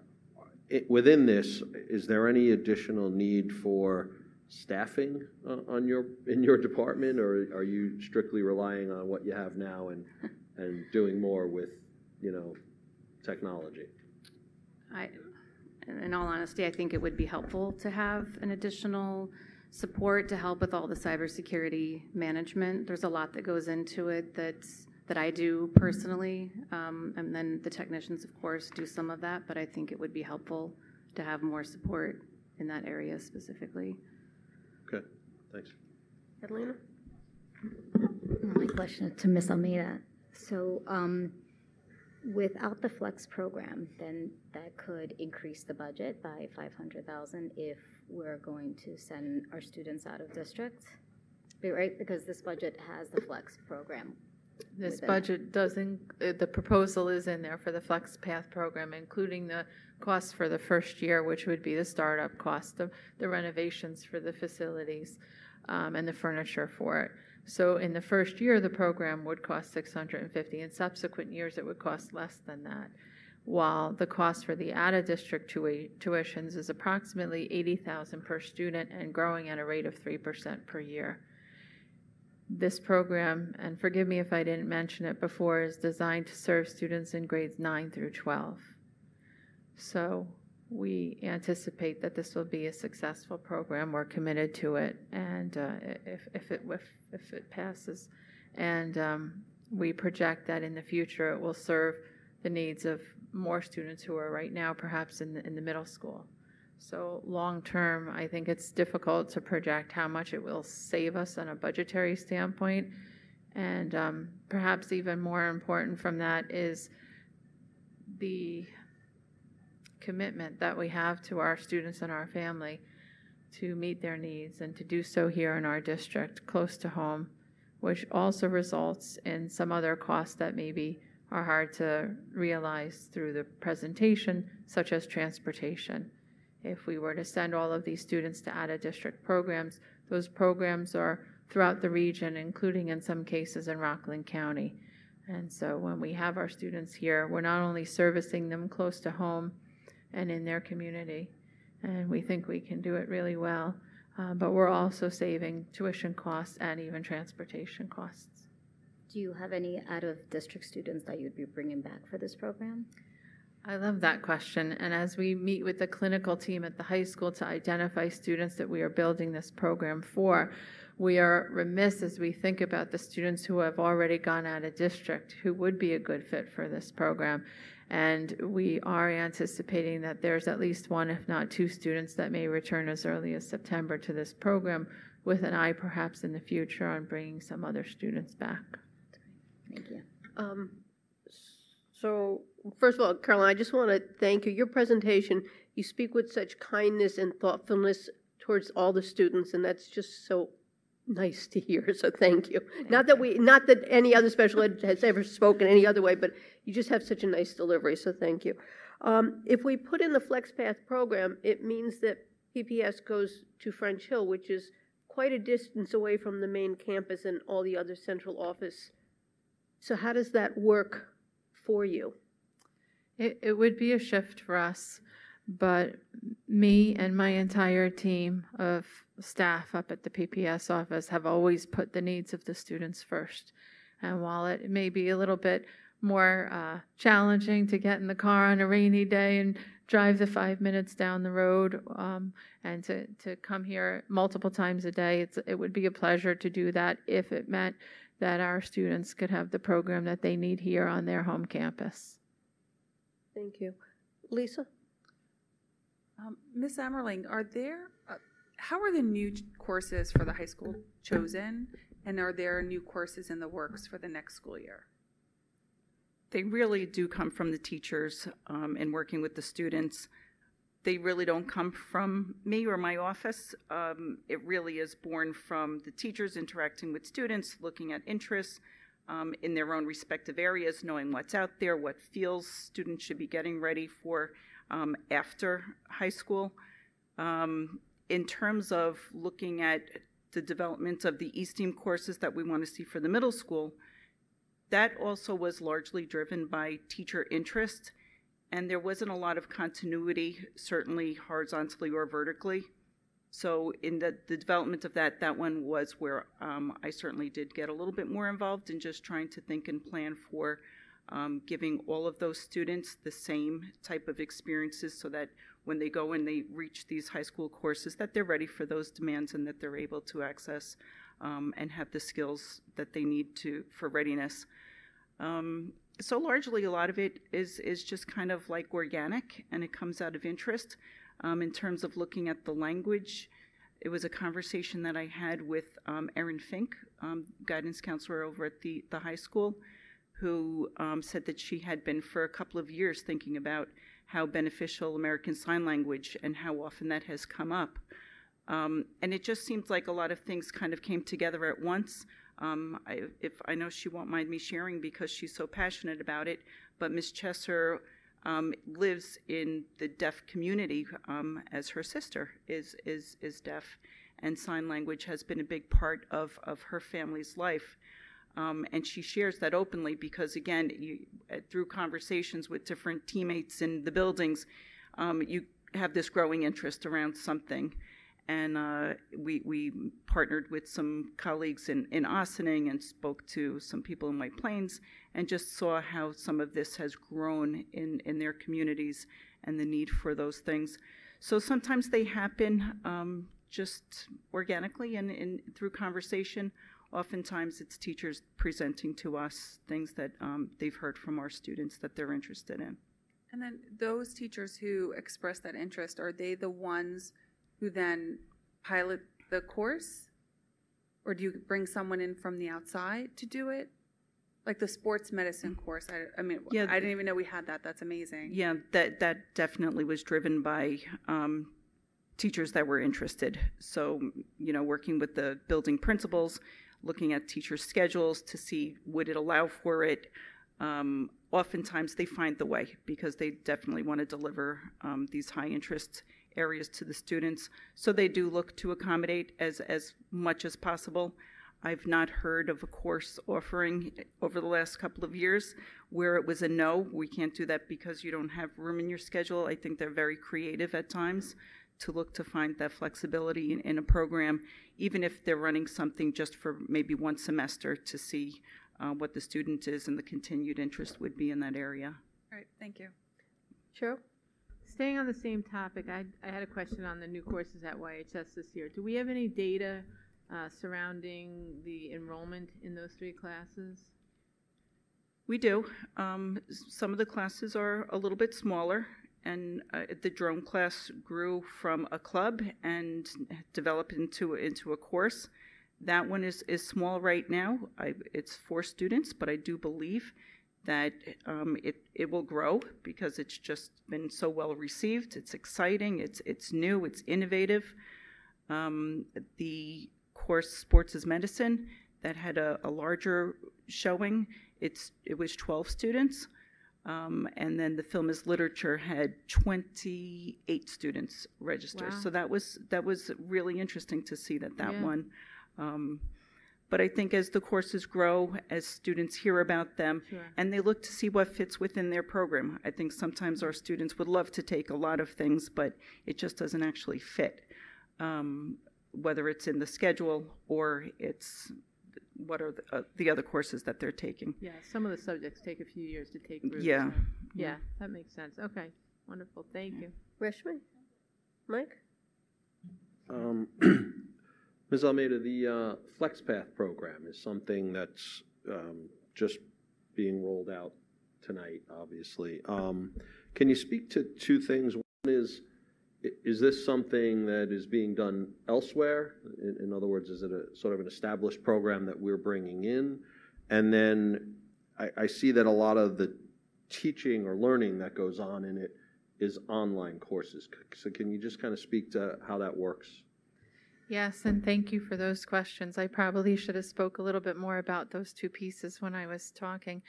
Speaker 18: it, within this, is there any additional need for staffing uh, on your in your department, or are you strictly relying on what you have now and and doing more with you know technology?
Speaker 28: I, in all honesty, I think it would be helpful to have an additional support to help with all the cybersecurity management. There's a lot that goes into it that's that I do personally, um, and then the technicians, of course, do some of that. But I think it would be helpful to have more support in that area specifically.
Speaker 18: Okay, thanks.
Speaker 1: Adelina?
Speaker 19: My question to Ms. Almeida. So, um, without the flex program, then that could increase the budget by 500,000 if we're going to send our students out of district, right? Because this budget has the flex program.
Speaker 26: This
Speaker 19: within
Speaker 26: budget doesn't, uh, the proposal is in there for the Flex Path program, including the costs for the first year, which would be the startup cost, the the renovations for the facilities, um, and the furniture for it. So in the first year, the program would cost 650. In subsequent years, it would cost less than that. While the cost for the out-of-district tui- tuitions is approximately 80,000 per student and growing at a rate of 3% per year. This program, and forgive me if I didn't mention it before, is designed to serve students in grades 9 through 12. So we anticipate that this will be a successful program. We're committed to it, and uh, if, if, it, if, if it passes. And um, we project that in the future it will serve the needs of more students who are right now perhaps in the, in the middle school. So long-term, I think it's difficult to project how much it will save us on a budgetary standpoint. And um, perhaps even more important from that is the commitment that we have to our students and our family to meet their needs and to do so here in our district, close to home, which also results in some other costs that maybe are hard to realize through the presentation, such as transportation. If we were to send all of these students to out-of-district programs, those programs are throughout the region, including in some cases in Rockland County. And so when we have our students here, we're not only servicing them close to home and in their community, and we think we can do it really well, uh, but we're also saving tuition costs and even transportation costs.
Speaker 19: Do you have any out-of-district students that you'd be bringing back for this program?
Speaker 26: I love that question. And as we meet with the clinical team at the high school to identify students that we are building this program for, we are remiss as we think about the students who have already gone out of district who would be a good fit for this program. And we are anticipating that there's at least one, if not two, students that may return as early as September to this program with an eye perhaps in the future on bringing some other students back.
Speaker 19: Thank you.
Speaker 1: Um, so, first of all, Caroline, I just want to thank you. Your presentation, you speak with such kindness and thoughtfulness towards all the students, and that's just so nice to hear. So, thank you. Thank not that we, not that any other special ed has ever spoken any other way, but you just have such a nice delivery. So, thank you. Um, if we put in the FlexPath program, it means that PPS goes to French Hill, which is quite a distance away from the main campus and all the other central office. So, how does that work for you?
Speaker 26: It, it would be a shift for us, but me and my entire team of staff up at the PPS office have always put the needs of the students first. And while it may be a little bit more uh, challenging to get in the car on a rainy day and drive the five minutes down the road um, and to, to come here multiple times a day, it's, it would be a pleasure to do that if it meant that our students could have the program that they need here on their home campus.
Speaker 1: Thank you. Lisa?
Speaker 21: Um, Ms. Emmerling, are there, uh, how are the new courses for the high school chosen? And are there new courses in the works for the next school year?
Speaker 25: They really do come from the teachers um, and working with the students. They really don't come from me or my office. Um, it really is born from the teachers interacting with students, looking at interests um, in their own respective areas, knowing what's out there, what fields students should be getting ready for um, after high school. Um, in terms of looking at the development of the ESTEAM courses that we want to see for the middle school, that also was largely driven by teacher interest and there wasn't a lot of continuity, certainly horizontally or vertically. So in the, the development of that, that one was where um, I certainly did get a little bit more involved in just trying to think and plan for um, giving all of those students the same type of experiences so that when they go and they reach these high school courses that they're ready for those demands and that they're able to access um, and have the skills that they need to for readiness. Um, so largely a lot of it is is just kind of like organic and it comes out of interest um, in terms of looking at the language it was a conversation that i had with um, erin fink um, guidance counselor over at the, the high school who um, said that she had been for a couple of years thinking about how beneficial american sign language and how often that has come up um, and it just seems like a lot of things kind of came together at once um, I, if I know she won't mind me sharing because she's so passionate about it, but Ms. Chesser um, lives in the deaf community um, as her sister is, is, is deaf, and sign language has been a big part of, of her family's life. Um, and she shares that openly because, again, you, uh, through conversations with different teammates in the buildings, um, you have this growing interest around something and uh, we, we partnered with some colleagues in, in Ossining and spoke to some people in White Plains and just saw how some of this has grown in, in their communities and the need for those things. So sometimes they happen um, just organically and, through conversation. Oftentimes it's teachers presenting to us things that um, they've heard from our students that they're interested in.
Speaker 21: And then those teachers who express that interest, are they the ones who then pilot the course? Or do you bring someone in from the outside to do it? Like the sports medicine course, I, I mean,
Speaker 25: Yeah.
Speaker 21: I didn't even know we had that. That's amazing.
Speaker 25: Yeah, that, that definitely was driven by um, teachers that were interested. So, you know, working with the building principals, looking at teachers' schedules to see would it allow for it. Um, oftentimes they find the way because they definitely want to deliver um, these high interest areas to the students. So they do look to accommodate as, as much as possible. I've not heard of a course offering over the last couple of years where it was a no, we can't do that because you don't have room in your schedule. I think they're very creative at times to look to find that flexibility in, in a program, even if they're running something just for maybe one semester to see uh, what the student is and the continued interest would be in that area.
Speaker 21: All right, thank you.
Speaker 1: Sure.
Speaker 16: Staying on the same topic, I, I had a question on the new courses at YHS this year. Do we have any data uh, surrounding the enrollment in those three classes?
Speaker 25: We do. Um, some of the classes are a little bit smaller, and uh, the drone class grew from a club and developed into into a course. That one is is small right now. I, it's four students, but I do believe that um, it it will grow because it's just been so well received. It's exciting. It's it's new. It's innovative. Um, the course Sports is Medicine that had a, a larger showing. It's it was 12 students, um, and then the film is literature had 28 students register.
Speaker 16: Wow.
Speaker 25: So that was that was really interesting to see that that
Speaker 16: Yeah.
Speaker 25: one. Um, but I think as the courses grow, as students hear about them,
Speaker 16: Sure.
Speaker 25: and they look to see what fits within their program, I think sometimes our students would love to take a lot of things, but it just doesn't actually fit. Um, whether it's in the schedule or it's what are the, uh, the other courses that they're taking.
Speaker 16: Yeah, some of the subjects take a few years to take through.
Speaker 25: Yeah.
Speaker 16: so- Yeah, that makes sense. Okay, wonderful. Thank you.
Speaker 1: Rashmi? Mike?
Speaker 18: Um, [CLEARS THROAT] Ms. Almeida, the uh, FlexPath program is something that's um, just being rolled out tonight, obviously. Um, Can you speak to two things? One is, is this something that is being done elsewhere? In in other words, is it a sort of an established program that we're bringing in? And then I I see that a lot of the teaching or learning that goes on in it is online courses. So can you just kind of speak to how that works?
Speaker 26: Yes, and thank you for those questions. I probably should have spoke a little bit more about those two pieces when I was talking.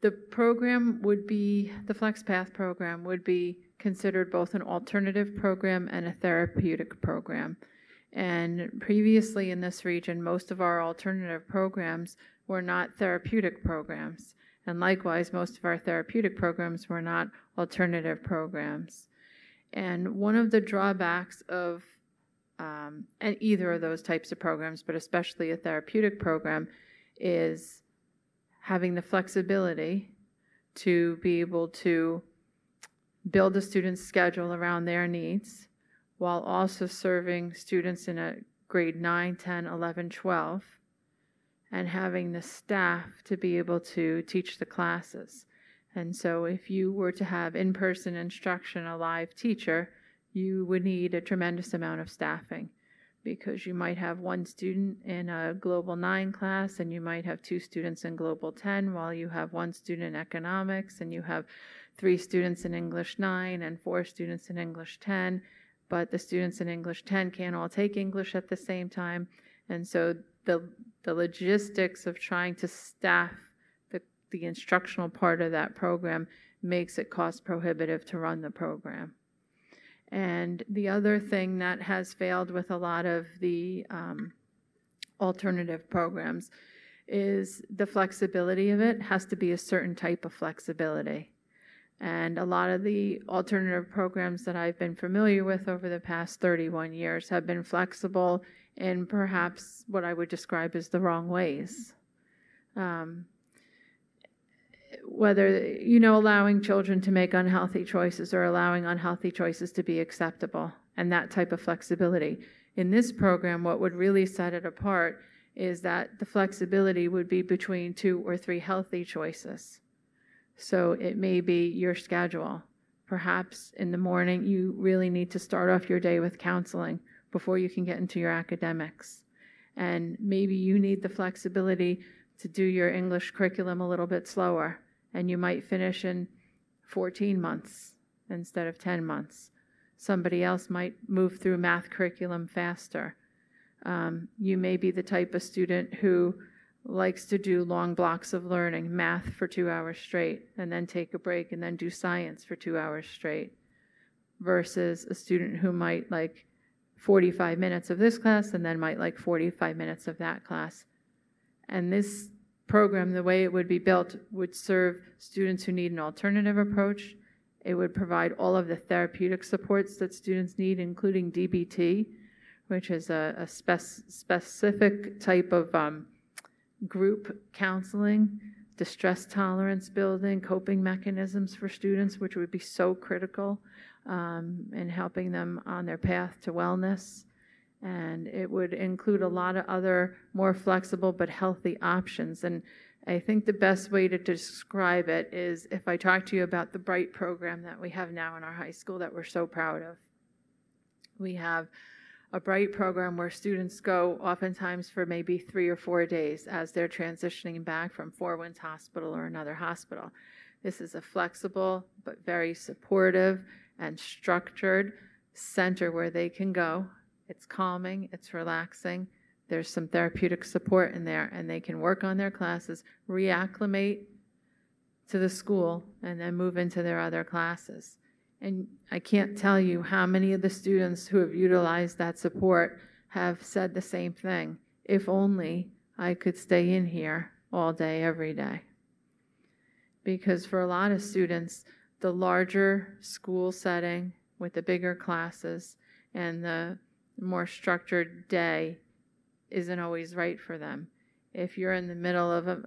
Speaker 26: The program would be, the FlexPath program would be considered both an alternative program and a therapeutic program. And previously in this region, most of our alternative programs were not therapeutic programs. And likewise, most of our therapeutic programs were not alternative programs. And one of the drawbacks of um, and either of those types of programs, but especially a therapeutic program, is having the flexibility to be able to build a student's schedule around their needs while also serving students in a grade 9, 10, 11, 12, and having the staff to be able to teach the classes. And so, if you were to have in person instruction, a live teacher, you would need a tremendous amount of staffing because you might have one student in a Global 9 class and you might have two students in Global 10, while you have one student in economics and you have three students in English 9 and four students in English 10. But the students in English 10 can't all take English at the same time. And so the, the logistics of trying to staff the, the instructional part of that program makes it cost prohibitive to run the program. And the other thing that has failed with a lot of the um, alternative programs is the flexibility of it has to be a certain type of flexibility. And a lot of the alternative programs that I've been familiar with over the past 31 years have been flexible in perhaps what I would describe as the wrong ways. Um, whether, you know, allowing children to make unhealthy choices or allowing unhealthy choices to be acceptable and that type of flexibility. In this program, what would really set it apart is that the flexibility would be between two or three healthy choices. So it may be your schedule. Perhaps in the morning, you really need to start off your day with counseling before you can get into your academics. And maybe you need the flexibility to do your English curriculum a little bit slower, and you might finish in 14 months instead of 10 months. Somebody else might move through math curriculum faster. Um, you may be the type of student who likes to do long blocks of learning, math for two hours straight, and then take a break and then do science for two hours straight, versus a student who might like 45 minutes of this class and then might like 45 minutes of that class. And this program, the way it would be built, would serve students who need an alternative approach. It would provide all of the therapeutic supports that students need, including DBT, which is a, a spec- specific type of um, group counseling, distress tolerance building, coping mechanisms for students, which would be so critical um, in helping them on their path to wellness. And it would include a lot of other more flexible but healthy options. And I think the best way to describe it is if I talk to you about the BRIGHT program that we have now in our high school that we're so proud of. We have a BRIGHT program where students go oftentimes for maybe three or four days as they're transitioning back from Four Winds Hospital or another hospital. This is a flexible but very supportive and structured center where they can go. It's calming, it's relaxing. There's some therapeutic support in there, and they can work on their classes, reacclimate to the school, and then move into their other classes. And I can't tell you how many of the students who have utilized that support have said the same thing. If only I could stay in here all day, every day. Because for a lot of students, the larger school setting with the bigger classes and the more structured day isn't always right for them. If you're in the middle of a,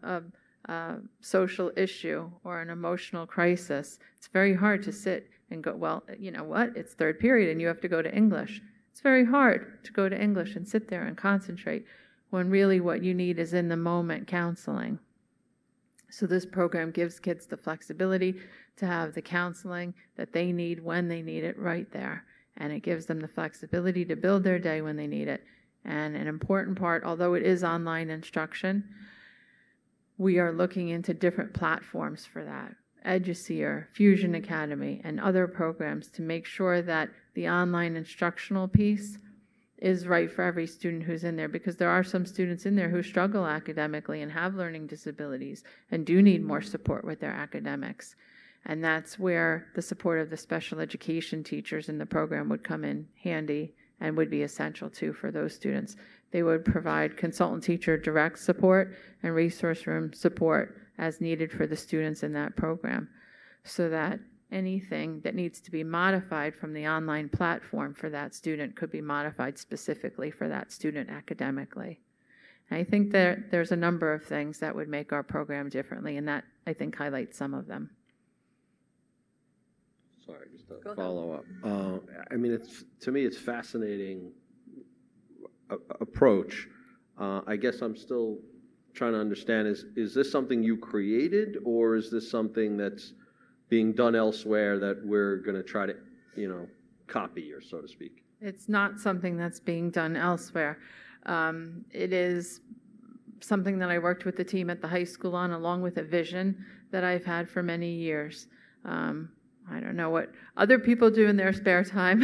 Speaker 26: a, a social issue or an emotional crisis, it's very hard to sit and go, well, you know what? It's third period and you have to go to English. It's very hard to go to English and sit there and concentrate when really what you need is in the moment counseling. So, this program gives kids the flexibility to have the counseling that they need when they need it right there. And it gives them the flexibility to build their day when they need it. And an important part, although it is online instruction, we are looking into different platforms for that. Eduseer, Fusion Academy, and other programs to make sure that the online instructional piece is right for every student who's in there because there are some students in there who struggle academically and have learning disabilities and do need more support with their academics. And that's where the support of the special education teachers in the program would come in handy and would be essential too for those students. They would provide consultant teacher direct support and resource room support as needed for the students in that program so that anything that needs to be modified from the online platform for that student could be modified specifically for that student academically. And I think that there's a number of things that would make our program differently, and that I think highlights some of them.
Speaker 18: Sorry, just a follow up. Uh, I mean, it's to me, it's fascinating a- approach. Uh, I guess I'm still trying to understand is is this something you created or is this something that's being done elsewhere that we're going to try to you know copy or so to speak
Speaker 26: it's not something that's being done elsewhere um, it is something that i worked with the team at the high school on along with a vision that i've had for many years um, I don't know what other people do in their spare time.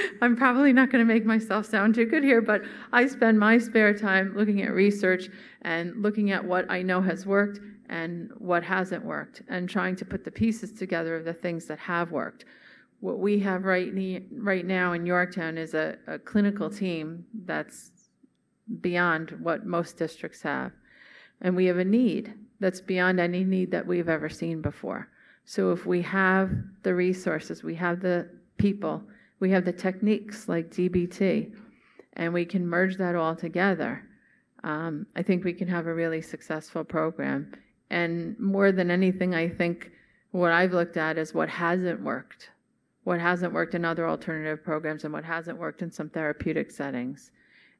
Speaker 26: [LAUGHS] I'm probably not going to make myself sound too good here, but I spend my spare time looking at research and looking at what I know has worked and what hasn't worked and trying to put the pieces together of the things that have worked. What we have right, right now in Yorktown is a, a clinical team that's beyond what most districts have. And we have a need that's beyond any need that we've ever seen before. So if we have the resources, we have the people, we have the techniques like DBT, and we can merge that all together, um, I think we can have a really successful program. And more than anything, I think what I've looked at is what hasn't worked, what hasn't worked in other alternative programs, and what hasn't worked in some therapeutic settings.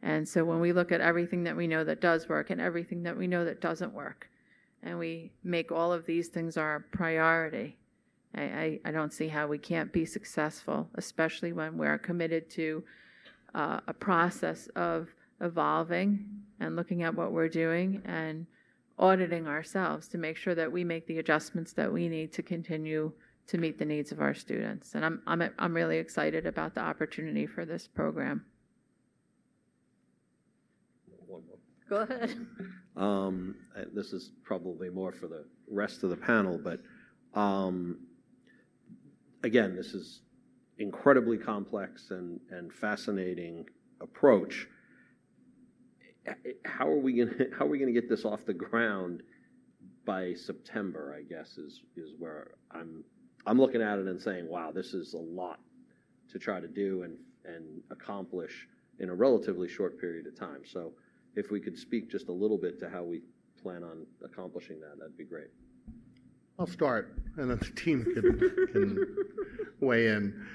Speaker 26: And so when we look at everything that we know that does work and everything that we know that doesn't work, and we make all of these things our priority, I, I, I don't see how we can't be successful, especially when we're committed to uh, a process of evolving and looking at what we're doing and auditing ourselves to make sure that we make the adjustments that we need to continue to meet the needs of our students. And I'm, I'm, I'm really excited about the opportunity for this program.
Speaker 1: Go ahead. [LAUGHS]
Speaker 18: Um, this is probably more for the rest of the panel, but um, again, this is incredibly complex and, and fascinating approach. How are we going [LAUGHS] how are we to get this off the ground by September? I guess is is where I'm I'm looking at it and saying, wow, this is a lot to try to do and and accomplish in a relatively short period of time. So if we could speak just a little bit to how we plan on accomplishing that, that'd be great.
Speaker 4: I'll start, and then the team can, can [LAUGHS] weigh in.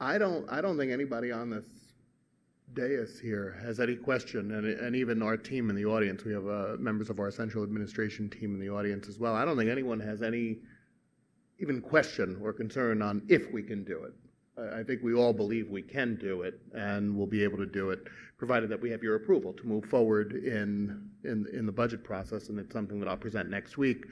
Speaker 4: I don't, I don't think anybody on this dais here has any question, and, and even our team in the audience, we have uh, members of our central administration team in the audience as well. I don't think anyone has any even question or concern on if we can do it. I think we all believe we can do it, and we'll be able to do it, provided that we have your approval to move forward in, in, in the budget process, and it's something that I'll present next week.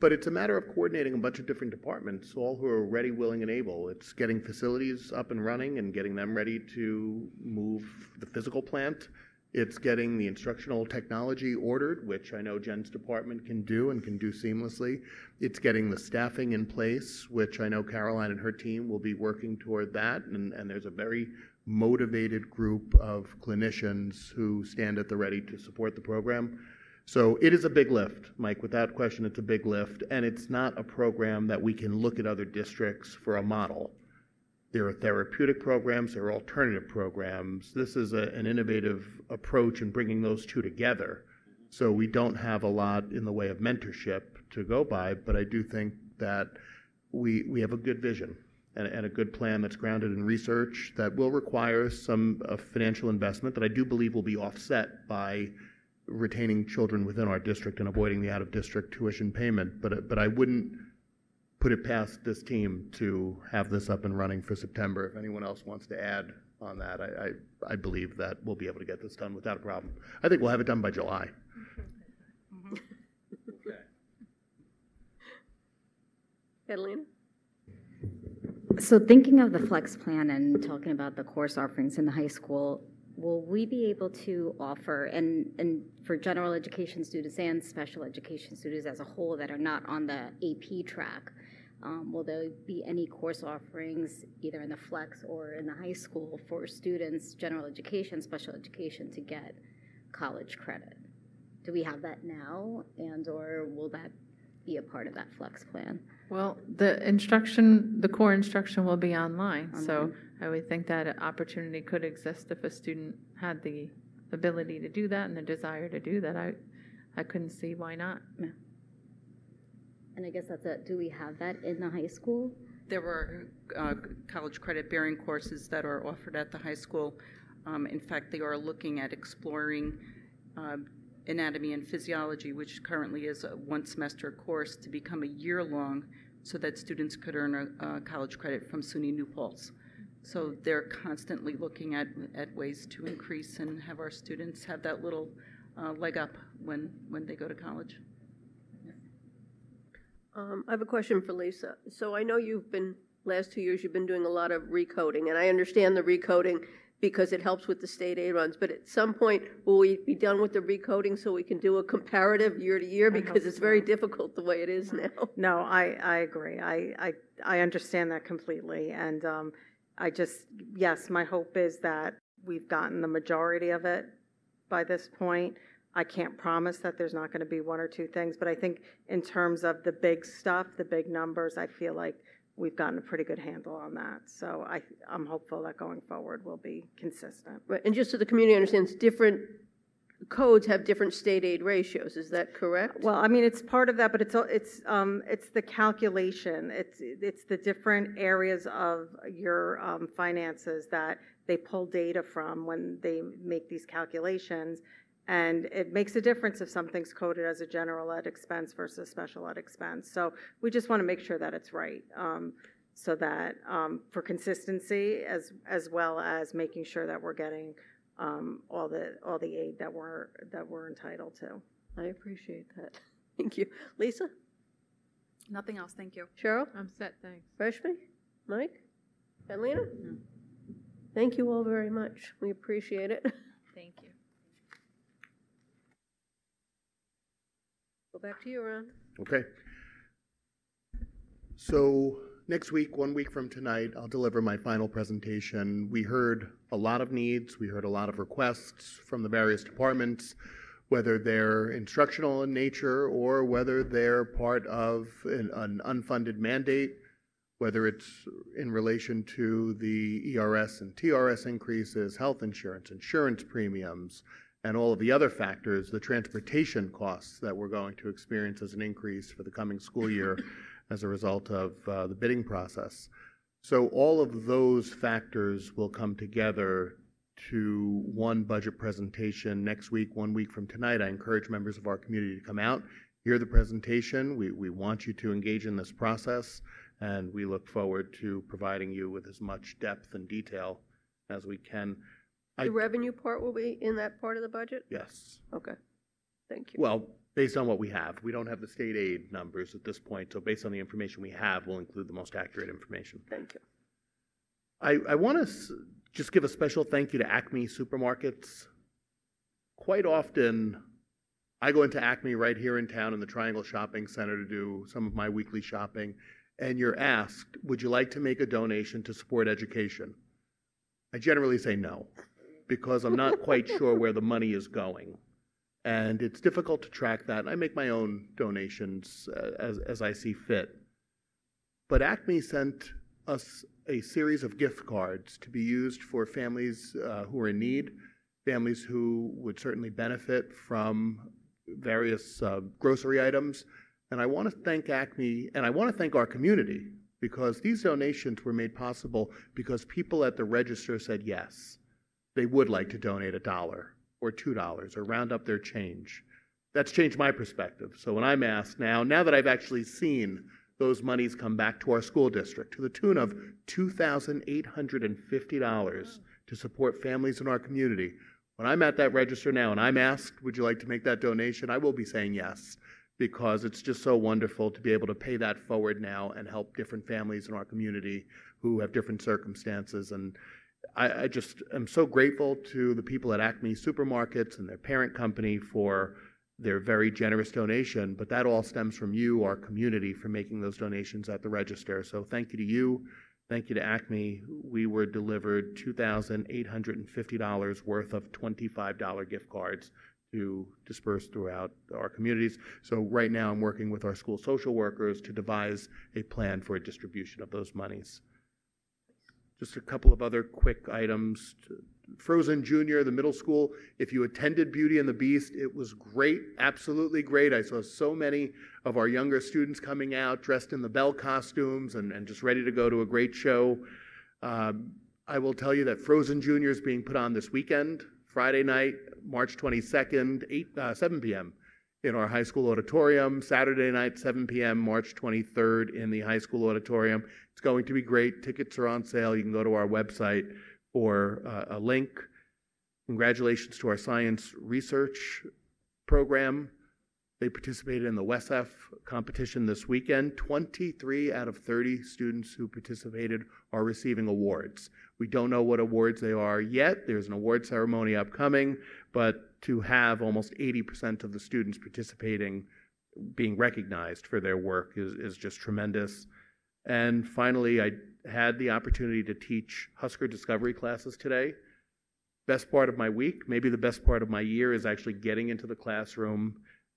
Speaker 4: But it's a matter of coordinating a bunch of different departments, all who are ready, willing, and able. It's getting facilities up and running and getting them ready to move the physical plant it's getting the instructional technology ordered, which I know Jen's department can do and can do seamlessly. It's getting the staffing in place, which I know Caroline and her team will be working toward that. And, and there's a very motivated group of clinicians who stand at the ready to support the program. So it is a big lift, Mike. Without question, it's a big lift. And it's not a program that we can look at other districts for a model. There are therapeutic programs, there are alternative programs. This is a, an innovative approach in bringing those two together. So we don't have a lot in the way of mentorship to go by, but I do think that we, we have a good vision and, and a good plan that's grounded in research that will require some uh, financial investment that I do believe will be offset by retaining children within our district and avoiding the out of district tuition payment. But, but I wouldn't put it past this team to have this up and running for September. If anyone else wants to add on that, I, I, I believe that we'll be able to get this done without a problem. I think we'll have it done by July. Mm-hmm.
Speaker 1: Catalina?
Speaker 19: So thinking of the flex plan and talking about the course offerings in the high school, will we be able to offer, and, and for general education students and special education students as a whole that are not on the AP track, um, will there be any course offerings either in the flex or in the high school for students, general education, special education, to get college credit? Do we have that now, and or will that be a part of that flex plan?
Speaker 26: Well, the instruction, the core instruction will be online, so I would think that opportunity could exist if a student had the ability to do that and the desire to do that. I, I couldn't see why not.
Speaker 19: Yeah. And I guess that's it. Do we have that in the high school?
Speaker 25: There were uh, college credit bearing courses that are offered at the high school. Um, in fact, they are looking at exploring uh, anatomy and physiology, which currently is a one semester course, to become a year long so that students could earn a, a college credit from SUNY New Paltz. So they're constantly looking at, at ways to increase and have our students have that little uh, leg up when, when they go to college.
Speaker 1: Um, I have a question for Lisa. So I know you've been, last two years, you've been doing a lot of recoding, and I understand the recoding because it helps with the state aid runs. But at some point, will we be done with the recoding so we can do a comparative year to year? Because it's very difficult the way it is now. [LAUGHS]
Speaker 20: No, I, I agree. I, I, I understand that completely. And um, I just, yes, my hope is that we've gotten the majority of it by this point. I can't promise that there's not going to be one or two things, but I think in terms of the big stuff, the big numbers, I feel like we've gotten a pretty good handle on that. So I, I'm hopeful that going forward will be consistent.
Speaker 1: Right, and just so the community understands, different codes have different state aid ratios. Is that correct?
Speaker 20: Well, I mean, it's part of that, but it's it's um, it's the calculation. It's it's the different areas of your um, finances that they pull data from when they make these calculations,
Speaker 24: And it makes a difference if something's coded as a general ed expense versus special ed expense. So we just want to make sure that it's right. Um, so that um, for consistency as as well as making sure that we're getting um, all the all the aid that we're that we're entitled to.
Speaker 1: I appreciate that. [LAUGHS] Thank you. Lisa?
Speaker 21: Nothing else, thank you.
Speaker 1: Cheryl?
Speaker 26: I'm set, thanks.
Speaker 1: Rashmi? Mike? And Lena? Thank you all very much. We appreciate it. [LAUGHS]
Speaker 16: Thank you.
Speaker 1: Back to you, Ron.
Speaker 4: Okay. So next week, one week from tonight, I'll deliver my final presentation. We heard a lot of needs, we heard a lot of requests from the various departments, whether they're instructional in nature or whether they're part of an, an unfunded mandate, whether it's in relation to the ERS and TRS increases, health insurance, insurance premiums, and all of the other factors, the transportation costs that we're going to experience as an increase for the coming school year [COUGHS] as a result of uh, the bidding process. So all of those factors will come together to one budget presentation next week, one week from tonight. I encourage members of our community to come out, hear the presentation. We, we want you to engage in this process, and we look forward to providing you with as much depth and detail as we can. I,
Speaker 1: The revenue part will be in that part of the budget?
Speaker 4: yes.
Speaker 1: Okay. Thank you.
Speaker 4: Well, based on what we have. We don't have the state aid numbers at this point, so based on the information we have, we'll include the most accurate information.
Speaker 1: Thank you.
Speaker 4: I, I want to just give a special thank you to Acme Supermarkets. Quite often, I go into Acme right here in town in the Triangle Shopping Center to do some of my weekly shopping, and you're asked, would you like to make a donation to support education? I generally say no, because I'm not quite sure where the money is going. And it's difficult to track that. I make my own donations uh, as, as I see fit. But Acme sent us a series of gift cards to be used for families uh, who are in need, families who would certainly benefit from various uh, grocery items. And I want to thank Acme and I want to thank our community because these donations were made possible because people at the register said yes, they would like to donate a dollar or two dollars or round up their change. That's changed my perspective. So when I'm asked now, now that I've actually seen those monies come back to our school district to the tune of $2,850 to support families in our community. When I'm at that register now and I'm asked, would you like to make that donation? I will be saying yes because it's just so wonderful to be able to pay that forward now and help different families in our community who have different circumstances. And I, I just am so grateful to the people at Acme Supermarkets and their parent company for their very generous donation, but that all stems from you, our community, for making those donations at the register. So thank you to you. Thank you to Acme. We were delivered $2,850 worth of $25 gift cards to disperse throughout our communities. So right now I'm working with our school social workers to devise a plan for a distribution of those monies. Just a couple of other quick items. Frozen Junior, the middle school, if you attended Beauty and the Beast, it was great, absolutely great. I saw so many of our younger students coming out dressed in the Belle costumes and, and just ready to go to a great show. Um, I will tell you that Frozen Junior is being put on this weekend, Friday night, March 22nd, 8, uh, 7 p.m. in our high school auditorium. Saturday night, 7 p.m., March 23rd in the high school auditorium. It's going to be great. Tickets are on sale. You can go to our website for uh, a link. Congratulations to our science research program. They participated in the WESEF competition this weekend. 23 out of 30 students who participated are receiving awards. We don't know what awards they are yet. There's an award ceremony upcoming, but to have almost 80% of the students participating being recognized for their work is, is just tremendous. And finally, I had the opportunity to teach Husker Discovery classes today. Best part of my week, maybe the best part of my year, is actually getting into the classroom.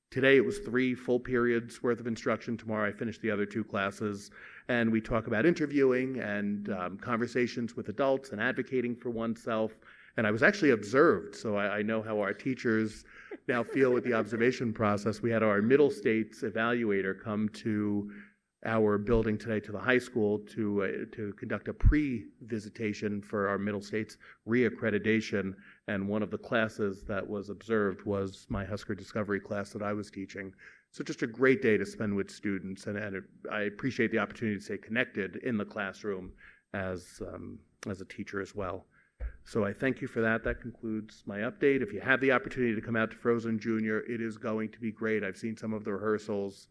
Speaker 4: Today it was three full periods worth of instruction. Tomorrow I finish the other two classes. And we talk about interviewing and um, conversations with adults and advocating for oneself. And I was actually observed, so I, I know how our teachers now feel with the observation process. We had our middle states evaluator come to our building today to the high school to, uh, to conduct a pre-visitation for our Middle States reaccreditation. And one of the classes that was observed was my Husker Discovery class that I was teaching. So just a great day to spend with students, and, and it, I appreciate the opportunity to stay connected in the classroom as, um, as a teacher as well. So I thank you for that. That concludes my update. If you have the opportunity to come out to Frozen Junior, it is going to be great. I've seen some of the rehearsals.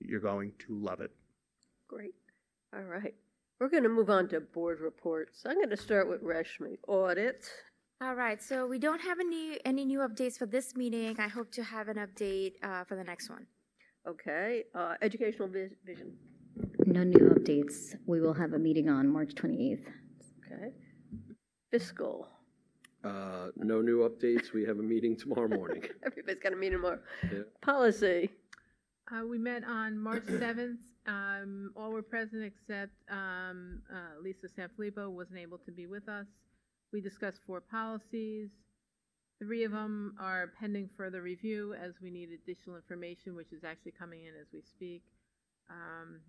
Speaker 4: You're going to love it.
Speaker 1: Great. All right. We're going to move on to board reports. I'm going to start with Reshmi. Audit.
Speaker 17: All right, so we don't have any any new updates for this meeting. I hope to have an update uh, for the next one.
Speaker 1: Okay. Uh, educational vis- vision.
Speaker 19: No new updates. We will have a meeting on March 28th.
Speaker 1: Okay. Fiscal.
Speaker 18: Uh, no new updates. We have a meeting tomorrow morning. [LAUGHS]
Speaker 1: Everybody's got a meeting tomorrow.
Speaker 18: Yeah.
Speaker 1: Policy.
Speaker 26: Uh, we met on March [COUGHS] 7th. Um, all were present except um, uh, Lisa Sanfilippo wasn't able to be with us. We discussed four policies. Three of them are pending further review as we need additional information, which is actually coming in as we speak. Um,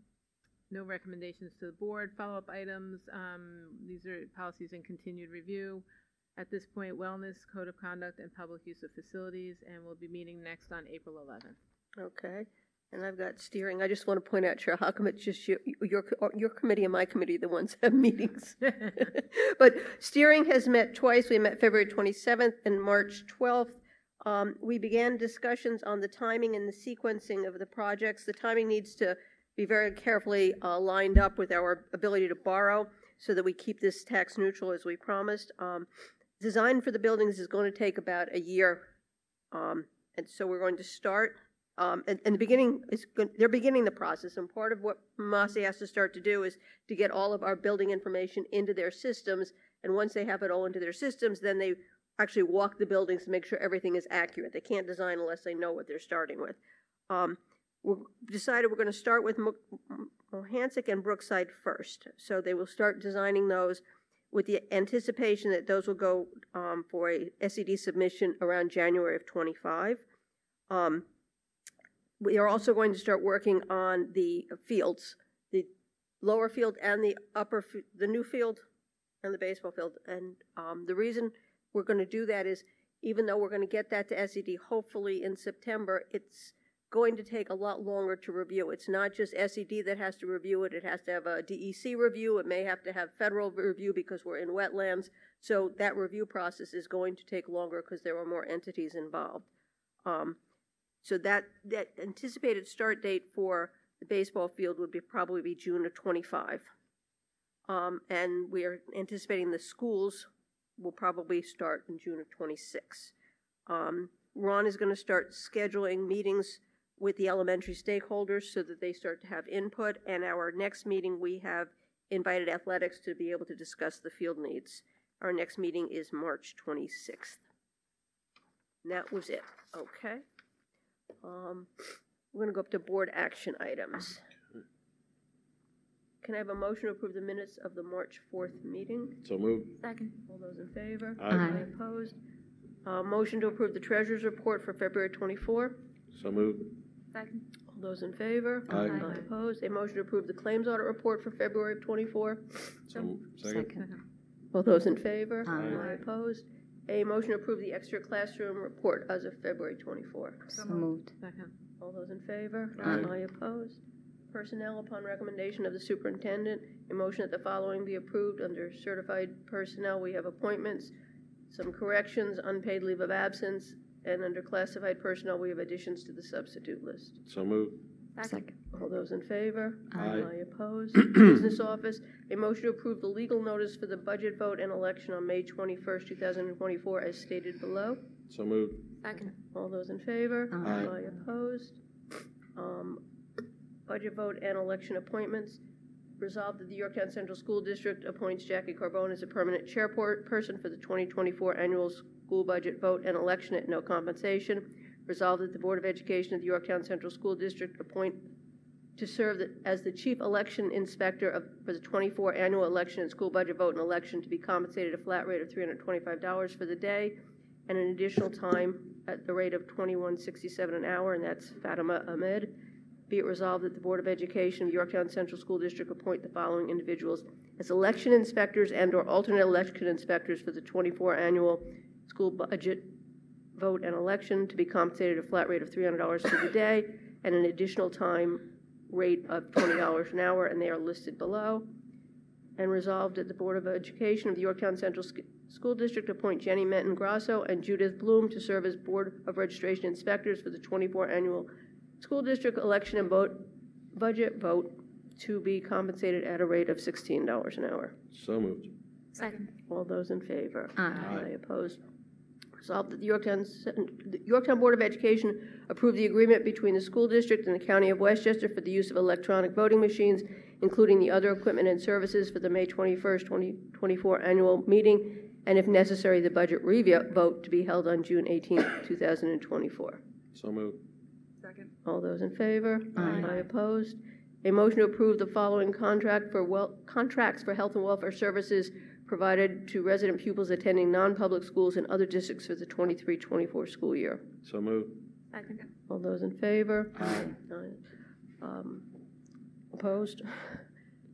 Speaker 26: no recommendations to the board. Follow-up items. Um, these are policies in continued review. At this point, wellness, code of conduct, and public use of facilities, and we'll be meeting next on April 11th.
Speaker 1: Okay. And I've got steering. I just want to point out, Chair, how come it's just your, your, your committee and my committee, the ones that have meetings? [LAUGHS] [LAUGHS] but steering has met twice. We met February 27th and March 12th. Um, we began discussions on the timing and the sequencing of the projects. The timing needs to be very carefully uh, lined up with our ability to borrow so that we keep this tax neutral as we promised. Um, design for the buildings is going to take about a year. Um, and so we're going to start um, and, and the beginning is good, they're beginning the process, and part of what Massey has to start to do is to get all of our building information into their systems. And once they have it all into their systems, then they actually walk the buildings to make sure everything is accurate. They can't design unless they know what they're starting with. Um, we decided we're going to start with Mohansic and Brookside first. So they will start designing those with the anticipation that those will go um, for a SED submission around January of 25. We are also going to start working on the fields, the lower field and the upper, the new field and the baseball field. And um, the reason we're going to do that is even though we're going to get that to SED hopefully in September, it's going to take a lot longer to review. It's not just SED that has to review it, it has to have a DEC review, it may have to have federal review because we're in wetlands. So that review process is going to take longer because there are more entities involved. Um, so that, that anticipated start date for the baseball field would be probably be June of 25. Um, and we are anticipating the schools will probably start in June of 26. Um, Ron is going to start scheduling meetings with the elementary stakeholders so that they start to have input. And our next meeting, we have invited athletics to be able to discuss the field needs. Our next meeting is March 26th. And that was it. Okay. Um, we're going to go up to board action items. Can I have a motion to approve the minutes of the March 4th meeting?
Speaker 18: So moved.
Speaker 17: Second.
Speaker 1: All those in favor?
Speaker 18: Aye. Aye.
Speaker 1: Opposed? Uh, motion to approve the treasurer's report for February 24.
Speaker 18: So moved.
Speaker 17: Second.
Speaker 1: All those in favor?
Speaker 18: Aye.
Speaker 1: Aye. Opposed? A motion to approve the claims audit report for February of 24.
Speaker 18: So, second.
Speaker 1: All those in favor?
Speaker 18: Aye.
Speaker 1: Opposed? A motion to approve the extra classroom report as of February 24.
Speaker 19: So moved.
Speaker 26: Second.
Speaker 1: All those in favor?
Speaker 18: Aye.
Speaker 1: opposed? Personnel, upon recommendation of the superintendent, a motion that the following be approved. Under certified personnel, we have appointments, some corrections, unpaid leave of absence, and under classified personnel, we have additions to the substitute list.
Speaker 18: So moved.
Speaker 17: Second.
Speaker 1: All those in favor?
Speaker 18: Aye.
Speaker 1: opposed? [CLEARS THROAT] Business Office, a motion to approve the legal notice for the budget vote and election on May 21st, 2024, as stated below.
Speaker 18: So moved.
Speaker 17: Second.
Speaker 1: All those in favor?
Speaker 18: Aye.
Speaker 1: opposed? Um, Budget vote and election appointments. Resolved that the Yorktown Central School District appoints Jackie Carbone as a permanent chairperson for the 2024 annual school budget vote and election at no compensation. Resolved that the Board of Education of the Yorktown Central School District appoint to serve the- as the chief election inspector of, for the 24 annual election and school budget vote and election to be compensated a flat rate of $325 for the day and an additional time at the rate of 21.67 an hour, and that's Fatima Ahmed. Be it resolved that the Board of Education of Yorktown Central School District appoint the following individuals as election inspectors and/or alternate election inspectors for the 24 annual school budget vote and election to be compensated at a flat rate of $300 for the day and an additional time rate of $20 an hour, and they are listed below. And resolved that the Board of Education of the Yorktown Central Sc- School District appoint Jenny Menton Grasso and Judith Bloom to serve as Board of Registration Inspectors for the 24 annual school district election and vote, budget vote to be compensated at a rate of $16 an hour.
Speaker 18: So moved.
Speaker 17: Second.
Speaker 1: All those in favor?
Speaker 17: Aye.
Speaker 1: Opposed? Resolved that the Yorktown, the Yorktown Board of Education approve the agreement between the school district and the County of Westchester for the use of electronic voting machines, including the other equipment and services for the May 21st, 2024 annual meeting, and if necessary, the budget review vote to be held on June 18th, 2024.
Speaker 18: So moved.
Speaker 21: Second.
Speaker 1: All those in favor?
Speaker 17: Aye.
Speaker 1: opposed? A motion to approve the following contract for well, contracts for health and welfare services provided to resident pupils attending non-public schools in other districts for the 23-24 school year.
Speaker 18: So moved.
Speaker 17: Second.
Speaker 1: All those in favor? Aye. Um, Opposed?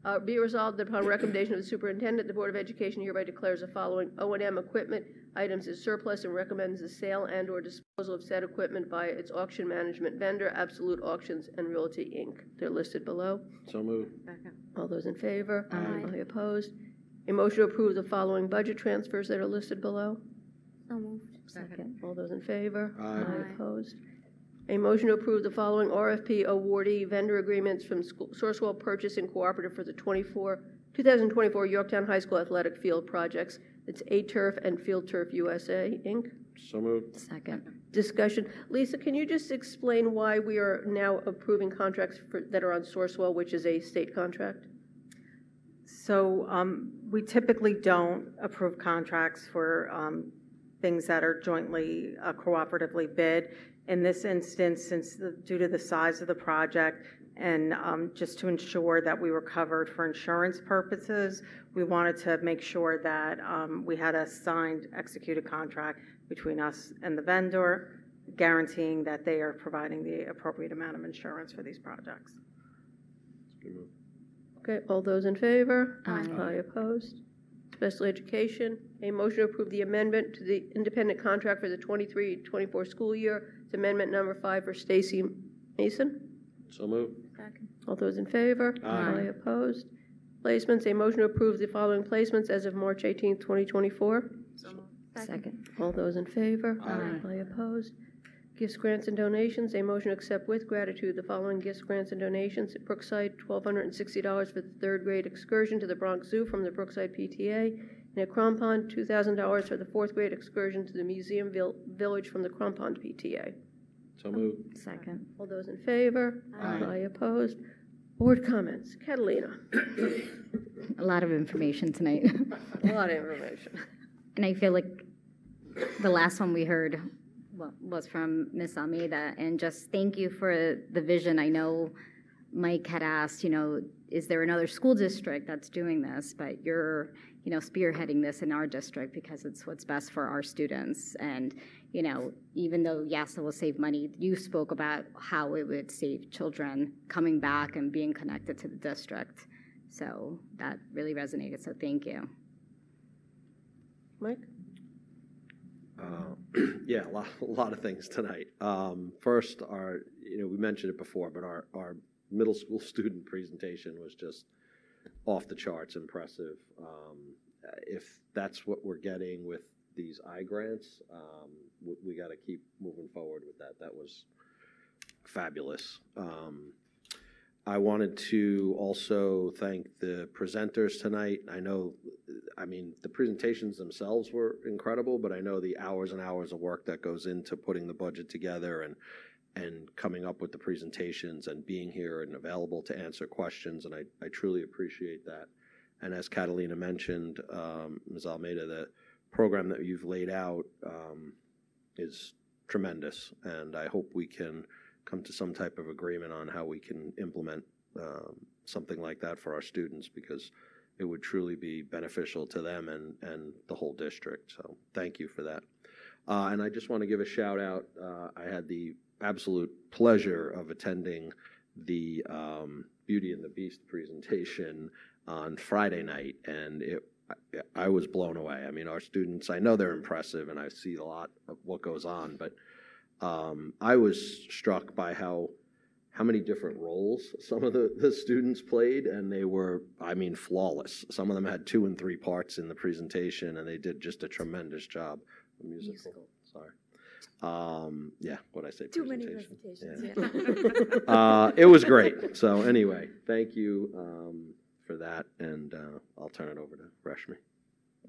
Speaker 1: Uh, Be it resolved that upon recommendation of the superintendent, the Board of Education hereby declares the following O and M equipment items as surplus and recommends the sale and/or disposal of said equipment by its auction management vendor, Absolute Auctions and Realty, Inc. They're listed below.
Speaker 18: So moved.
Speaker 1: All those in favor?
Speaker 17: Aye.
Speaker 1: opposed? A motion to approve the following budget transfers that are listed below.
Speaker 17: So moved.
Speaker 1: Second. All those in favor?
Speaker 18: Aye.
Speaker 1: Opposed? A motion to approve the following RFP awardee vendor agreements from School- Sourcewell Purchasing Cooperative for the 24, 2024 Yorktown High School Athletic Field Projects. It's A-Turf and Field Turf USA, Inc.
Speaker 18: So moved.
Speaker 19: Second.
Speaker 1: Discussion. Lisa, can you just explain why we are now approving contracts for- that are on Sourcewell, which is a state contract?
Speaker 24: So um, we typically don't approve contracts for um, things that are jointly uh, cooperatively bid. In this instance, since the- due to the size of the project and um, just to ensure that we were covered for insurance purposes, we wanted to make sure that um, we had a signed, executed contract between us and the vendor, guaranteeing that they are providing the appropriate amount of insurance for these projects.
Speaker 1: Okay, all those in favor?
Speaker 17: Aye.
Speaker 1: opposed? Special education, a motion to approve the amendment to the independent contract for the 23-24 school year. It's amendment number five for Stacy Mason.
Speaker 18: So moved.
Speaker 17: Second.
Speaker 1: All those in favor?
Speaker 18: Aye.
Speaker 1: opposed? Placements, a motion to approve the following placements as of March 18th, 2024. So moved.
Speaker 19: Second.
Speaker 1: All those in favor?
Speaker 18: Aye.
Speaker 1: opposed? Gifts, grants, and donations, a motion to accept with gratitude the following gifts, grants, and donations. At Brookside, $1,260 for the third grade excursion to the Bronx Zoo from the Brookside PTA. And at Crompond, $2,000 for the fourth grade excursion to the Museum Vil- Village from the Crompond PTA.
Speaker 18: So moved.
Speaker 19: Second.
Speaker 1: All those in favor?
Speaker 18: Aye.
Speaker 1: opposed? Board comments. Catalina.
Speaker 19: A lot of information tonight. [LAUGHS]
Speaker 1: A lot of information.
Speaker 19: And I feel like the last one we heard wa- was from Ms. Almeida, and just thank you for the vision. I know Mike had asked, you know, is there another school district that's doing this? But you're, you know, spearheading this in our district because it's what's best for our students. And, you know, even though, yes, it will save money, you spoke about how it would save children coming back and being connected to the district. So that really resonated, so thank you.
Speaker 1: Mike?
Speaker 18: Uh, [CLEARS THROAT] Yeah, a lot, [LAUGHS] a lot of things tonight. Um, First, our, you know, we mentioned it before, but our, our middle [LAUGHS] school student presentation was just off the charts impressive. Um, uh, If that's what we're getting with these I grants, um, we, we got to keep moving forward with that. That was fabulous. Um, I wanted to also thank the presenters tonight. I know, I mean, the presentations themselves were incredible, but I know the hours and hours of work that goes into putting the budget together and and coming up with the presentations and being here and available to answer questions, and I, I truly appreciate that. And as Catalina mentioned, um, Ms. Almeida, the program that you've laid out um, is tremendous, and I hope we can come to some type of agreement on how we can implement um, something like that for our students because it would truly be beneficial to them and, and the whole district. So thank you for that. Uh, and I just want to give a shout out. Uh, I had the absolute pleasure of attending the um, Beauty and the Beast presentation on Friday night, and it I, I was blown away. I mean, our students, I know they're impressive, and I see a lot of what goes on, but um, I was struck by how how many different roles some of the, the students played, and they were, I mean, flawless. Some of them had two and three parts in the presentation, and they did just a tremendous job. Musical. musical. Sorry. Um, yeah, what I say?
Speaker 17: Too many presentations.
Speaker 18: Yeah. yeah. [LAUGHS] uh, it was great. So anyway, thank you um, for that, and uh, I'll turn it over to Rashmi.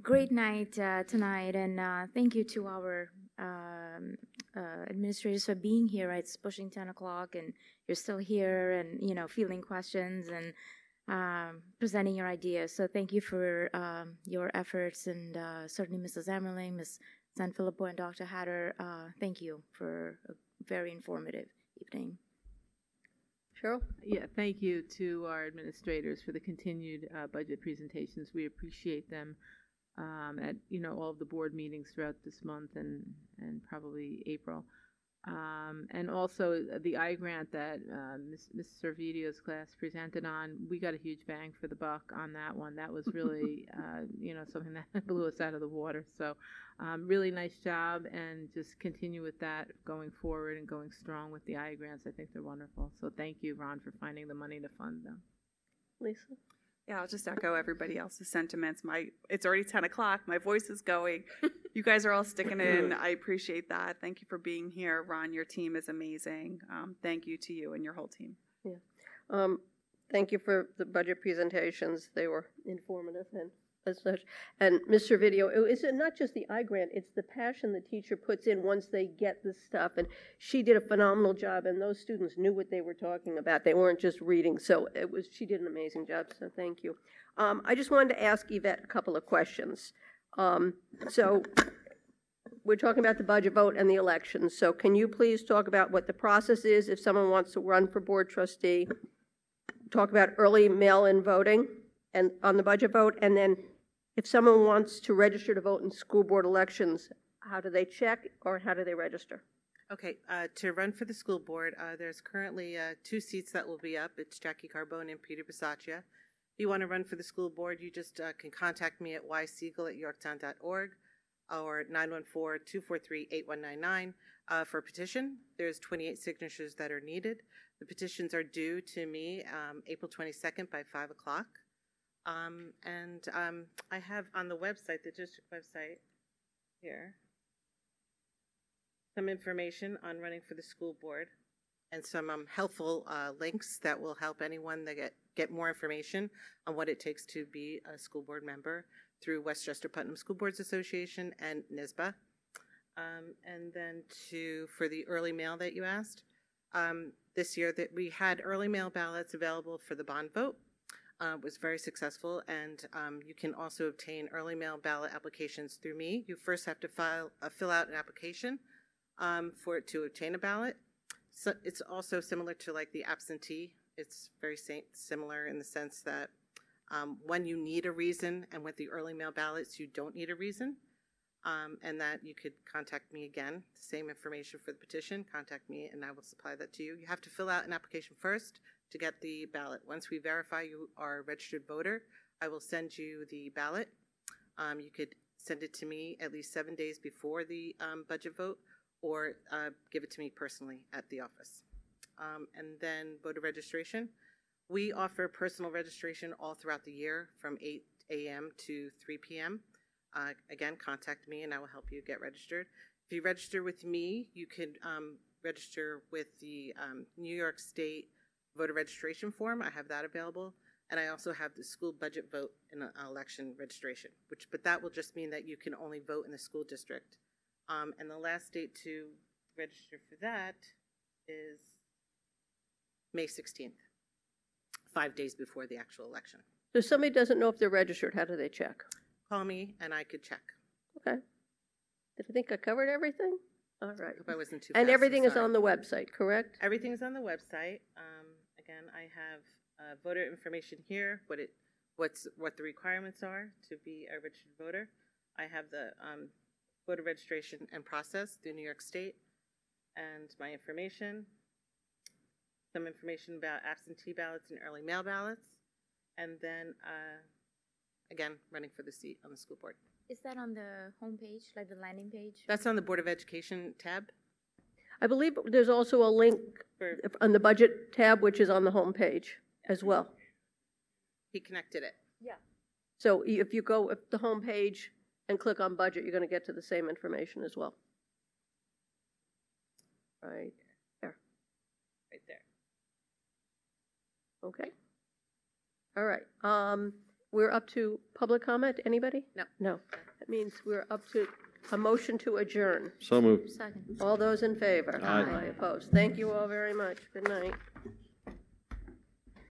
Speaker 17: Great night uh, tonight, and uh, thank you to our um, uh, administrators for being here. It's pushing 10 o'clock, and you're still here and, you know, fielding questions and um, presenting your ideas. So thank you for um, your efforts, and uh, certainly Mrs. Emmerling, Ms. Sanfilippo, and Dr. Hattar, uh, thank you for a very informative evening.
Speaker 1: Cheryl?
Speaker 16: Yeah, thank you to our administrators for the continued uh, budget presentations. We appreciate them um, at you know all of the board meetings throughout this month and and probably April. Um, and also the I grant that uh, Ms. Ms. Servidio's class presented on, we got a huge bang for the buck on that one. That was really, [LAUGHS] uh, you know, something that [LAUGHS] blew us out of the water. So, um, really nice job, and just continue with that going forward and going strong with the I grants. I think they're wonderful. So, thank you, Ron, for finding the money to fund them.
Speaker 1: Lisa.
Speaker 21: Yeah, I'll just echo everybody else's sentiments. My it's already ten o'clock. My voice is going. [LAUGHS] you guys are all sticking in. I appreciate that. Thank you for being here, Ron. Your team is amazing. Um, thank you to you and your whole team.
Speaker 1: Yeah. Um, thank you for the budget presentations. They were informative and as such. And Ms. Servideo, it's not just the I grant, it's the passion the teacher puts in once they get the stuff. And she did a phenomenal job, and those students knew what they were talking about. They weren't just reading. So it was she did an amazing job. So thank you. Um, I just wanted to ask Yvette a couple of questions. Um, so we're talking about the budget vote and the elections. So can you please talk about what the process is if someone wants to run for board trustee? Talk about early mail-in voting and on the budget vote, and then if someone wants to register to vote in school board elections, how do they check or how do they register?
Speaker 20: Okay, uh, to run for the school board, uh, there's currently uh, two seats that will be up. It's Jackie Carbone and Peter Bisaccia. If you want to run for the school board, you just uh, can contact me at ysiegel at yorktown.org or 914-243-8199 uh, for a petition. There's 28 signatures that are needed. The petitions are due to me um, April 22nd by 5 o'clock. Um, and um, I have on the website, the district website here, some information on running for the school board and some um, helpful uh, links that will help anyone that get, get more information on what it takes to be a school board member through Westchester Putnam School Boards Association and NYSSBA. Um, and then to for the early mail that you asked, um, this year that we had early mail ballots available for the bond vote uh, was very successful, and um, you can also obtain early mail ballot applications through me. You first have to file uh, fill out an application um, for it to obtain a ballot. So it's also similar to like the absentee. It's very similar in the sense that um, when you need a reason, and with the early mail ballots, you don't need a reason. Um, and that you could contact me again. Same information for the petition. Contact me, and I will supply that to you. You have to fill out an application first to get the ballot. Once we verify you are a registered voter, I will send you the ballot. Um, you could send it to me at least seven days before the um, budget vote or uh, give it to me personally at the office. Um, and then voter registration. We offer personal registration all throughout the year from 8 a.m. to 3 p.m. Uh, again, contact me and I will help you get registered. If you register with me, you can um, register with the um, New York State voter registration form. I have that available. And I also have the school budget vote and election registration, which, but that will just mean that you can only vote in the school district. Um, and the last date to register for that is May 16th, five days before the actual election.
Speaker 1: So if somebody doesn't know if they're registered, how do they check?
Speaker 20: Call me and I could check.
Speaker 1: Okay. Did I think I covered everything? All right.
Speaker 20: Hope I wasn't too
Speaker 1: And
Speaker 20: fast,
Speaker 1: everything is on the website, correct?
Speaker 20: Everything is on the website. Um, I have uh, voter information here, what it, what's, what the requirements are to be a registered voter. I have the um, voter registration and process through New York State and my information, some information about absentee ballots and early mail ballots, and then, uh, again, running for the seat on the school board.
Speaker 17: Is that on the homepage, like the landing page?
Speaker 20: That's on the Board of Education tab.
Speaker 1: I believe there's also a link on the budget tab, which is on the home page as well.
Speaker 20: He connected it.
Speaker 17: Yeah.
Speaker 1: So if you go at the home page and click on budget, you're going to get to the same information as well. Right there.
Speaker 20: Right there.
Speaker 1: Okay. All right. Um, we're up to public comment. Anybody?
Speaker 20: No.
Speaker 1: No. That means we're up to a motion to adjourn.
Speaker 18: So moved.
Speaker 17: Second.
Speaker 1: All those in favor?
Speaker 18: Aye.
Speaker 1: Opposed? Thank you all very much. Good night.